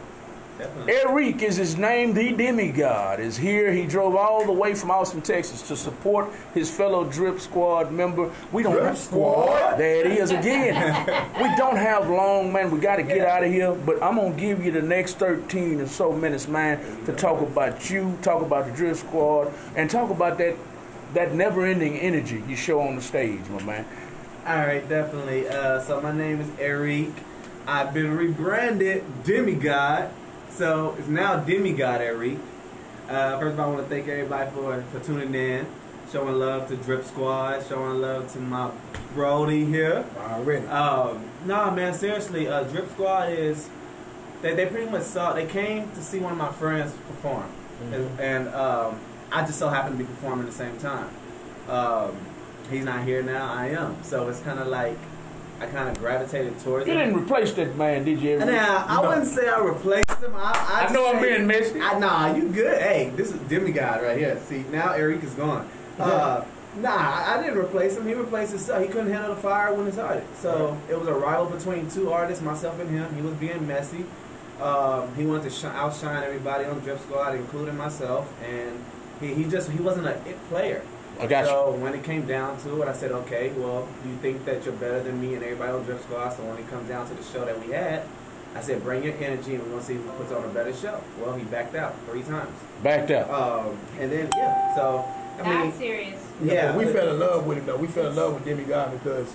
Speaker 6: Definitely.
Speaker 2: Eric is his name. The demigod is here. He drove all the way from Austin, Texas, to support his fellow Drip Squad member. We don't.
Speaker 1: Drip Squad?
Speaker 2: There it is again. [laughs] we don't have long, man. We got to get out of here. But I'm gonna give you the next 13 or so minutes, man, to talk about you, talk about the Drip Squad, and talk about that that never-ending energy you show on the stage, my man.
Speaker 6: All right, definitely. Uh, so my name is Eric. I've been rebranded Demigod, so it's now Demigod Eric. Uh, first of all, I want to thank everybody for for tuning in, showing love to Drip Squad, showing love to my Brody here.
Speaker 1: Already.
Speaker 6: Um, nah, man, seriously, uh, Drip Squad is they, they pretty much saw they came to see one of my friends perform, and, and um, I just so happened to be performing at the same time. Um, he's not here now, I am, so it's kind of like I kind of gravitated towards
Speaker 2: You
Speaker 6: him.
Speaker 2: didn't replace that man, did you? Eric?
Speaker 6: Now I
Speaker 1: No.
Speaker 6: wouldn't say I replaced him. I, I,
Speaker 2: I know I'm being messy.
Speaker 6: I, nah, you good. Hey, this is demigod right here. See, now Eric is gone. Uh, nah, I I didn't replace him. He replaced himself. He couldn't handle the fire when it started. So it was a rival between two artists, myself and him. He was being messy. Um, he wanted to shi outshine everybody on Drip Squad, including myself, and he, he just he wasn't a it player.
Speaker 2: I got you.
Speaker 6: So when it came down to it, I said, okay, well, do you think that you're better than me and everybody on Drip Squad? So when it comes down to the show that we had, I said, bring your energy and we're going to see who puts on a better show. Well, he backed out three times.
Speaker 2: Backed up.
Speaker 6: Um, and then, yeah, so, I
Speaker 3: Not
Speaker 6: mean,
Speaker 3: serious.
Speaker 6: yeah.
Speaker 1: but we fell in love with him though. We fell in love with Demigod because,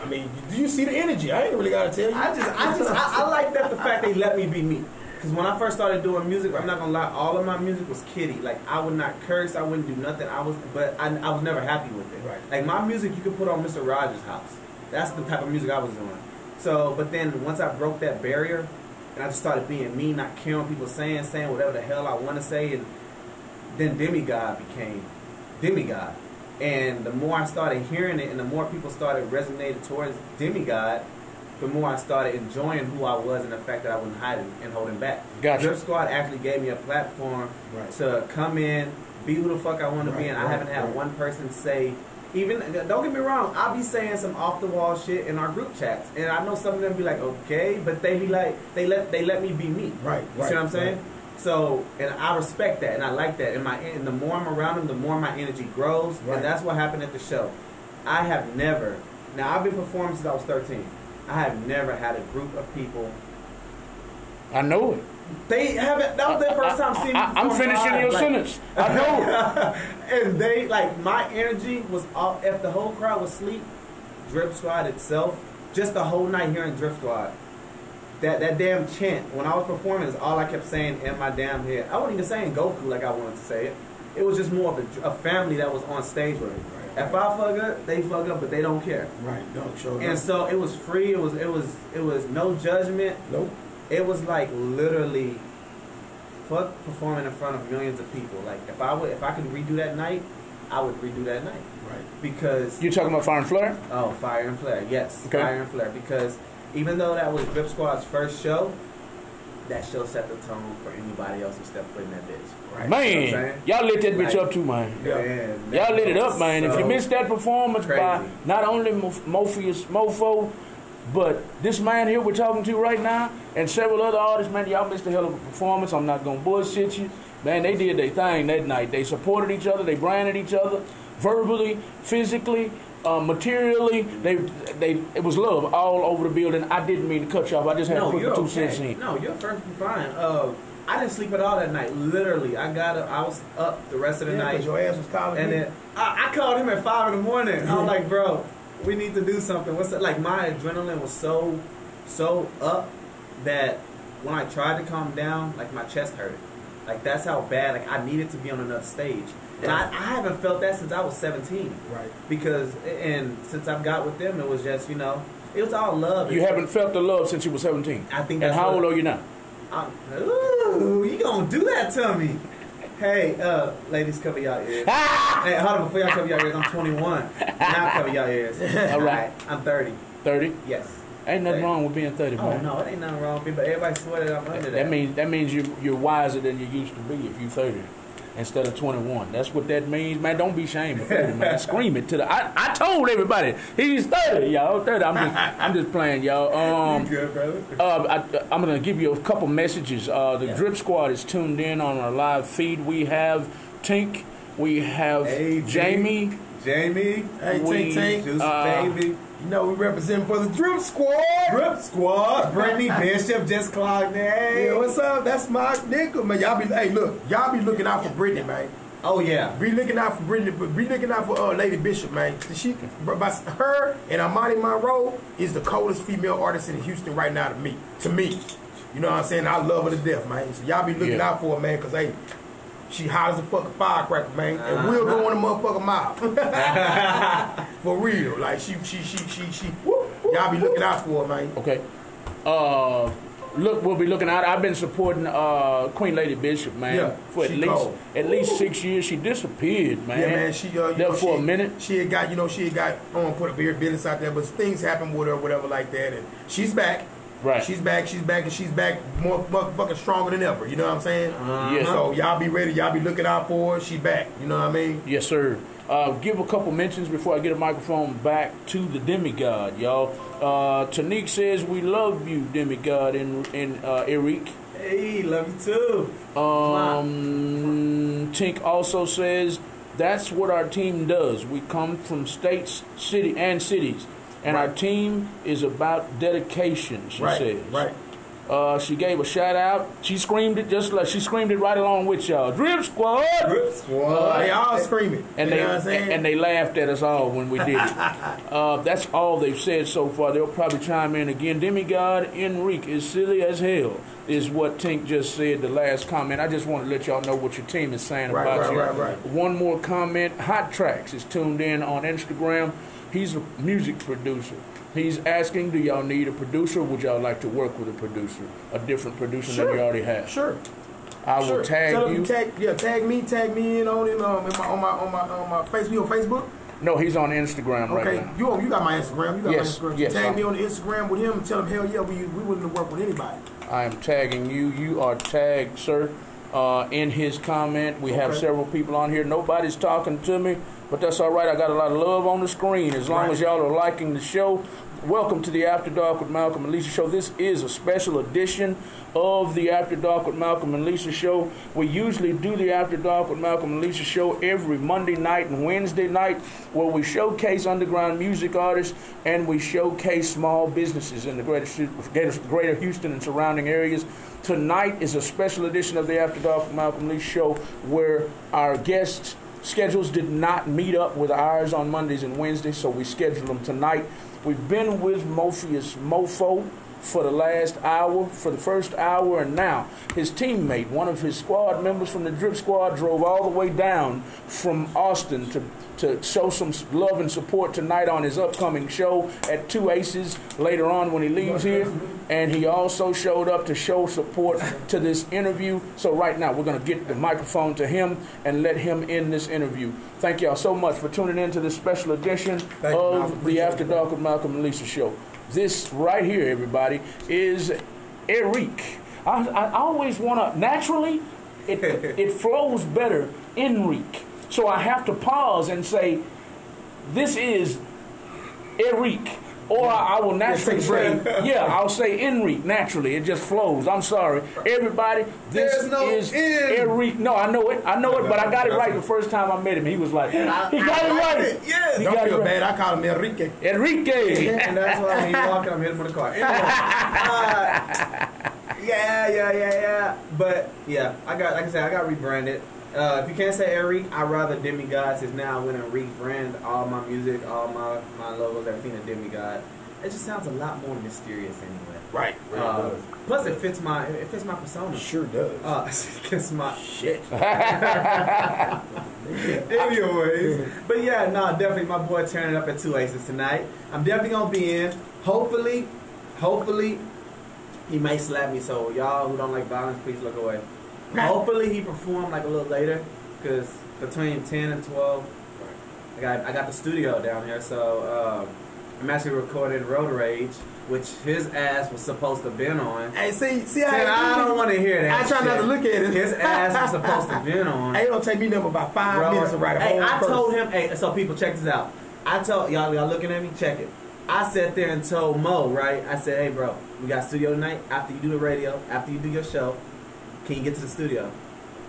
Speaker 1: I mean, do you see the energy? I ain't really gotta tell you.
Speaker 6: I just, I just, I, I like that the fact they let me be me. Because when I first started doing music, I'm not gonna lie, all of my music was kiddie. Like I would not curse, I wouldn't do nothing. I was, but I, I was never happy with it.
Speaker 1: Right.
Speaker 6: Like my music, you could put on Mr. Rogers' house. That's the type of music I was doing. So, but then once I broke that barrier, and I just started being me, not caring what people saying, saying whatever the hell I want to say, and then demigod became demigod. And the more I started hearing it, and the more people started resonating towards demigod, the more I started enjoying who I was and the fact that I wasn't hiding and holding back.
Speaker 2: Gotcha.
Speaker 6: Drip Squad actually gave me a platform
Speaker 1: Right.
Speaker 6: to come in, be who the fuck I want to be,
Speaker 1: Right,
Speaker 6: and I haven't had
Speaker 1: right.
Speaker 6: one person say. Even don't get me wrong, I'll be saying some off the wall shit in our group chats, and I know some of them be like, okay, but they be like, they let they let me be me.
Speaker 1: Right,
Speaker 6: You
Speaker 1: right,
Speaker 6: see what I'm saying?
Speaker 1: right.
Speaker 6: So, and I respect that, and I like that. And my, and the more I'm around them, the more my energy grows,
Speaker 1: Right.
Speaker 6: and that's what happened at the show. I have never. Now I've been performing since I was 13. I have never had a group of people.
Speaker 2: I know it.
Speaker 6: They haven't. That was their first time seeing me.
Speaker 2: I, am finishing your
Speaker 6: like-
Speaker 2: sentence. I [laughs] know it.
Speaker 6: and they like my energy was off. If the whole crowd was asleep, Drip Squad itself, just the whole night hearing Drip Squad, that that damn chant when I was performing is all I kept saying in my damn head. I wasn't even saying Goku like I wanted to say it. it was just more of a, a family that was on stage with me.
Speaker 1: Right,
Speaker 6: If I fuck up, they fuck up, but they don't care.
Speaker 1: Right, don't show
Speaker 6: And so it was free. It was it was it was no judgment.
Speaker 1: Nope.
Speaker 6: It was like literally, fuck performing in front of millions of people. Like if I would if I could redo that night, I would redo that night
Speaker 1: Right.
Speaker 6: because
Speaker 2: You talking about Fire and Flare?
Speaker 6: oh fire and flare yes
Speaker 2: Okay.
Speaker 6: fire and flare because even though that was Drip Squad's first show, that show set the tone for anybody else who stepped foot in that bitch.
Speaker 1: Right.
Speaker 2: Man,
Speaker 6: You know what I'm saying?
Speaker 2: y'all lit that bitch
Speaker 6: Like-
Speaker 2: up too, man.
Speaker 1: Yeah.
Speaker 6: Man,
Speaker 2: Y'all lit it up, man. if you missed that performance by not only Mo- Morpheus Mofo, but this man here we're talking to right now, and several other artists, man, y'all missed a hell of a performance. I'm not gonna bullshit you. Man, they did their thing that night. They supported each other, they branded each other, verbally, physically, uh, materially. They, they, it was love all over the building. I didn't mean to cut you off. I just had to
Speaker 6: No,
Speaker 2: put
Speaker 6: you're
Speaker 2: the two
Speaker 6: okay.
Speaker 2: cents in.
Speaker 6: No, you're perfectly fine. Uh, I didn't sleep at all that night. Literally, I got up. I was up the rest of the
Speaker 1: Yeah,
Speaker 6: night.
Speaker 1: 'cause your ass was calling
Speaker 6: And
Speaker 1: me.
Speaker 6: then I, I called him at five in the morning. I was like, bro, we need to do something. What's that? Like my adrenaline was so, so up that when I tried to calm down, like my chest hurt. Like that's how bad. Like I needed to be on another stage. And I, I haven't felt that since I was 17.
Speaker 1: Right.
Speaker 6: Because and since I've got with them, it was just you know, it was all love.
Speaker 2: You haven't felt the love since you were 17.
Speaker 6: I think
Speaker 2: And
Speaker 6: that's
Speaker 2: how old are you now?
Speaker 6: I'm, ooh, you gonna do that to me? Hey, uh, ladies, cover y'all ears. [laughs] hey, hold on, before y'all cover y'all ears, I'm 21. Now cover y'all ears. [laughs]
Speaker 2: All right.
Speaker 6: I'm 30.
Speaker 2: 30?
Speaker 6: Yes.
Speaker 2: Ain't nothing wrong with being 30,
Speaker 6: Oh
Speaker 2: man.
Speaker 6: no, it ain't nothing wrong with me, but everybody swear that I'm under that.
Speaker 2: That means that means you you're wiser than you used to be if you're 30 instead of 21. That's what that means, man. Don't be ashamed of 30, man. [laughs] Scream it to the. I, I told everybody he's 30, y'all. 30. I'm just [laughs] I'm just playing, y'all. Um,
Speaker 6: you good, brother.
Speaker 2: uh, I, I'm gonna give you a couple messages. Uh, the
Speaker 6: Yeah.
Speaker 2: Drip Squad is tuned in on our live feed. We have Tink. We have
Speaker 6: Hey,
Speaker 2: Jamie.
Speaker 6: Jamie,
Speaker 1: Hey,
Speaker 2: We-
Speaker 1: Tink Tink.
Speaker 6: Juice
Speaker 2: Uh,
Speaker 6: Baby,
Speaker 1: You know we represent for the Drip Squad.
Speaker 6: Drip Squad, Brittany [laughs] Bishop, just clogged
Speaker 1: Yeah, what's up? That's my nigga, man. Y'all be hey, look, y'all be looking out for Brittany, man.
Speaker 6: Oh yeah.
Speaker 1: Be looking out for Brittany, but be looking out for uh, Lady Bishop, man. She, by her and Amani Monroe is the coldest female artist in Houston right now to me. To me, you know what I'm saying? I love her to death, man. So y'all be looking
Speaker 2: Yeah.
Speaker 1: out for her, man, cause hey, she hot as a fucking firecracker, man, and we'll go in the motherfucking mouth. [laughs] for real, like she, she, she, she, she. Y'all be looking out for her, man.
Speaker 2: Okay. Uh, look, we'll be looking out. I've been supporting uh, Queen Lady Bishop, man,
Speaker 1: Yeah,
Speaker 2: for at least
Speaker 1: cold.
Speaker 2: at least six years. She disappeared, man.
Speaker 1: Yeah, man. She uh,
Speaker 2: there for
Speaker 1: she,
Speaker 2: a minute.
Speaker 1: She had got, you know, she had got. I don't want to put a beard business out there, but things happened with her, whatever, like that, and she's back.
Speaker 2: Right.
Speaker 1: She's back. She's back, and she's back more motherfucking stronger than ever. You know what I'm saying?
Speaker 2: Yes.
Speaker 1: So y'all be ready. Y'all be looking out for her. She back. You know what I mean?
Speaker 2: Yes, sir. Uh, give a couple mentions before I get a microphone back to the demigod, y'all. Uh, Tanique says we love you, demigod, and, in uh, Eric.
Speaker 6: Hey, love you too.
Speaker 2: Um, Tink also says that's what our team does. We come from states, city, and cities, and our team is about dedication. She
Speaker 1: right.
Speaker 2: says.
Speaker 1: Right.
Speaker 2: Uh, she gave a shout out. She screamed it just like she screamed it right along with y'all. Drip squad.
Speaker 6: Drip Squad.
Speaker 1: Uh, they all screaming.
Speaker 2: And
Speaker 1: you
Speaker 2: they
Speaker 1: know what I'm
Speaker 2: and they laughed at us all when we did it. [laughs] uh, that's all they've said so far. They'll probably chime in again. Demigod Enrique is silly as hell. Is what Tink just said. The last comment. I just want to let y'all know what your team is saying
Speaker 1: Right,
Speaker 2: about
Speaker 1: right,
Speaker 2: you.
Speaker 1: right, right.
Speaker 2: One more comment. Hot Tracks is tuned in on Instagram. He's a music producer. He's asking, do y'all need a producer? Would y'all like to work with a producer, a different producer
Speaker 1: Sure.
Speaker 2: than you already have?
Speaker 1: Sure.
Speaker 2: I will
Speaker 1: sure.
Speaker 2: tag
Speaker 1: Tell
Speaker 2: you.
Speaker 1: Tag, yeah, tag me. Tag me in on it. Um, in my, on my on my on my. You on Facebook?
Speaker 2: no, he's on Instagram right
Speaker 1: Okay,
Speaker 2: now.
Speaker 1: you you got my Instagram. You got
Speaker 2: Yes,
Speaker 1: my Instagram.
Speaker 2: yes,
Speaker 1: Tag
Speaker 2: I'm-
Speaker 1: me on the Instagram with him and tell him hell yeah, we we willing to work with anybody.
Speaker 2: I am tagging you. You are tagged, sir, uh, in his comment. We have several people on here. Nobody's talking to me, but that's all right. I got a lot of love on the screen. As long
Speaker 1: Right.
Speaker 2: as y'all are liking the show, welcome to the After Dark with Malcolm and Lisa show. This is a special edition of the After Dark with Malcolm and Lisa show. We usually do the After Dark with Malcolm and Lisa show every Monday night and Wednesday night, where we showcase underground music artists and we showcase small businesses in the greater, greater, greater Houston and surrounding areas. Tonight is a special edition of the After Dark with Malcolm and Lisa show where our guests' schedules did not meet up with ours on Mondays and Wednesdays, so we scheduled them tonight. We've been with Morpheus Mofo for the last hour, for the first hour, and now his teammate, one of his squad members from the Drip Squad, drove all the way down from Austin to to show some love and support tonight on his upcoming show at Two Aces later on when he leaves here. And he also showed up to show support to this interview. So right now we're going to get the microphone to him and let him in this interview. Thank y'all so much for tuning in to this special edition
Speaker 1: Thank
Speaker 2: of the After. Dark with Malcolm and Lisa show. This right here, everybody, is Eric. I, I always want to naturally. It it flows better Enrique. So I have to pause and say, "This is Eric," or I, I will naturally say. "Yeah, I'll say Enrique." Naturally, it just flows. I'm sorry, everybody. This
Speaker 4: There's no
Speaker 2: is. Eric. No, I know it. I know it, but I got it right the first time I met him. He was like, "He got it right."
Speaker 4: Yeah.
Speaker 2: He
Speaker 1: Don't
Speaker 2: got it
Speaker 1: feel
Speaker 2: right.
Speaker 1: bad. I call him Enrique.
Speaker 2: Enrique. [laughs]
Speaker 6: and that's why when you walk in, I'm hitting with a car. Anyway, uh, [laughs] yeah, yeah, yeah, yeah. But yeah, I got like I said, I got rebranded. Uh, if you can't say Eric, I rather Demigods is now I when I rebrand all my music, all my my logos, everything to Demigod. It just sounds a lot more mysterious anyway.
Speaker 1: Right.
Speaker 6: Uh, plus, it fits my it fits my persona.
Speaker 1: Sure does.
Speaker 6: Uh, [laughs] it fits my
Speaker 1: Shit. [laughs]
Speaker 6: Anyways, but yeah, no, definitely my boy turning up at two aces tonight. I'm definitely gonna be in. Hopefully, hopefully, he may slap me. So y'all who don't like violence, please look away. Hopefully, he perform like a little later, cause between ten and twelve, I got I got the studio down here. So um, I'm actually recording Road Rage, which his ass was supposed to been on.
Speaker 1: Hey, see, see how
Speaker 6: And I don't want to hear that.
Speaker 1: I try not to look at it.
Speaker 6: His ass was supposed to been on. [laughs]
Speaker 1: Hey, it don't take me nothing but about five
Speaker 6: Bro,
Speaker 1: minutes to write a
Speaker 6: hey,
Speaker 1: whole
Speaker 6: I
Speaker 1: verse.
Speaker 6: told him, hey, so people check this out. I told y'all, y'all looking at me, check it. I sat there and told Mo, right? I said, hey, bro, we got studio tonight. After you do the radio, after you do your show, can you get to the studio,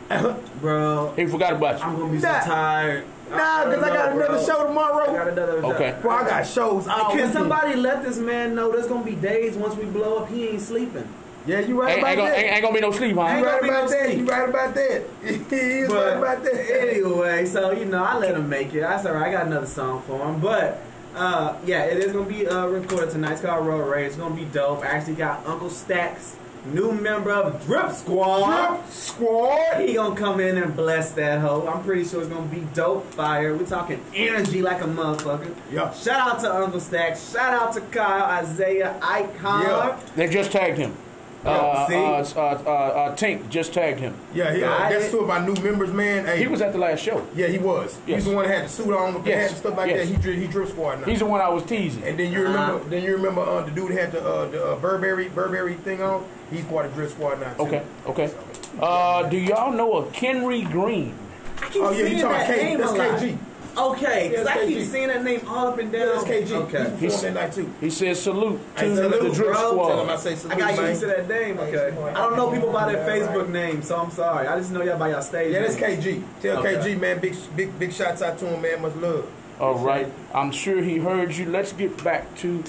Speaker 6: [laughs] bro?
Speaker 2: He forgot about you.
Speaker 6: I'm gonna be
Speaker 1: Nah.
Speaker 6: so tired.
Speaker 1: Nah, because I got
Speaker 6: know,
Speaker 1: another
Speaker 6: bro.
Speaker 1: show
Speaker 6: I got
Speaker 1: tomorrow.
Speaker 6: another.
Speaker 2: Okay.
Speaker 1: Bro, I got shows all
Speaker 6: Can
Speaker 1: weekend.
Speaker 6: somebody let this man know there's gonna be days once we blow up, he ain't sleeping.
Speaker 1: Yeah, you right
Speaker 2: Ain't,
Speaker 1: about
Speaker 2: ain't, gonna,
Speaker 1: that.
Speaker 2: ain't, ain't gonna be no sleep, huh?
Speaker 1: you
Speaker 6: Ain't
Speaker 1: right
Speaker 6: gonna be
Speaker 1: about that. You right about that. [laughs] he is
Speaker 6: But
Speaker 1: right about that.
Speaker 6: anyway, so you know, I let him make it. I said, I got another song for him, but uh, yeah, it is gonna be uh, recorded tonight. It's called Road Rage. It's gonna be dope. I actually got Uncle Stacks, new member of Drip Squad.
Speaker 1: Drip Squad.
Speaker 6: He gonna come in and bless that hoe. I'm pretty sure it's gonna be dope fire. We're talking energy like a motherfucker.
Speaker 1: Yeah.
Speaker 6: Shout out to Uncle Stacks. Shout out to Kyle, Isaiah, Icon.
Speaker 1: Yeah.
Speaker 2: They just tagged him. Uh,
Speaker 6: see?
Speaker 2: uh, uh, uh, uh, Tink just tagged him.
Speaker 1: Yeah, yeah.
Speaker 6: Got
Speaker 1: That's
Speaker 6: it.
Speaker 1: two of our new members, man. Hey,
Speaker 2: He was at the last show.
Speaker 1: Yeah, he was.
Speaker 2: Yes.
Speaker 1: He's the one that had the suit on with the
Speaker 2: Yes.
Speaker 1: hat and stuff like
Speaker 2: Yes.
Speaker 1: that. He drip, he drip squad now.
Speaker 2: He's the one I was teasing.
Speaker 1: and then you remember,
Speaker 6: Uh-huh.
Speaker 1: then you remember uh, the dude had the uh, the uh, Burberry Burberry thing on. He's part of drip squad now too.
Speaker 2: Okay, okay. Uh, do y'all know of Kenry Green?
Speaker 6: I keep
Speaker 1: Oh yeah, you talking
Speaker 6: that
Speaker 1: K?
Speaker 6: name
Speaker 1: That's. KG.
Speaker 6: Okay, because I keep seeing that name all up and down.
Speaker 1: Yeah, that's KG.
Speaker 6: Okay.
Speaker 1: He performed that too.
Speaker 2: He says salute to
Speaker 1: Hey,
Speaker 2: the
Speaker 1: salute,
Speaker 2: Drip
Speaker 6: bro.
Speaker 1: Tell him I say salute,
Speaker 6: I got
Speaker 1: man.
Speaker 6: used to that name. Okay. I don't know people by their Facebook name, so I'm sorry. I just know y'all by y'all stage.
Speaker 1: Yeah, that's. KG. Tell
Speaker 6: Okay.
Speaker 1: KG, man, big big big shots out to him, man. Much love.
Speaker 2: All right. I'm sure he heard you. Let's get back to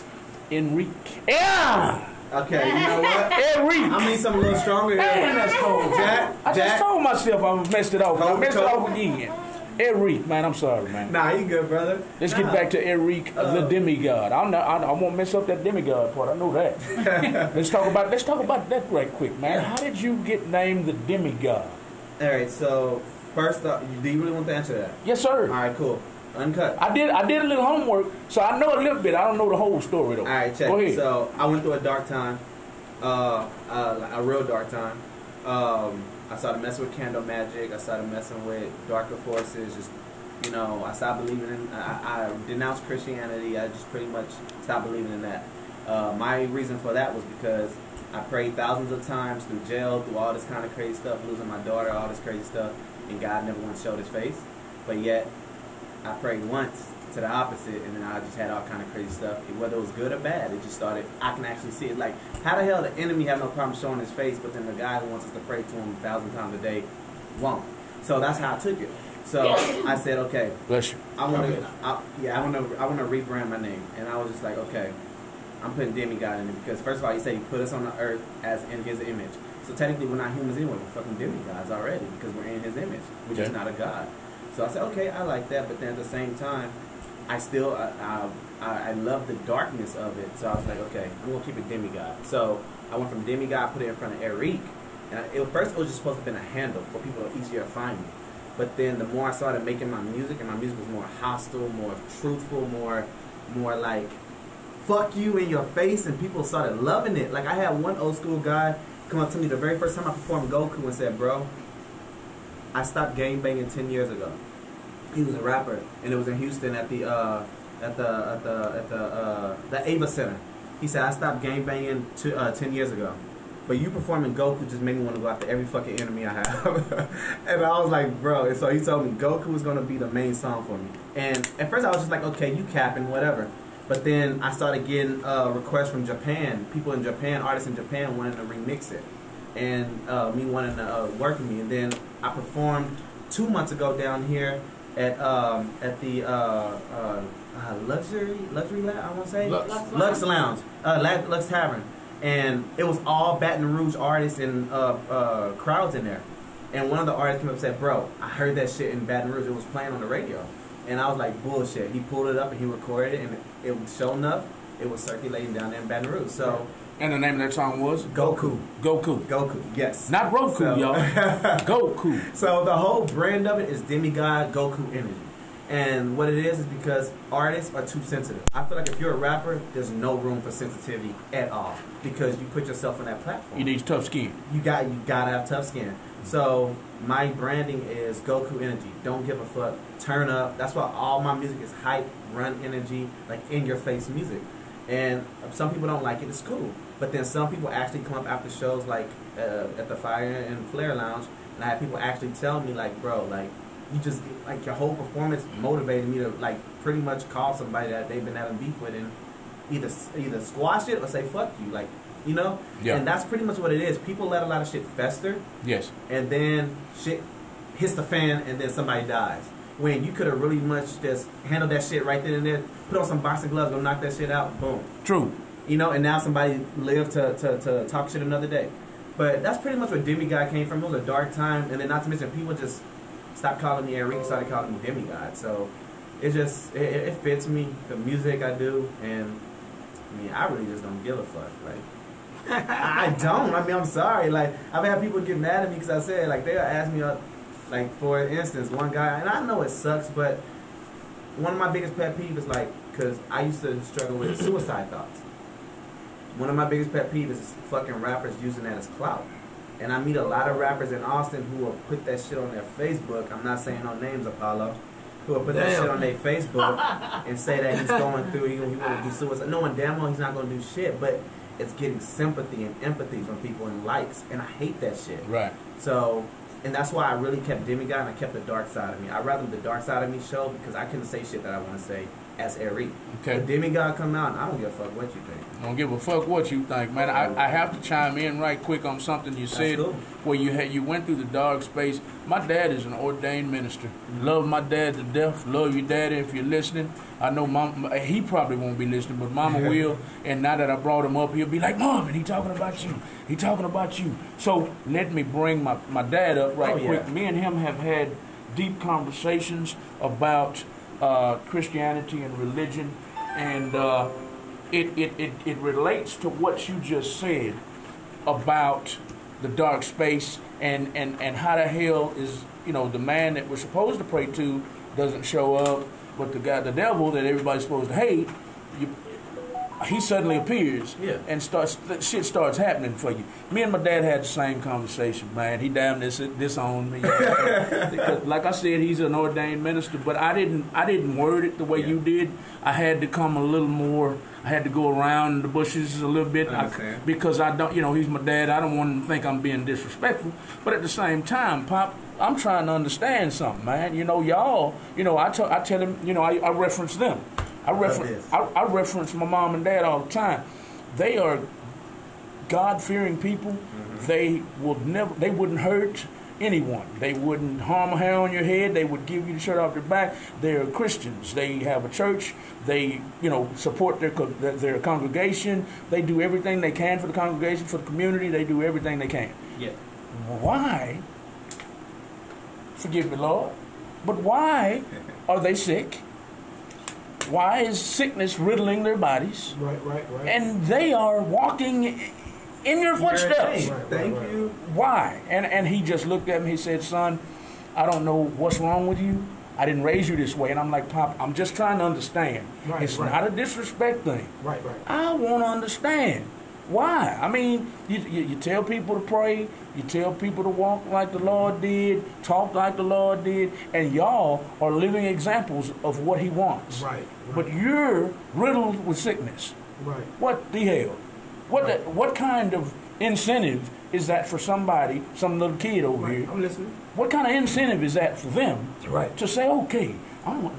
Speaker 2: Enrique. Yeah!
Speaker 6: Okay, you know what? [laughs]
Speaker 2: Enrique!
Speaker 6: I need something a little stronger
Speaker 2: Man,
Speaker 6: here.
Speaker 2: that's cold.
Speaker 6: Jack,
Speaker 2: I just told myself I messed it off. I messed it
Speaker 6: cold.
Speaker 2: off again. Enrique, man, I'm sorry, man.
Speaker 6: Nah, you good, brother.
Speaker 2: Let's
Speaker 6: Nah.
Speaker 2: get back to Eric, the
Speaker 6: Uh,
Speaker 2: demigod. I'm not, I, I won't mess up that demigod part. I know that. [laughs] let's talk about let's talk about that right quick, man. How did you get named the demigod?
Speaker 6: All right, so first, uh, do you really want to answer that?
Speaker 2: Yes, sir.
Speaker 6: All right, cool. Uncut.
Speaker 2: I did I did a little homework, so I know a little bit. I don't know the whole story though.
Speaker 6: All right, check.
Speaker 2: Go ahead.
Speaker 6: So I went through a dark time, uh, uh, a real dark time. Um, I started messing with candle magic. I started messing with darker forces. Just you know, I stopped believing in. I, I denounced Christianity. I just pretty much stopped believing in that. Uh, my reason for that was because I prayed thousands of times through jail, through all this kind of crazy stuff, losing my daughter, all this crazy stuff, and God never once showed His face. But yet, I prayed once to the opposite, and then I just had all kind of crazy stuff. And whether it was good or bad, it just started. I can actually see it. Like, how the hell the enemy have no problem showing his face, but then the guy who wants us to pray to him a thousand times a day won't. So that's how I took it. So I said, okay,
Speaker 2: Bless you.
Speaker 6: I want to, I, yeah, I want to, I want to rebrand my name, and I was just like, okay, I'm putting demigod in it because first of all, he said he put us on the earth as in His image. So technically, we're not humans anyway. We're fucking demigods already because we're in His image. We're just
Speaker 2: Okay.
Speaker 6: not a god. So I said, okay, I like that, but then at the same time, I still, I, I, I, I love the darkness of it. So I was like, okay, I'm gonna keep it demigod. So I went from demigod, put it in front of Eric, and I, it, first it was just supposed to have been a handle for people to easier to find me. But then the more I started making my music, and my music was more hostile, more truthful, more, more like, fuck you in your face, and people started loving it. Like I had one old school guy come up to me the very first time I performed Goku and said, bro, I stopped gang banging ten years ago. He was a rapper, and it was in Houston at the uh, at the at the at the uh, the Ava Center. He said I stopped gang banging uh, ten years ago, but you performing Goku just made me want to go after every fucking enemy I have. [laughs] and I was like, bro. And so he told me Goku was gonna be the main song for me. And at first I was just like, okay, you capping, whatever. But then I started getting uh, requests from Japan. People in Japan, artists in Japan, wanting to remix it, and uh, me wanting to uh, work with me. And then I performed two months ago down here at um, at the uh, uh, uh, luxury luxury lab. I want to say
Speaker 2: Lux.
Speaker 3: Lux
Speaker 6: Lux
Speaker 3: Lounge.
Speaker 6: Lounge, uh, Lux Tavern, and it was all Baton Rouge artists and uh, uh, crowds in there. And one of the artists came up and said, "Bro, I heard that shit in Baton Rouge. It was playing on the radio." And I was like, "Bullshit." He pulled it up and he recorded it, and it, it was sure enough, it was circulating down there in Baton Rouge. So
Speaker 2: And the name of that song was
Speaker 6: Goku,
Speaker 2: Goku.
Speaker 6: Goku, yes,
Speaker 2: Not Roku,
Speaker 6: So-
Speaker 2: y'all. [laughs] Goku.
Speaker 6: So the whole brand of it is demigod Goku energy. And what it is is because artists are too sensitive. I feel like if you're a rapper, there's no room for sensitivity at all because you put yourself on that platform.
Speaker 2: You need tough skin.
Speaker 6: you got you gotta have tough skin. So my branding is Goku energy. Don't give a fuck. Turn up. That's why all my music is hype, run energy, like in your face music. And some people don't like it. It's cool. But then some people actually come up after shows like uh, at the Fire and Flare Lounge, and I had people actually tell me like, bro, like you just like your whole performance motivated me to like pretty much call somebody that they've been having beef with and either either squash it or say fuck you, like you know.
Speaker 2: Yeah.
Speaker 6: And that's pretty much what it is. People let a lot of shit fester,
Speaker 2: Yes.
Speaker 6: and then shit hits the fan, and then somebody dies. When you could have really much just handled that shit right then and there, put on some boxing gloves, go knock that shit out, boom.
Speaker 2: True.
Speaker 6: You know, and now somebody lived to, to, to talk shit another day. But that's pretty much where Demigod came from. It was a dark time, and then not to mention people just stopped calling me Enrique, started calling me Demigod. So it just it, it fits me, the music I do, and I mean I really just don't give a fuck. Like I don't. I mean I'm sorry. Like I've had people get mad at me because I said like they'll ask me uh, like for instance one guy, and I know it sucks, but one of my biggest pet peeves is like because I used to struggle with [clears throat] suicide thoughts. One of my biggest pet peeves is fucking rappers using that as clout. And I meet a lot of rappers in Austin who will put that shit on their Facebook. I'm not saying no names, Apollo. Who will put that shit on their Facebook and say that he's going through, he, [laughs] he want to do suicide. Knowing damn well he's not going to do shit, but it's getting sympathy and empathy from people and likes. And I hate that shit.
Speaker 2: Right.
Speaker 6: So, and that's why I really kept Demigod and I kept the dark side of me. I'd rather the dark side of me show because I couldn't say shit that I want to say as Eric.
Speaker 2: Okay.
Speaker 6: But Demigod come out and I don't give a fuck what you think.
Speaker 2: Don't give a fuck what you think, man. I, I have to chime in right quick on something you said
Speaker 6: cool.
Speaker 2: where you had you went through the dark space. My dad is an ordained minister. Mm-hmm. Love my dad to death. Love your daddy, if you're listening. I know mom. He probably won't be listening, but Mama [laughs] will. And now that I brought him up, he'll be like, "Mom, and he talking about you. He talking about you." So let me bring my my dad up right
Speaker 6: Oh, yeah.
Speaker 2: quick. Me and him have had deep conversations about uh, Christianity and religion, and. Uh, it, it, it, it relates to what you just said about the dark space and, and, and how the hell is you know the man that we're supposed to pray to doesn't show up but the guy the devil that everybody's supposed to hate you, he suddenly appears
Speaker 6: Yeah.
Speaker 2: and starts shit starts happening for you. Me and my dad had the same conversation, man. He damn this disowned me. [laughs] Like I said, he's an ordained minister, but I didn't I didn't word it the way
Speaker 6: Yeah.
Speaker 2: you did. I had to come a little more. I had to go around the bushes a little bit
Speaker 6: I understand.
Speaker 2: because I don't, you know, he's my dad. I don't want him to think I'm being disrespectful, but at the same time, Pop, I'm trying to understand something, man. You know, y'all, you know, I tell I tell him, you know, I, I reference them. I reference. I, I reference my mom and dad all the time. They are God fearing people. Mm-hmm. They will never. They wouldn't hurt anyone. They wouldn't harm a hair on your head. They would give you the shirt off their back. They're Christians. They have a church. They you know support their co- their, their congregation. They do everything they can for the congregation, for the community. They do everything they can.
Speaker 6: Yeah.
Speaker 2: Why? Forgive me, Lord. But why are they sick? Why is sickness riddling their bodies?
Speaker 1: Right, right, right.
Speaker 2: And they are walking in your footsteps.
Speaker 1: Right, right,
Speaker 6: Thank
Speaker 1: right.
Speaker 6: you.
Speaker 2: Why? And and he just looked at me. He said, "Son, I don't know what's wrong with you. I didn't raise you this way." And I'm like, "Pop, I'm just trying to understand.
Speaker 1: Right,
Speaker 2: it's
Speaker 1: right.
Speaker 2: not a disrespect thing.
Speaker 1: right, right.
Speaker 2: I want to understand why. I mean, you, you you tell people to pray. You tell people to walk like the Lord did, talk like the Lord did, and y'all are living examples of what He wants.
Speaker 1: Right,
Speaker 2: But you're riddled with sickness.
Speaker 1: Right.
Speaker 2: What the hell? What
Speaker 1: Right.
Speaker 2: the, what kind of incentive is that for somebody, some little kid over
Speaker 1: Right.
Speaker 2: here?
Speaker 1: I'm listening.
Speaker 2: What kind of incentive is that for them
Speaker 1: Right.
Speaker 2: to say, okay, I'm yeah,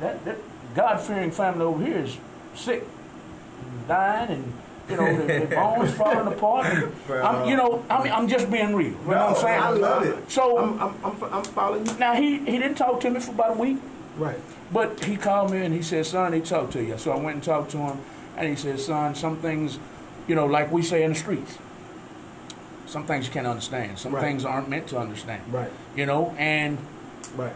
Speaker 2: that, that God fearing family over here is sick, dying, and you know [laughs] their, their bones falling apart. I'm, you know, I mean, I'm just being real. You know what I'm saying?
Speaker 1: I love it.
Speaker 2: So
Speaker 1: I'm, I'm, I'm, I'm following you.
Speaker 2: now he he didn't talk to me for about a week.
Speaker 1: Right.
Speaker 2: But he called me and he said, son, he talked to you. So I went and talked to him and he said, son, some things, you know, like we say in the streets, some things you can't understand. Some
Speaker 1: Right.
Speaker 2: things aren't meant to understand.
Speaker 1: Right.
Speaker 2: You know, and
Speaker 1: Right.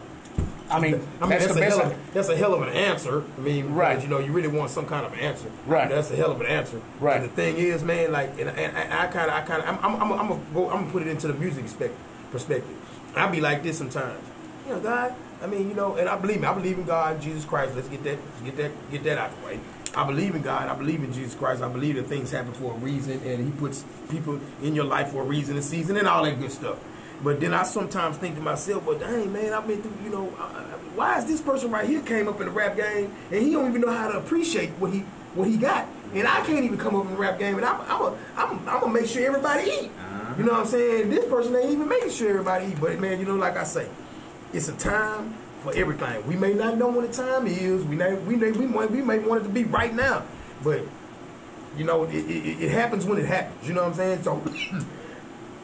Speaker 2: I mean,
Speaker 1: I mean,
Speaker 2: that's,
Speaker 1: that's, a hell of, that's a hell of an answer. I mean,
Speaker 2: Right.
Speaker 1: You know, you really want some kind of answer.
Speaker 2: Right.
Speaker 1: That's a hell of an answer.
Speaker 2: Right.
Speaker 1: And the thing is, man, like, and, and, and I kind of, I kind of, I'm, I'm, I'm, I'm gonna go, I'm gonna put it into the music spec- perspective. I be like this sometimes. You know, God. I mean, you know, and I believe me. I believe in God, Jesus Christ. Let's get that, let's get that, get that out the way. I believe in God. I believe in Jesus Christ. I believe that things happen for a reason, and He puts people in your life for a reason, a season, and all that good stuff. But then I sometimes think to myself, "Well, dang man, I've been through. You know, uh, why is this person right here came up in the rap game, and he don't even know how to appreciate what he what he got, and I can't even come up in the rap game, and I'm I'm a, I'm, I'm gonna make sure everybody eat. You know what I'm saying? This person ain't even making sure everybody eat. But man, you know, like I say, it's a time for everything. We may not know when the time is. We may we may we might, we may want it to be right now, but you know, it, it, it happens when it happens. You know what I'm saying? So,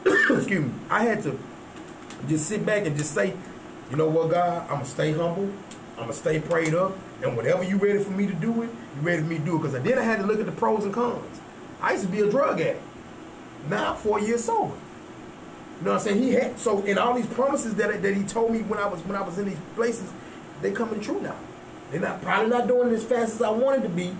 Speaker 1: [coughs] excuse me. I had to just sit back and just say, you know what, God, I'm gonna stay humble. I'm gonna stay prayed up, and whatever you ready for me to do it, you ready for me to do it. Because I then I had to look at the pros and cons. I used to be a drug addict. Now I'm four years sober. You know what I'm saying? He had so in all these promises that that he told me when I was when I was in these places, they coming true now. They're not probably not doing it as fast as I wanted to be,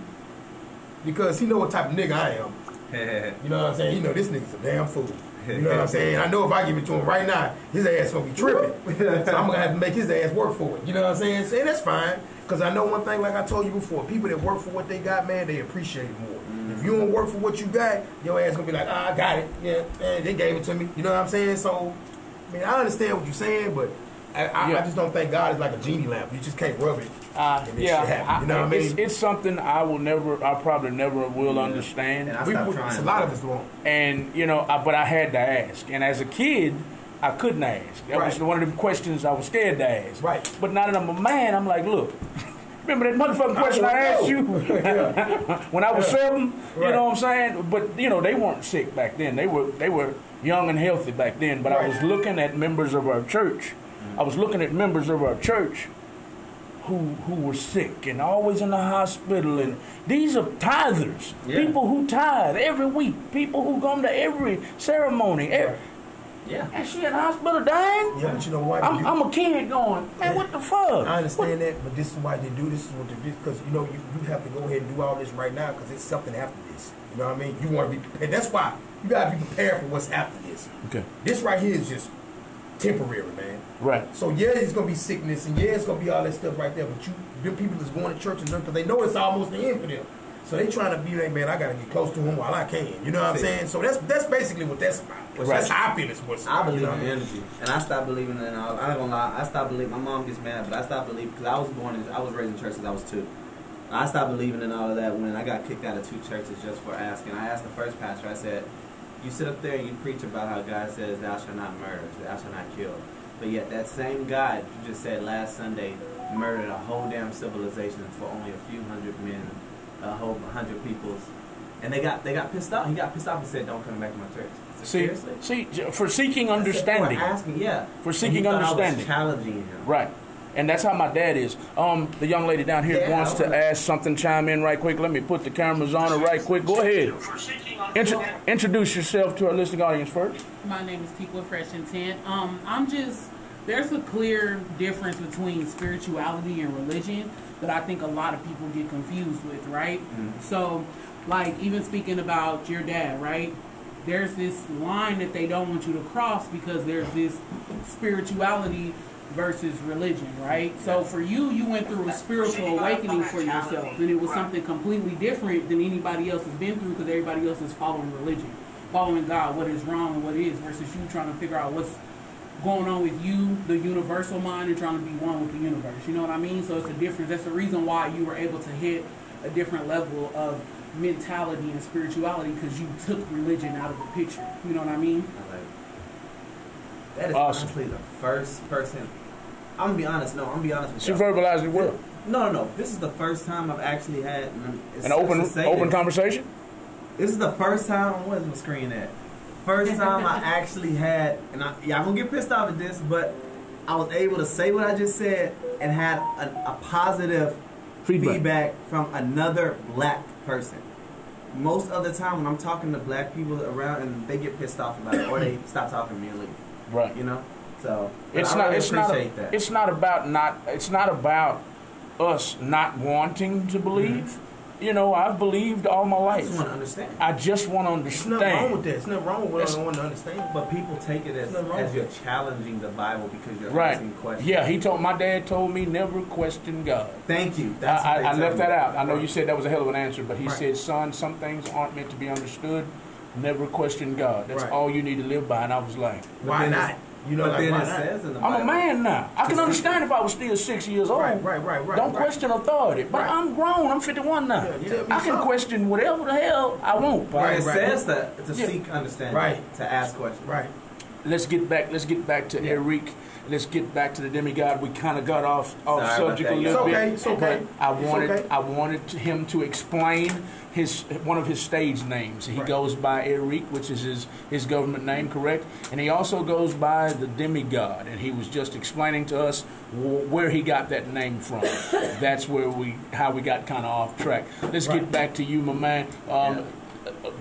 Speaker 1: because he know what type of nigga I am. [laughs] You know what I'm saying? He know this nigga's a damn fool. You know what I'm saying? I know if I give it to him right now, his ass gonna be tripping. [laughs] so I'm gonna have to make his ass work for it. You know what I'm saying? And that's fine. Cause I know one thing, like I told you before, people that work for what they got, man, they appreciate it more. If you don't work for what you got, your ass gonna be like, ah, I got it. Yeah, man, they gave it to me. You know what I'm saying? So, I mean, I understand what you're saying, but I, I,
Speaker 2: Yeah.
Speaker 1: I just don't think God is like a genie lamp. You just can't rub it.
Speaker 2: Uh,
Speaker 1: and
Speaker 2: yeah,
Speaker 1: shit. You know what I
Speaker 2: it's,
Speaker 1: mean?
Speaker 2: it's something I will never, I probably never will understand.
Speaker 6: And I
Speaker 1: we, we,
Speaker 6: trying.
Speaker 1: a lot of us won't.
Speaker 2: and you know, I, but I had to ask. And as a kid, I couldn't ask. That was one of the questions I was scared to ask.
Speaker 1: Right.
Speaker 2: But now that I'm a man, I'm like, look. [laughs] Remember that motherfucking question I,
Speaker 1: wanna
Speaker 2: asked you [laughs] [laughs] when I was seven? You
Speaker 1: Right.
Speaker 2: know what I'm saying? But you know, they weren't sick back then. They were they were young and healthy back then. But I was looking at members of our church. I was looking at members of our church who who were sick and always in the hospital and these are tithers
Speaker 6: Yeah.
Speaker 2: people who tithe every week people who come to every ceremony every,
Speaker 6: Yeah.
Speaker 2: and she in the hospital dying
Speaker 1: Yeah, but you know what?
Speaker 2: I'm,
Speaker 1: You-
Speaker 2: I'm a kid going man what the fuck
Speaker 1: I understand that, but this is why they do this. Is what they do because you know you, you have to go ahead and do all this right now because it's something after this. You know what I mean? You want to be prepared. That's why you gotta be prepared for what's after this.
Speaker 2: okay
Speaker 1: This right here is just temporary, man.
Speaker 2: right
Speaker 1: So yeah, it's gonna be sickness and yeah, it's gonna be all that stuff right there. But you, them people that's going to church and because they know it's almost the end for them. So they trying to be like, man, I gotta get close to him while I can. You know what I'm
Speaker 6: See.
Speaker 1: saying? So that's that's basically what that's about.
Speaker 2: Right.
Speaker 1: That's how I feel it's what's
Speaker 6: I believe
Speaker 1: you know
Speaker 6: in
Speaker 1: what I mean?
Speaker 6: energy, and I stopped believing in all. I'm not gonna lie. I stopped believing. My mom gets mad, but I stopped believing because I was born. In, I was raised in church since I was two. I stopped believing in all of that when I got kicked out of two churches just for asking. I asked the first pastor. I said, "You sit up there and you preach about how God says, "Thou shalt not murder, thou shalt not kill," but yet that same God you just said last Sunday murdered a whole damn civilization for only a few hundred men, a whole hundred peoples." And they got they got pissed off. He got pissed off and said, "Don't come back to my church." Said,
Speaker 2: see
Speaker 6: Seriously?
Speaker 2: see for seeking
Speaker 6: I said,
Speaker 2: understanding
Speaker 6: For asking, yeah.
Speaker 2: For seeking
Speaker 6: he thought I was
Speaker 2: understanding.
Speaker 6: challenging him.
Speaker 2: right and that's how my dad is. Um, the young lady down here
Speaker 6: Yeah,
Speaker 2: wants to ask something. Chime in right quick. Let me put the cameras on her right quick. Go ahead. Intro- introduce yourself to our listening audience first.
Speaker 7: My name is Tikwa Fresh Intent. Um, I'm just there's a clear difference between spirituality and religion. that I think a lot of people get confused with, right?
Speaker 6: Mhm.
Speaker 7: So, like even speaking about your dad, right? There's this line that they don't want you to cross because there's this spirituality versus religion, right? So for you, you went through a spiritual awakening for yourself, and it was something completely different than anybody else has been through because everybody else is following religion, following God, what is wrong and what is, versus you trying to figure out what's going on with you, the universal mind, and trying to be one with the universe. You know what I mean? So it's a difference. That's the reason why you were able to hit a different level of mentality and spirituality because you took religion out of the picture. You know what I mean?
Speaker 6: I like that is
Speaker 2: Awesome.
Speaker 6: honestly the first person. I'm gonna be honest. No, I'm gonna be honest with you.
Speaker 2: She
Speaker 6: you.
Speaker 2: verbalized it well.
Speaker 6: No, no, no. This is the first time I've actually had it's
Speaker 2: An open open
Speaker 6: this.
Speaker 2: conversation.
Speaker 6: This is the first time. Where's my screen at? First time I [laughs] actually had, and I, y'all gonna get pissed off at this, but I was able to say what I just said and had a, a positive
Speaker 2: Feedback.
Speaker 6: feedback. from another black person. Most of the time when I'm talking to black people around and they get pissed off about it or they [clears throat] stop talking to me and leave,
Speaker 2: Right.
Speaker 6: you know. So
Speaker 2: It's
Speaker 6: I
Speaker 2: not.
Speaker 6: really
Speaker 2: It's not.
Speaker 6: appreciate that.
Speaker 2: It's not about not. It's not about us not wanting to believe. Mm-hmm. You know, I've believed all my life.
Speaker 6: I just want to understand.
Speaker 2: I just want to understand.
Speaker 1: There's nothing wrong with that. There's nothing wrong with what
Speaker 2: That's-
Speaker 1: I don't want to understand.
Speaker 6: But people take it as, as you're challenging the Bible because you're
Speaker 2: Right.
Speaker 6: asking questions.
Speaker 2: Yeah, he told my dad told me never question God.
Speaker 6: Thank you.
Speaker 2: I,
Speaker 6: That's what
Speaker 2: I, I left that out. I know
Speaker 6: Right.
Speaker 2: you said that was a hell of an answer, but he
Speaker 1: Right.
Speaker 2: said, "Son, some things aren't meant to be understood. Never question God. That's
Speaker 1: Right.
Speaker 2: all you need to live by." And I was like,
Speaker 1: Why not?
Speaker 6: It's-
Speaker 1: You know,
Speaker 6: but
Speaker 1: like,
Speaker 6: then it says in the
Speaker 2: "I'm a man now. I can understand if I was still six years old.
Speaker 1: Right, right, right, right.
Speaker 2: Don't
Speaker 1: right.
Speaker 2: question authority. But
Speaker 1: Right.
Speaker 2: I'm grown. I'm 51 now.
Speaker 1: Yeah, tell
Speaker 2: I can
Speaker 1: something.
Speaker 2: question whatever the hell I want.
Speaker 6: But
Speaker 1: Right,
Speaker 6: it
Speaker 1: right.
Speaker 6: says that to
Speaker 2: Yeah.
Speaker 6: seek understanding,
Speaker 1: Right.
Speaker 6: To ask questions,
Speaker 1: Right.
Speaker 2: Let's get back. Let's get back to
Speaker 6: Yeah.
Speaker 2: Eric. Let's get back to the demigod. We kind of got off off
Speaker 6: Sorry
Speaker 2: subject
Speaker 6: that,
Speaker 2: a
Speaker 6: guys.
Speaker 2: little
Speaker 1: It's okay,
Speaker 2: bit.
Speaker 1: it's okay,
Speaker 2: But I
Speaker 1: it's
Speaker 2: wanted
Speaker 1: okay.
Speaker 2: I wanted him to explain his one of his stage names. He
Speaker 1: Right.
Speaker 2: goes by Eric, which is his his government name, correct? And he also goes by the demigod. And he was just explaining to us wh- where he got that name from. [laughs] That's where we how we got kind of off track. Let's get back to you, my man. Um,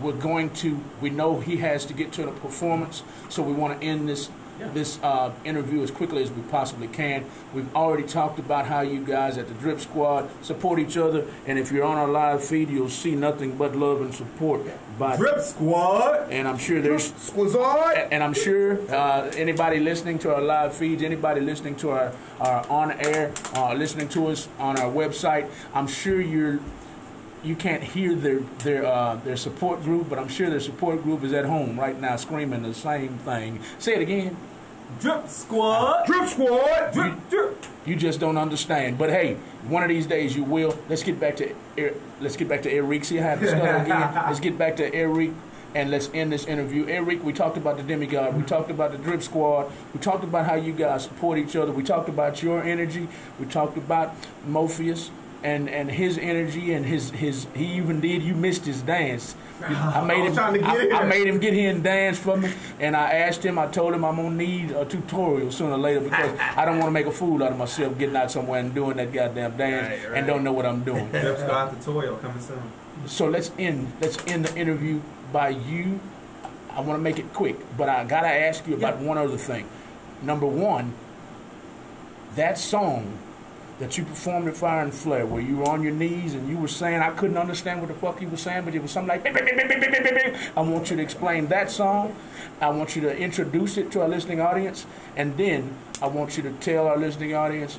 Speaker 2: we're going to we know he has to get to the performance so we want to end this this uh, interview as quickly as we possibly can we've already talked about how you guys at the drip squad support each other and if you're on our live feed you'll see nothing but love and support by
Speaker 6: Drip Squad.
Speaker 2: and i'm sure there's
Speaker 1: Squazard.
Speaker 2: and I'm sure uh, anybody listening to our live feeds, anybody listening to our, our on air, uh, listening to us on our website, I'm sure you're you can't hear their their uh, their support group, but I'm sure their support group is at home right now screaming the same thing. Say it again.
Speaker 6: Drip Squad.
Speaker 1: Drip Squad.
Speaker 6: Drip, drip.
Speaker 2: You just don't understand. But hey, one of these days you will. Let's get back to Er- let's get back to Eric. See how I start again. [laughs] Let's get back to Eric and let's end this interview. Eric, we talked about the demigod. We talked about the drip squad. We talked about how you guys support each other. We talked about your energy. We talked about Mofias and and his energy and his his he even did you missed his dance. I [laughs] made him
Speaker 1: to get
Speaker 2: I, I made him get here and dance for me and I asked him I told him I'm gonna need a tutorial sooner or later because [laughs] I don't want to make a fool out of myself getting out somewhere and doing that goddamn dance
Speaker 1: Right, right.
Speaker 2: and don't know what I'm doing. [laughs]
Speaker 6: Drip Squad tutorial coming soon.
Speaker 2: so let's end let's end the interview by you. I want to make it quick, but I gotta ask you about one other thing. Number one, that song that you performed at Fire and Flare, where you were on your knees and you were saying, I couldn't understand what the fuck you were saying, but it was something like, "Beep, beep, beep, beep, beep, beep, beep, beep." I want you to explain that song. I want you to introduce it to our listening audience, and then I want you to tell our listening audience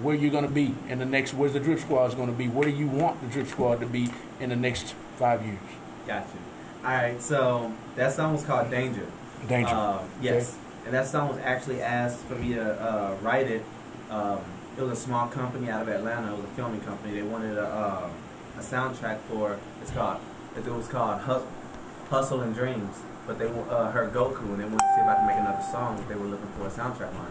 Speaker 2: where you're going to be in the next, where the Drip Squad is going to be. Where do you want the Drip Squad to be in the next five years?
Speaker 6: Gotcha. All right, so that song was called Danger.
Speaker 2: Danger.
Speaker 6: Uh, yes, and that song was actually asked for me to uh, write it. Um, it was a small company out of Atlanta. It was a filming company. They wanted a, uh, a soundtrack for. It's called. It was called Hus- Hustle and Dreams. But they uh, heard Goku and they wanted to see if I could make another song. That they were looking for a soundtrack on.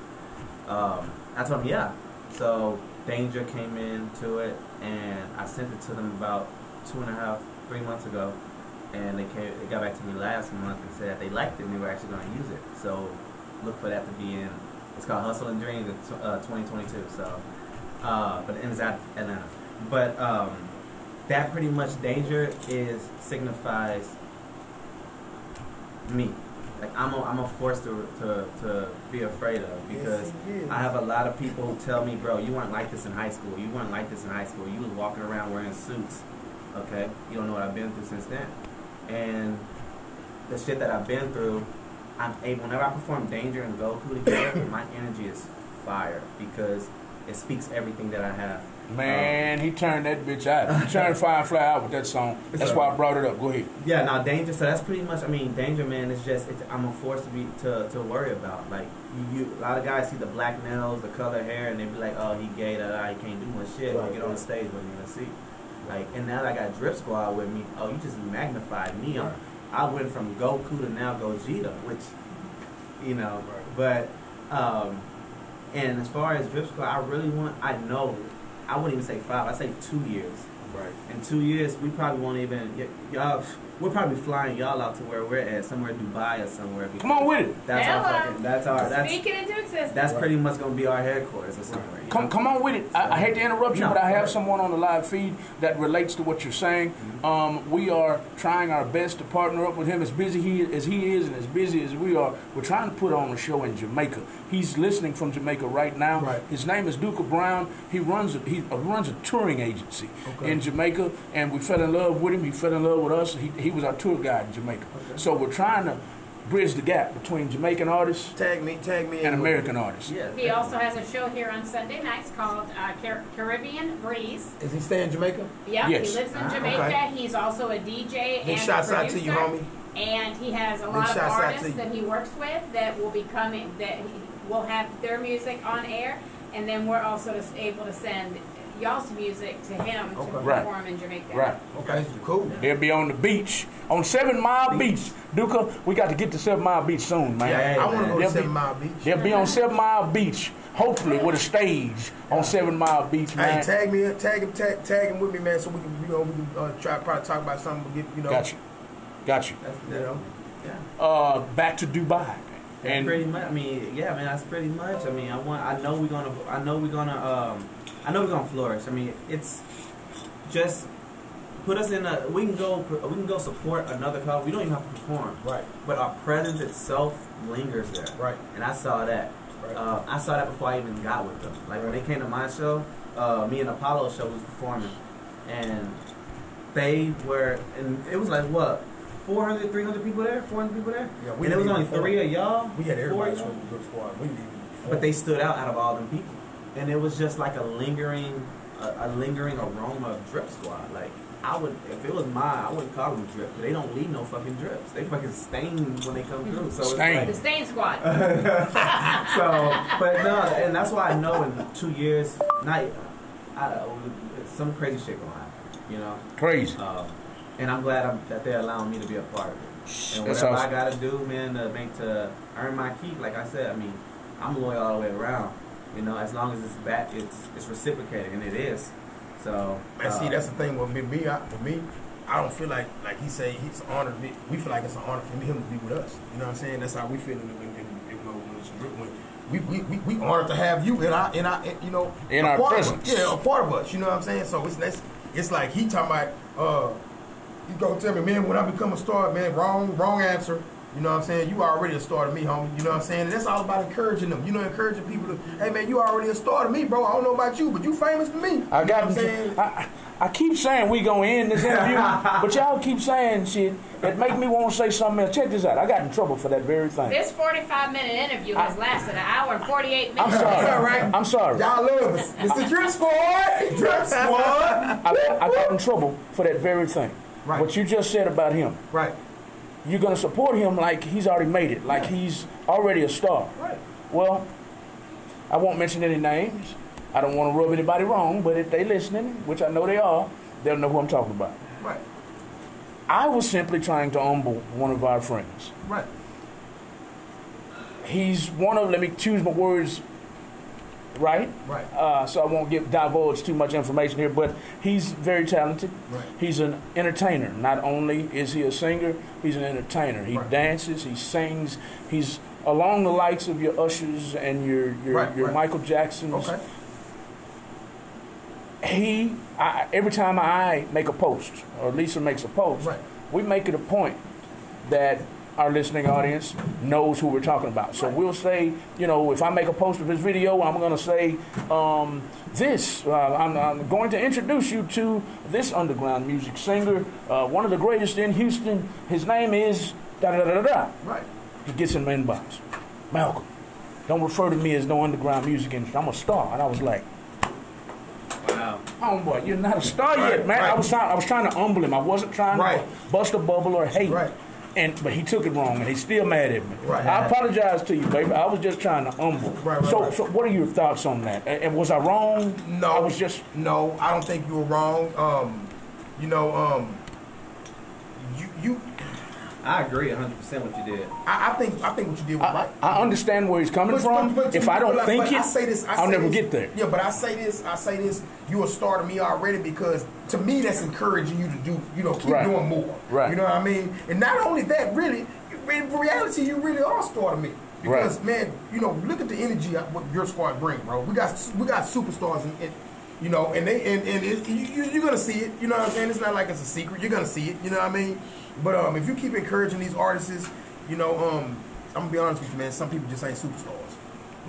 Speaker 6: Um, I told them yeah. So Danger came into it, and I sent it to them about two and a half, three months ago and they came, they got back to me last month and said they liked it and they were actually going to use it. So look for that to be in. It's called Hustle and Dreams. Uh, 2022. So, uh, but it ends at Atlanta. But um, that pretty much danger is signifies me. like I'm a, I'm a force to, to to be afraid of because
Speaker 1: Yes.
Speaker 6: I have a lot of people who tell me, bro, you weren't like this in high school. You weren't like this in high school. You was walking around wearing suits. Okay, you don't know what I've been through since then, and the shit that I've been through, I'm able. Whenever I perform Danger and Goku together, [coughs] my energy is fire because it speaks everything that I have.
Speaker 2: Man, um, he turned that bitch out. He [laughs] turned Firefly out with that song. That's why I brought it up. Go ahead.
Speaker 6: Yeah, now danger. So that's pretty much. I mean, danger, man. Is just it's, I'm a force to be to, to worry about. Like you, you, a lot of guys see the black nails, the color hair, and they be like, "Oh, he gay. That I can't do much shit."
Speaker 1: Right,
Speaker 6: get on the stage, what you gonna see? Like, and now that I got Drip Squad with me. Oh, you just magnified me.
Speaker 1: Right.
Speaker 6: I went from Goku to now Gogeta, which, you know. But, um, and as far as Drip Squad, I really want. I know. I wouldn't even say five. I say two years
Speaker 1: Right.
Speaker 6: in two years, we probably won't even y'all. We're probably flying y'all out to where we're at, somewhere Dubai or somewhere.
Speaker 2: Come on with it.
Speaker 6: That's our fucking. That's our. That's
Speaker 3: Speak it into existence.
Speaker 6: that's pretty much gonna be our headquarters or somewhere.
Speaker 2: Come,
Speaker 6: know?
Speaker 2: come on with it. I, I hate to interrupt you,
Speaker 6: No,
Speaker 2: but I have someone on the live feed that relates to what you're saying. Um, we are trying our best to partner up with him as busy he, as he is and as busy as we are. We're trying to put on a show in Jamaica. He's listening from Jamaica right now.
Speaker 1: Right.
Speaker 2: His name is Duca Brown. He runs a, he uh, runs a touring agency
Speaker 1: Okay.
Speaker 2: in Jamaica, and we fell in love with him. He fell in love with us. He, he was our tour guide in Jamaica. So we're trying to bridge the gap between Jamaican artists
Speaker 1: Tag me, tag me. in
Speaker 2: and American
Speaker 1: it.
Speaker 2: artists.
Speaker 6: Yeah.
Speaker 3: He also has a show here on Sunday nights called uh, Car- Caribbean Breeze.
Speaker 1: Is he staying in Jamaica?
Speaker 3: Yep,
Speaker 2: Yes.
Speaker 3: he lives in
Speaker 6: Ah,
Speaker 3: Jamaica.
Speaker 1: okay.
Speaker 3: He's also a DJ
Speaker 1: Big
Speaker 3: and
Speaker 1: shouts out to you,
Speaker 3: producer.
Speaker 1: homie.
Speaker 3: And he has a
Speaker 1: Big
Speaker 3: lot of
Speaker 1: shouts out to
Speaker 3: artists that he works with that will be coming, that he will have their music on air. And then we're also able to send y'all's music to him to
Speaker 1: Okay.
Speaker 2: Right.
Speaker 3: perform in Jamaica.
Speaker 2: Right.
Speaker 1: Okay, cool.
Speaker 2: He'll be on the beach, on Seven Mile Beach. Duca, we got to get to Seven Mile Beach soon, man.
Speaker 6: Yeah,
Speaker 1: I want to go to
Speaker 2: They'll
Speaker 1: Seven
Speaker 2: be-
Speaker 1: Mile Beach.
Speaker 2: They'll be on Seven Mile Beach, hopefully with a stage on Seven Mile Beach,
Speaker 1: Hey,
Speaker 2: man.
Speaker 1: tag me, tag him, tag, tag him with me, man, so we can, you know, we can uh, try probably talk about something. Get, you know,
Speaker 2: Got you. Got you.
Speaker 6: That's,
Speaker 1: You know.
Speaker 6: Yeah.
Speaker 2: Uh, back to Dubai.
Speaker 6: And
Speaker 2: And
Speaker 6: pretty much, I mean, yeah, man, that's pretty much. I mean, I want, I know we're gonna, I know we're gonna, um, I know we're gonna flourish. I mean, it's just put us in a. We can go, we can go support another couple. We don't even have to perform,
Speaker 1: Right,
Speaker 6: but our presence itself lingers there.
Speaker 1: right,
Speaker 6: And I saw that.
Speaker 1: right.
Speaker 6: Uh, I saw that before I even got with them. Like when they came to my show, uh, me and Apollo show was performing, and they were, and it was like what, 400, 300 people there, 400 people there,
Speaker 1: yeah,
Speaker 6: and it was only
Speaker 1: perform.
Speaker 6: three of y'all,
Speaker 1: We had
Speaker 6: four
Speaker 1: everybody
Speaker 6: of y'all?
Speaker 1: from the squad. We didn't even.
Speaker 6: but they stood out out of all them people, and it was just like a lingering, a, a lingering aroma of Drip Squad. Like I would, if it was mine, I wouldn't call them drip. 'cause They don't leave no fucking drips. They fucking stain when they come through. So
Speaker 2: Stain.
Speaker 3: The Stain Squad. [laughs]
Speaker 6: so, but no, and that's why I know in two years, not, I, some crazy shit gonna happen. You know.
Speaker 2: crazy.
Speaker 6: Um, and I'm glad I'm, that they're allowing me to be a part of it. And whatever
Speaker 2: awesome.
Speaker 6: I gotta do, man, to make to earn my keep, like I said, I mean, I'm loyal all the way around. You know, as long as it's back, it's it's reciprocated, and it is. So,
Speaker 1: Man, see,
Speaker 6: uh,
Speaker 1: that's the thing with me. me I, with me, I don't feel like like he say he's honored. Me. We feel like it's an honor for him to be with us. You know what I'm saying? That's how we feel in, in, in, in, when it's when we, we, we, we honored to have you in our in our in, you know
Speaker 2: In
Speaker 1: a
Speaker 2: our
Speaker 1: part of us.
Speaker 2: presence.
Speaker 1: Yeah, a part of us. You know what I'm saying? So it's that's, it's like he talking about. uh You gonna tell me, man, when I become a star, man, wrong wrong answer. You know what I'm saying? You already a star to me, homie. You know what I'm saying? And that's all about encouraging them. You know, encouraging people to, hey man, you already a star to me, bro. I don't know about you, but you famous to me.
Speaker 2: I
Speaker 1: You know
Speaker 2: got.
Speaker 1: what I'm saying?
Speaker 2: I, I I keep saying we gonna end this interview, [laughs] but y'all keep saying shit that make me want to say something else. Check this out. I got in trouble for that very thing.
Speaker 3: This 45 minute interview has lasted an hour and 48 minutes.
Speaker 2: I'm sorry.
Speaker 1: That's all right.
Speaker 2: I'm sorry.
Speaker 1: Y'all love us. It's the Drip Squad. Drip Squad.
Speaker 2: I, I got in trouble for that very thing.
Speaker 1: Right.
Speaker 2: What you just said about him.
Speaker 1: Right.
Speaker 2: You're gonna support him like he's already made it, like he's already a star.
Speaker 1: Right.
Speaker 2: Well, I won't mention any names. I don't want to rub anybody wrong, but if they're listening, which I know they are, they'll know who I'm talking about.
Speaker 1: Right.
Speaker 2: I was simply trying to humble one of our friends.
Speaker 1: Right.
Speaker 2: He's one of, let me choose my words right.
Speaker 1: Right.
Speaker 2: Uh, so I won't give divulge too much information here, but he's very talented.
Speaker 1: Right.
Speaker 2: He's an entertainer. Not only is he a singer, he's an entertainer. He
Speaker 1: Right.
Speaker 2: dances, he sings, he's along the likes of your Ushers and your your,
Speaker 1: Right,
Speaker 2: your
Speaker 1: right.
Speaker 2: Michael Jacksons.
Speaker 1: Okay.
Speaker 2: He I, every time I make a post or Lisa makes a post, we make it a point that our listening audience knows who we're talking about. So we'll say, you know, if I make a post of his video, I'm going to say um, this. Uh, I'm, I'm going to introduce you to this underground music singer, uh, one of the greatest in Houston. His name is da da da da da.
Speaker 1: Right.
Speaker 2: He gets in my inbox. Malcolm, don't refer to me as no underground music industry. I'm a star. And I was like,
Speaker 6: Wow.
Speaker 2: homeboy, you're not a star
Speaker 1: Right,
Speaker 2: yet, man. I was trying. I was trying to humble him. I wasn't trying
Speaker 1: Right.
Speaker 2: to bust a bubble or hate.
Speaker 1: Right.
Speaker 2: And but he took it wrong, and he's still mad at me.
Speaker 1: Right.
Speaker 2: I apologize to you, baby. I was just trying to humble.
Speaker 1: Right, right,
Speaker 2: so,
Speaker 1: right.
Speaker 2: so what are your thoughts on that? And and was I wrong?
Speaker 1: No,
Speaker 2: I was just.
Speaker 1: no. I don't think you were wrong. Um, you know, um, you you.
Speaker 6: I agree 100 percent what you did.
Speaker 1: I, I think I think what you did was
Speaker 2: I,
Speaker 1: right.
Speaker 2: I understand where he's coming
Speaker 1: But-
Speaker 2: from.
Speaker 1: but- but
Speaker 2: if I don't think
Speaker 1: but
Speaker 2: it,
Speaker 1: I say this, I
Speaker 2: I'll
Speaker 1: say
Speaker 2: never
Speaker 1: this-
Speaker 2: get there.
Speaker 1: Yeah, but I say this, I say this. You a star to me already because to me that's encouraging you to do, you know, keep
Speaker 2: Right.
Speaker 1: doing more.
Speaker 2: Right.
Speaker 1: You know what I mean? And not only that, really, in reality, you really are a star to me. Because
Speaker 2: Right.
Speaker 1: man, you know, look at the energy what your squad bring, bro. We got we got superstars in it. You know, and they and, and it, you, you- you're gonna see it. You know what I'm saying? It's not like it's a secret. You're gonna see it. You know what I mean? But um, if you keep encouraging these artists, you know, um, I'm gonna be honest with you, man. Some people just ain't superstars.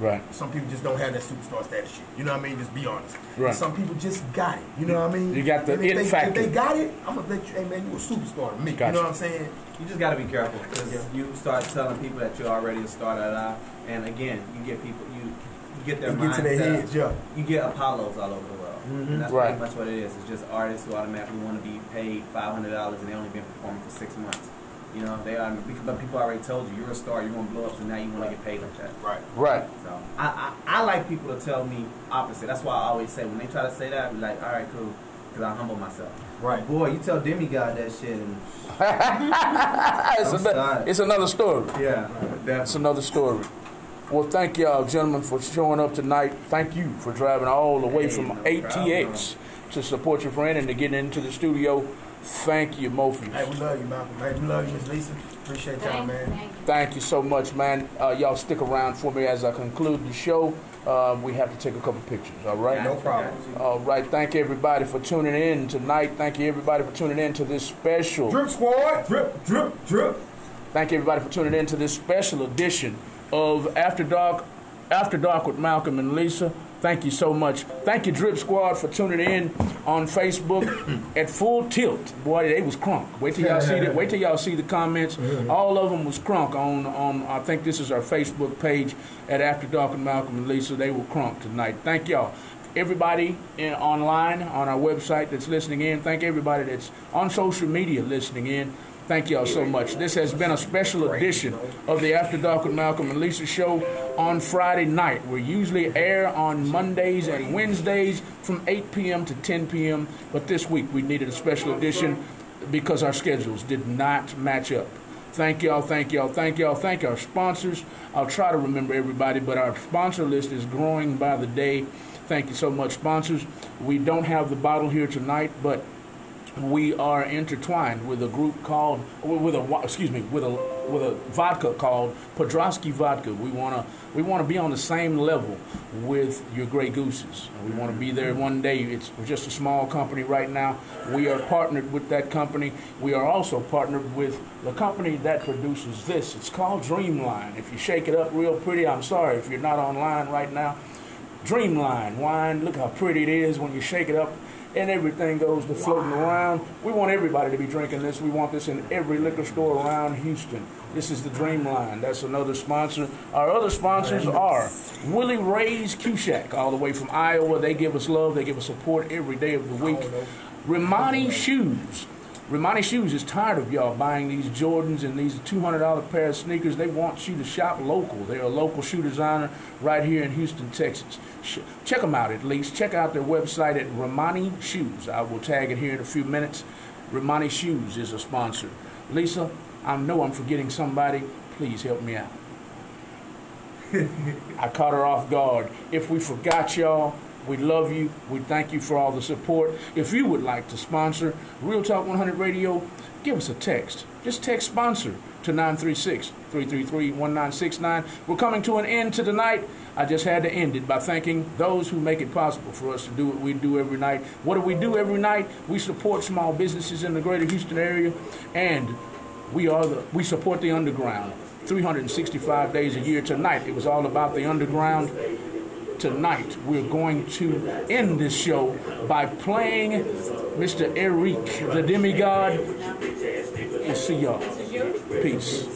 Speaker 2: Right.
Speaker 1: Some people just don't have that superstar status shit. You know what I mean? Just be honest.
Speaker 2: Right.
Speaker 1: Some people just got it. You know what I mean?
Speaker 2: You got the
Speaker 1: And if
Speaker 2: it
Speaker 1: they,
Speaker 2: factor.
Speaker 1: If they got it, I'm gonna let you. Hey man, you a superstar to me.
Speaker 2: Gotcha.
Speaker 1: You know what I'm saying?
Speaker 6: You just got to be careful because
Speaker 1: Yeah.
Speaker 6: you start telling people that you're already a star, da, da, da, and again, you get people, you, you get their
Speaker 1: You get to their heads, yeah.
Speaker 6: You get Apollos all over the world, and that's
Speaker 2: Right.
Speaker 6: pretty much what it is. It's just artists who automatically want to be paid five hundred dollars and they only been performing for six months. You know, they are, but people already told you you're a star, you're gonna blow up, so now you want to get paid like that.
Speaker 1: Right.
Speaker 2: Right.
Speaker 6: So I, I I like people to tell me opposite. That's why I always say when they try to say that, I be like, all right, cool, because I humble myself.
Speaker 1: Right.
Speaker 6: Boy, you tell Demigod that shit, and [laughs]
Speaker 2: it's,
Speaker 6: I'm
Speaker 2: another,
Speaker 6: sorry.
Speaker 2: it's another story.
Speaker 6: yeah,
Speaker 2: That's another story. Well, thank y'all, gentlemen, for showing up tonight. Thank you for driving all the way
Speaker 6: Hey,
Speaker 2: from
Speaker 6: no
Speaker 2: ATX to support your friend and to get into the studio. Thank you, Mofi.
Speaker 1: Hey, we love you, Malcolm. Hey, we love you, Miss Lisa. Appreciate y'all,
Speaker 3: Thank,
Speaker 1: man.
Speaker 3: thank you.
Speaker 2: Thank you so much, man. Uh, y'all stick around for me as I conclude the show. Uh, we have to take a couple pictures, all right?
Speaker 1: No problem.
Speaker 2: All right. Thank you, everybody, for tuning in tonight. Thank you, everybody, for tuning in to this special.
Speaker 1: Drip squad. Drip, drip, drip.
Speaker 2: Thank you, everybody, for tuning in to this special edition of After Dark, After Dark with Malcolm and Lisa. Thank you so much. Thank you, Drip Squad, for tuning in on Facebook [coughs] at full tilt. Boy, they was crunk. Wait till y'all see the, Wait till y'all see the comments. Mm-hmm. All of them was crunk on on. I think this is our Facebook page at After Dark with Malcolm and Lisa. They were crunk tonight. Thank y'all. Everybody in, online on our website that's listening in. Thank everybody that's on social media listening in. Thank y'all so much. This has been a special edition of the After Dark with Malcolm and Lisa show on Friday night. We usually air on Mondays and Wednesdays from 8 p.m. to 10 p.m. But this week we needed a special edition because our schedules did not match up. Thank y'all, thank y'all, thank y'all, thank our sponsors. I'll try to remember everybody, but our sponsor list is growing by the day. Thank you so much, sponsors. We don't have the bottle here tonight, but we are intertwined with a group called with a excuse me with a with a vodka called Podrosky Vodka. We wanna we wanna be on the same level with your Grey Gooses. We want to be there one day. It's we're just a small company right now. We are partnered with that company. We are also partnered with the company that produces this. It's called Dreamline. If you shake it up real pretty, I'm sorry if you're not online right now. Dreamline wine. Look how pretty it is when you shake it up and everything goes to floating around. We want everybody to be drinking this. We want this in every liquor store around Houston. This is the Dreamline. That's another sponsor. Our other sponsors are Willie Ray's Q Shack, all the way from Iowa. They give us love. They give us support every day of the week. Rimani Shoes. Rimani Shoes is tired of y'all buying these Jordans and these $200 pair of sneakers. They want you to shop local. They're a local shoe designer right here in Houston, Texas. Check them out at least. Check out their website at Rimani Shoes. I will tag it here in a few minutes. Rimani Shoes is a sponsor. Lisa, I know I'm forgetting somebody. Please help me out. [laughs] I caught her off guard. If we forgot y'all, we love you. We thank you for all the support. If you would like to sponsor Real Talk 100 Radio, give us a text. Just text sponsor to 936 333 1969. We're coming to an end to the night. I just had to end it by thanking those who make it possible for us to do what we do every night. What do we do every night? We support small businesses in the greater Houston area and We are the we support the underground. 365 days a year. Tonight it was all about the underground. Tonight we're going to end this show by playing Mr. Eric, the demigod. We'll see y'all. Peace.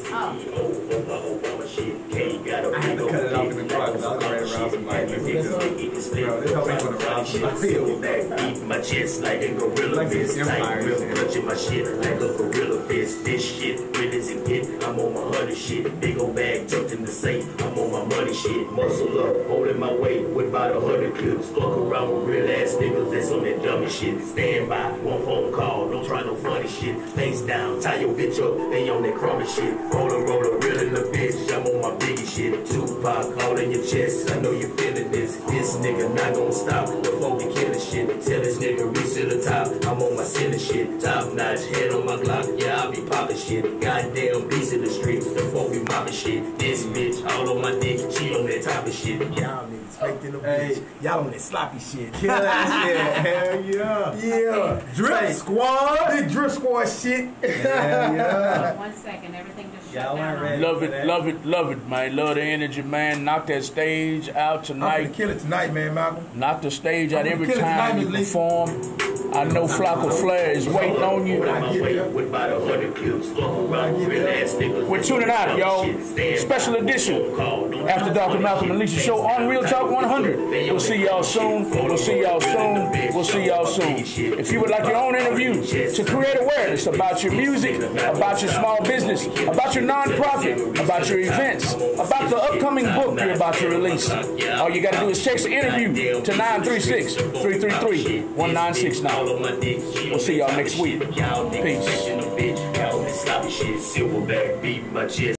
Speaker 6: I had to cut it off in the car because I was ready to somebody. Bro, me want to rouse somebody.
Speaker 5: Beat my chest like a gorilla fist.
Speaker 6: the
Speaker 5: Tight grip, clutching my shit like a gorilla fist. This shit real as it get. I'm on my hundred shit. Big old bag tucked in the safe. I'm on my money shit. Muscle up, holding my weight with about a hundred clips. Fuck around with real ass niggas that's on that dummy shit. Stand by, one phone call. Don't try no funny shit. Face down, tie your bitch up. They on that crummy shit. Roller, roller, real in the bitch. I'm on my biggie shit. Tupac, all in your chest. I know you feeling this. This nigga not gonna stop before we kill this shit. Tell this nigga reach to the top. I'm on my center shit. Top notch head on my Glock. Yeah, I be popping shit. Goddamn beast in the streets before we mopping shit. This bitch all on my dick. She on that top of shit.
Speaker 1: Y'all niggas faked in the
Speaker 6: Hey.
Speaker 1: Y'all on that sloppy shit.
Speaker 6: Kill that shit. [laughs] Hell yeah.
Speaker 1: Yeah.
Speaker 6: Drip
Speaker 1: Hey,
Speaker 6: squad.
Speaker 1: Big drip squad shit.
Speaker 6: Hell yeah.
Speaker 3: One second, everything just
Speaker 6: Y'all
Speaker 3: shut down.
Speaker 6: ain't
Speaker 3: on
Speaker 6: ready.
Speaker 3: me.
Speaker 2: Love it, love it, love it, man. Love the energy, man. Knock that stage out tonight.
Speaker 1: I'm gonna kill it tonight, man, Malcolm.
Speaker 2: Knock the stage out every
Speaker 1: gonna kill it
Speaker 2: time
Speaker 1: tonight,
Speaker 2: you perform. I know Flocko Flair is waiting on you.
Speaker 5: On my way with about a hundred clips. Fuck around with real ass niggas.
Speaker 2: We're tuning out, y'all. Special edition. After Dr. Malcolm and Lisa show on Real Talk 100. We'll see y'all soon. We'll see y'all soon. We'll see y'all soon. If you would like your own interview to create awareness about your music, about your small business, about your nonprofit, about your events, about the upcoming book you're about to release, all you got to do is text the interview to 936 333 1969. We'll see y'all next week. Peace.